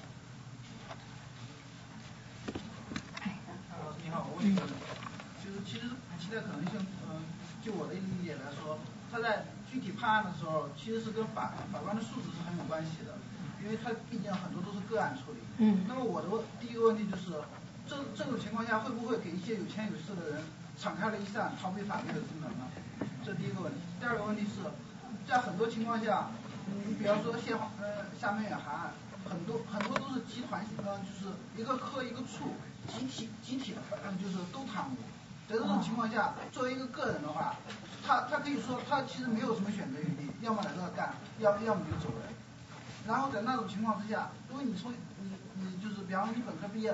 Speaker 7: 就是其实期待可能性，嗯，就我的理解来说，他在具体判案的时候，其实是跟法法官的素质是很有关系的，因为他毕竟很多都是个案处理。
Speaker 5: 嗯。
Speaker 7: 那么我的问第一个问题就是，这这种情况下会不会给一些有钱有势的人敞开了一扇逃避法律的之门呢？这第一个问题。第二个问题是，在很多情况下，你比方说现呃厦门远海案，很多很多都是集团性，呃就是一个科一个处。集体集体的，嗯，就是都贪污。在这种情况下，作为一个个人的话，他他可以说他其实没有什么选择余地，要么在这干，要要么就走人。然后在那种情况之下，如果你从你你就是比方说你本科毕业，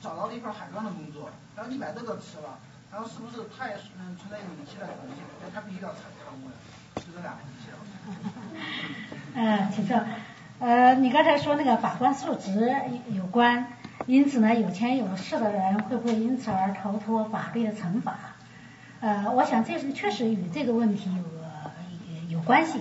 Speaker 7: 找到了一份海关的工作，然后你把这个辞了，然后是不是他也嗯存在一种期待可能性？他必须要贪贪污呀，就这两个问题。
Speaker 5: 嗯，请坐。呃，你刚才说那个法官素质有关。因此呢，有钱有势的人会不会因此而逃脱法律的惩罚？呃，我想这是确实与这个问题有有关系，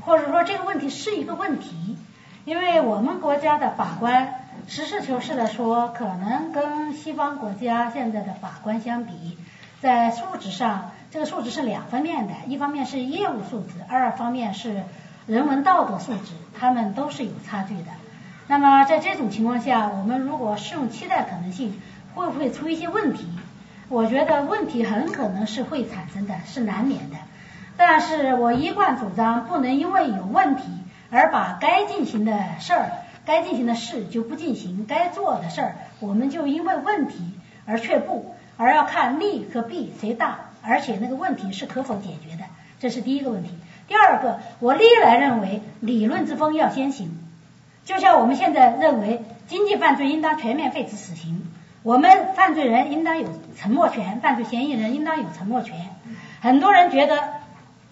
Speaker 5: 或者说这个问题是一个问题。因为我们国家的法官，实事求是的说，可能跟西方国家现在的法官相比，在素质上，这个素质是两方面的，一方面是业务素质，二方面是人文道德素质，他们都是有差距的。那么在这种情况下，我们如果适用期待可能性，会不会出一些问题？我觉得问题很可能是会产生的，是难免的。但是我一贯主张，不能因为有问题而把该进行的事儿、该进行的事就不进行，该做的事儿我们就因为问题而却步，而要看利和弊谁大，而且那个问题是可否解决的，这是第一个问题。第二个，我历来认为，理论之风要先行。就像我们现在认为经济犯罪应当全面废止死刑，我们犯罪人应当有沉默权，犯罪嫌疑人应当有沉默权。很多人觉得，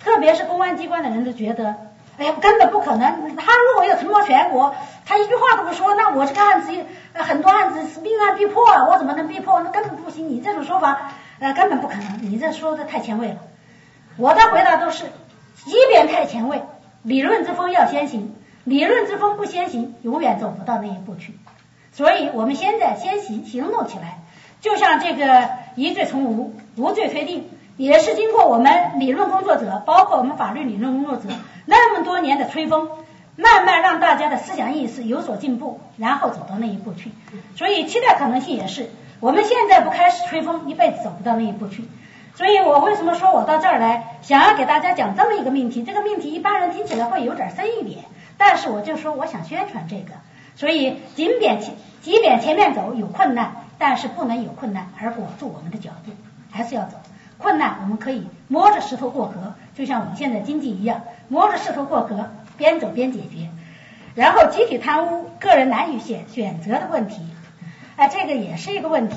Speaker 5: 特别是公安机关的人都觉得，哎呀，根本不可能。他如果有沉默权，我他一句话都不说，那我这个案子很多案子是命案必破啊，我怎么能必破？那根本不行。你这种说法呃根本不可能，你这说的太前卫了。我的回答都是，即便太前卫，理论之风要先行。理论之风不先行，永远走不到那一步去。所以，我们现在先行行动起来。就像这个疑罪从无，无罪推定，也是经过我们理论工作者，包括我们法律理论工作者那么多年的吹风，慢慢让大家的思想意识有所进步，然后走到那一步去。所以，期待可能性也是，我们现在不开始吹风，一辈子走不到那一步去。所以我为什么说我到这儿来，想要给大家讲这么一个命题？这个命题一般人听起来会有点深一点。但是我就说，我想宣传这个，所以即便前即便前面走有困难，但是不能有困难而裹住我们的脚步，还是要走。困难我们可以摸着石头过河，就像我们现在经济一样，摸着石头过河，边走边解决。然后集体贪污，个人难以选选择的问题，哎，这个也是一个问题。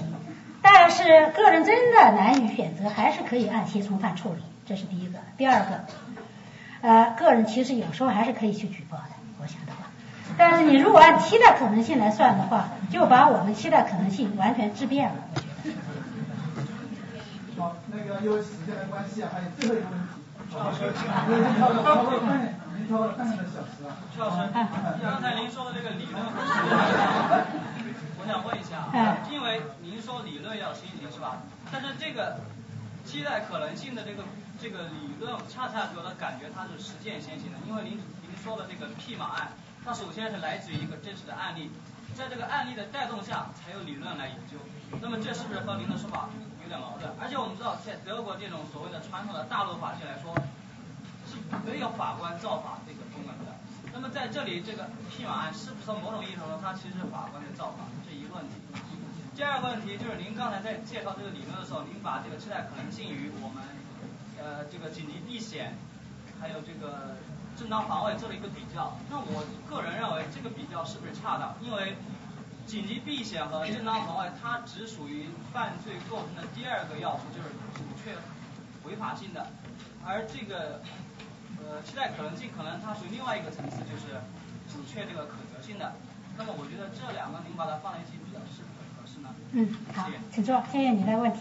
Speaker 5: 但是个人真的难以选择，还是可以按胁从犯处理，这是第一个。第二个。呃，个人其实有时候还是可以去举报的，我想的话。但是你如果按期待可能性来算的话，就把我们期待可能性完全质变了。
Speaker 3: 好，那个因为时间的关系啊，还有最后一个问题。已经超过超过半年，已经超过半个小时了。
Speaker 8: 徐老师，刚才您说的这个理论，我想问一下，因为您说理论要先行是吧？但是这个期待可能性的这个这个理论，恰恰给我的感觉它是实践先行的，因为您您说的这个匹马案，它首先是来自于一个真实的案例，在这个案例的带动下，才有理论来研究。那么这是不是和您的说法有点矛盾？而且我们知道，在德国这种所谓的传统的大陆法系来说，是没有法官造法这个功能的。那么在这里，这个匹马案是不是从某种意义上说，它其实是法官的造法？问题。第二个问题就是，您刚才在介绍这个理论的时候，您把这个期待可能性与我们呃这个紧急避险，还有这个正当防卫做了一个比较。那我个人认为，这个比较是不是恰当？因为紧急避险和正当防卫，它只属于犯罪构成的第二个要素，就是阻却违法性的，而这个呃期待可能性，可能它属于另外一个层次，就是阻却这个可得性的。那么我觉得这两个您把它放在一起？
Speaker 5: 嗯，好，请坐，谢谢你的问题。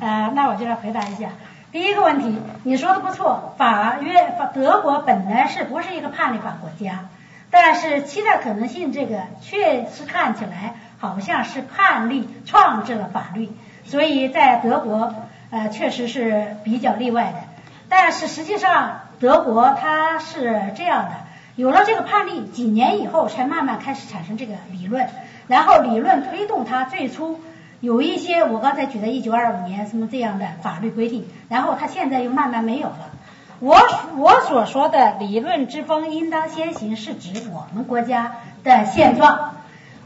Speaker 5: 呃，那我就来回答一下。第一个问题，你说的不错，法院法德国本来是不是一个判例法国家？但是期待可能性这个确实看起来好像是判例创制了法律，所以在德国呃确实是比较例外的。但是实际上德国它是这样的，有了这个判例，几年以后才慢慢开始产生这个理论，然后理论推动它最初有一些我刚才举的1925年什么这样的法律规定，然后它现在又慢慢没有了。我我所说的理论之风应当先行，是指我们国家的现状。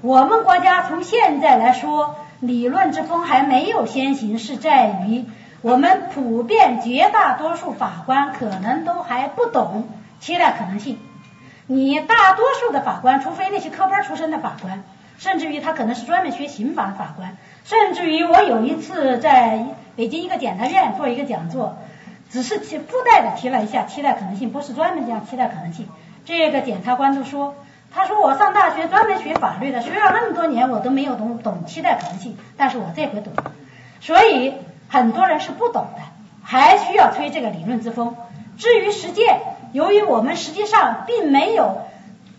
Speaker 5: 我们国家从现在来说，理论之风还没有先行，是在于我们普遍绝大多数法官可能都还不懂期待可能性。你大多数的法官，除非那些科班出身的法官，甚至于他可能是专门学刑法的法官，甚至于我有一次在北京一个检察院做一个讲座。只是提附带的提了一下期待可能性，不是专门讲期待可能性。这个检察官都说，他说我上大学专门学法律的，学了那么多年，我都没有懂懂期待可能性，但是我这回懂了。所以很多人是不懂的，还需要吹这个理论之风。至于实践，由于我们实际上并没有，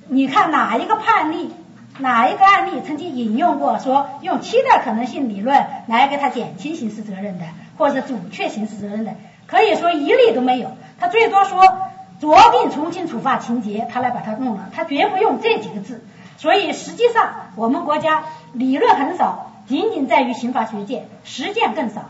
Speaker 5: 你看哪一个判例，哪一个案例曾经引用过说用期待可能性理论来给他减轻刑事责任的，或者阻却刑事责任的。可以说一例都没有，他最多说酌定从轻处罚情节，他来把它弄了，他绝不用这几个字。所以实际上我们国家理论很少，仅仅在于刑法学界，实践更少。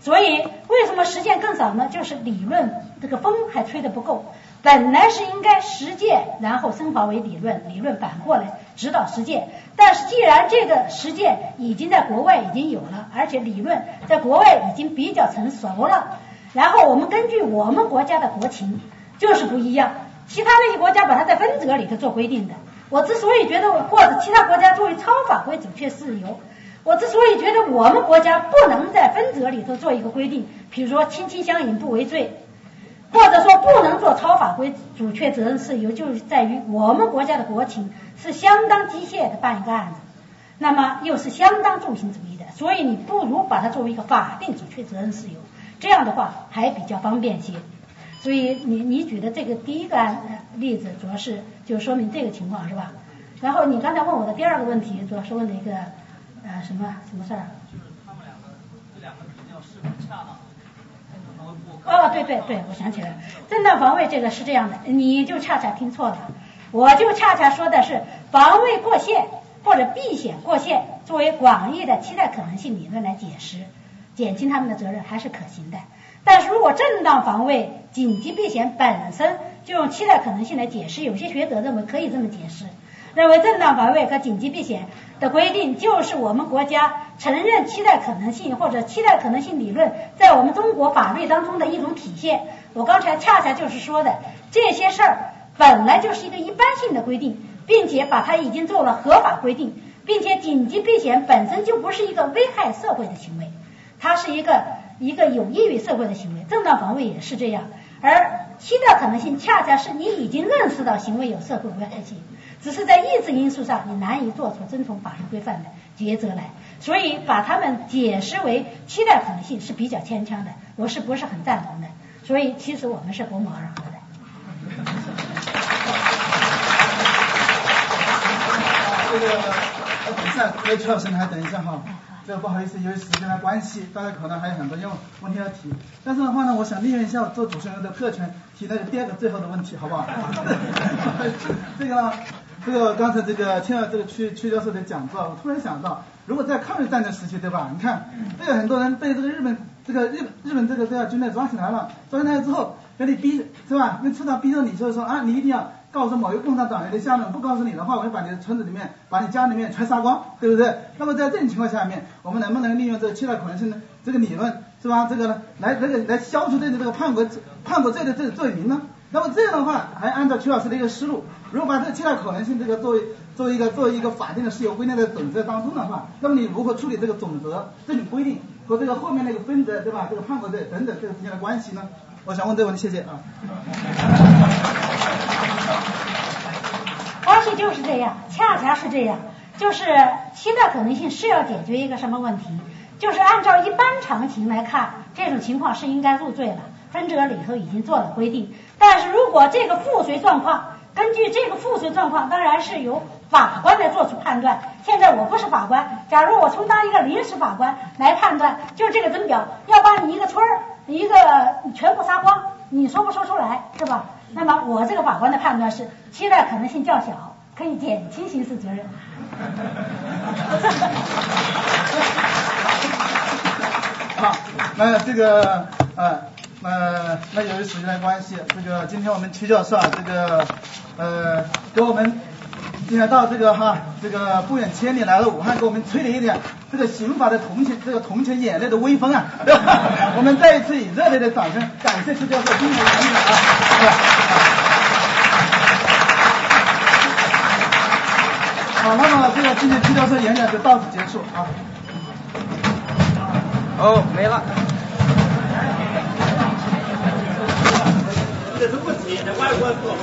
Speaker 5: 所以为什么实践更少呢？就是理论这个风还吹得不够。本来是应该实践，然后升华为理论，理论反过来指导实践。但是既然这个实践已经在国外已经有了，而且理论在国外已经比较成熟了。然后我们根据我们国家的国情就是不一样，其他那些国家把它在分则里头做规定的。我之所以觉得或者其他国家作为超法规准确事由，我之所以觉得我们国家不能在分则里头做一个规定，比如说亲亲相隐不为罪，或者说不能做超法规阻却责任事由，就是在于我们国家的国情是相当机械的办一个案子，那么又是相当重刑主义的，所以你不如把它作为一个法定阻却责任事由。这样的话还比较方便些，所以你你举的这个第一个案例子，主要是就说明这个情况是吧？然后你刚才问我的第二个问题，主要是问的一个呃什么什么事儿？
Speaker 8: 就是他们两个这两个比较是否恰当？
Speaker 5: 哦，对对对，我想起来了，正当防卫这个是这样的，你就恰恰听错了，我就恰恰说的是防卫过线或者避险过线，作为广义的期待可能性理论来解释。减轻他们的责任还是可行的，但是如果正当防卫、紧急避险本身就用期待可能性来解释，有些学者认为可以这么解释，认为正当防卫和紧急避险的规定就是我们国家承认期待可能性或者期待可能性理论在我们中国法律当中的一种体现。我刚才恰恰就是说的这些事儿本来就是一个一般性的规定，并且把它已经做了合法规定，并且紧急避险本身就不是一个危害社会的行为。它是一个一个有益于社会的行为，正当防卫也是这样，而期待可能性恰恰是你已经认识到行为有社会危害性，只是在意志因素上你难以做出遵从法律规范的抉择来，所以把他们解释为期待可能性是比较牵强的，我是不是很赞同的？所以其实我们是不谋而合的。
Speaker 3: 这个等一下，各位曲老师，你还等一下哈。这个不好意思，由于时间的关系，大家可能还有很多用问题要提。但是的话呢，我想利用一下我做主持人的特权，提那个第二个最后的问题，好不好？这个，这个刚才这个听了这个曲曲教授的讲座，我突然想到，如果在抗日战争时期，对吧？你看，这个很多人被这个日本这个日日本这个这个军队抓起来了，抓起来之后，给你逼是吧？用处长逼着你，就是说啊，你一定要。告诉某一个共产党员的下落，不告诉你的话，我就把你的村子里面，把你家里面全杀光，对不对？那么在这种情况下面，我们能不能利用这个七大可能性呢这个理论，是吧？这个呢，来那个来消除这个这个叛国叛国罪的这个罪名呢？那么这样的话，还按照曲老师的一个思路，如果把这个期待可能性这个作为作为一个作为一个法定的事由规定的准则当中的话，那么你如何处理这个总则这种规定和这个后面那个分则，对吧？这个叛国罪等等这个之间的关系呢？我想问这个问题，谢谢啊。
Speaker 5: 关系就是这样，恰恰是这样，就是期待可能性是要解决一个什么问题？就是按照一般常情来看，这种情况是应该入罪了。分则里头已经做了规定，但是如果这个附随状况，根据这个附随状况，当然是由法官来做出判断。现在我不是法官，假如我充当一个临时法官来判断，就这个钟表要把你一个村儿一个全部杀光，你说不说出来是吧？那么我这个法官的判断是期待可能性较小，可以减轻刑事责任。
Speaker 3: 好，那这个呃。呃，那由于时间的关系，这个今天我们曲教授啊，这个呃，给我们今天到这个哈，这个不远千里来了武汉，给我们吹了一点这个刑法的同情，这个同情眼泪的微风啊，对吧？我们再一次以热烈的掌声感谢曲教授今天的演讲啊，好，那么这个今天曲教授演讲就到此结束啊。
Speaker 2: 哦，没了。
Speaker 4: 的问题，外观做好。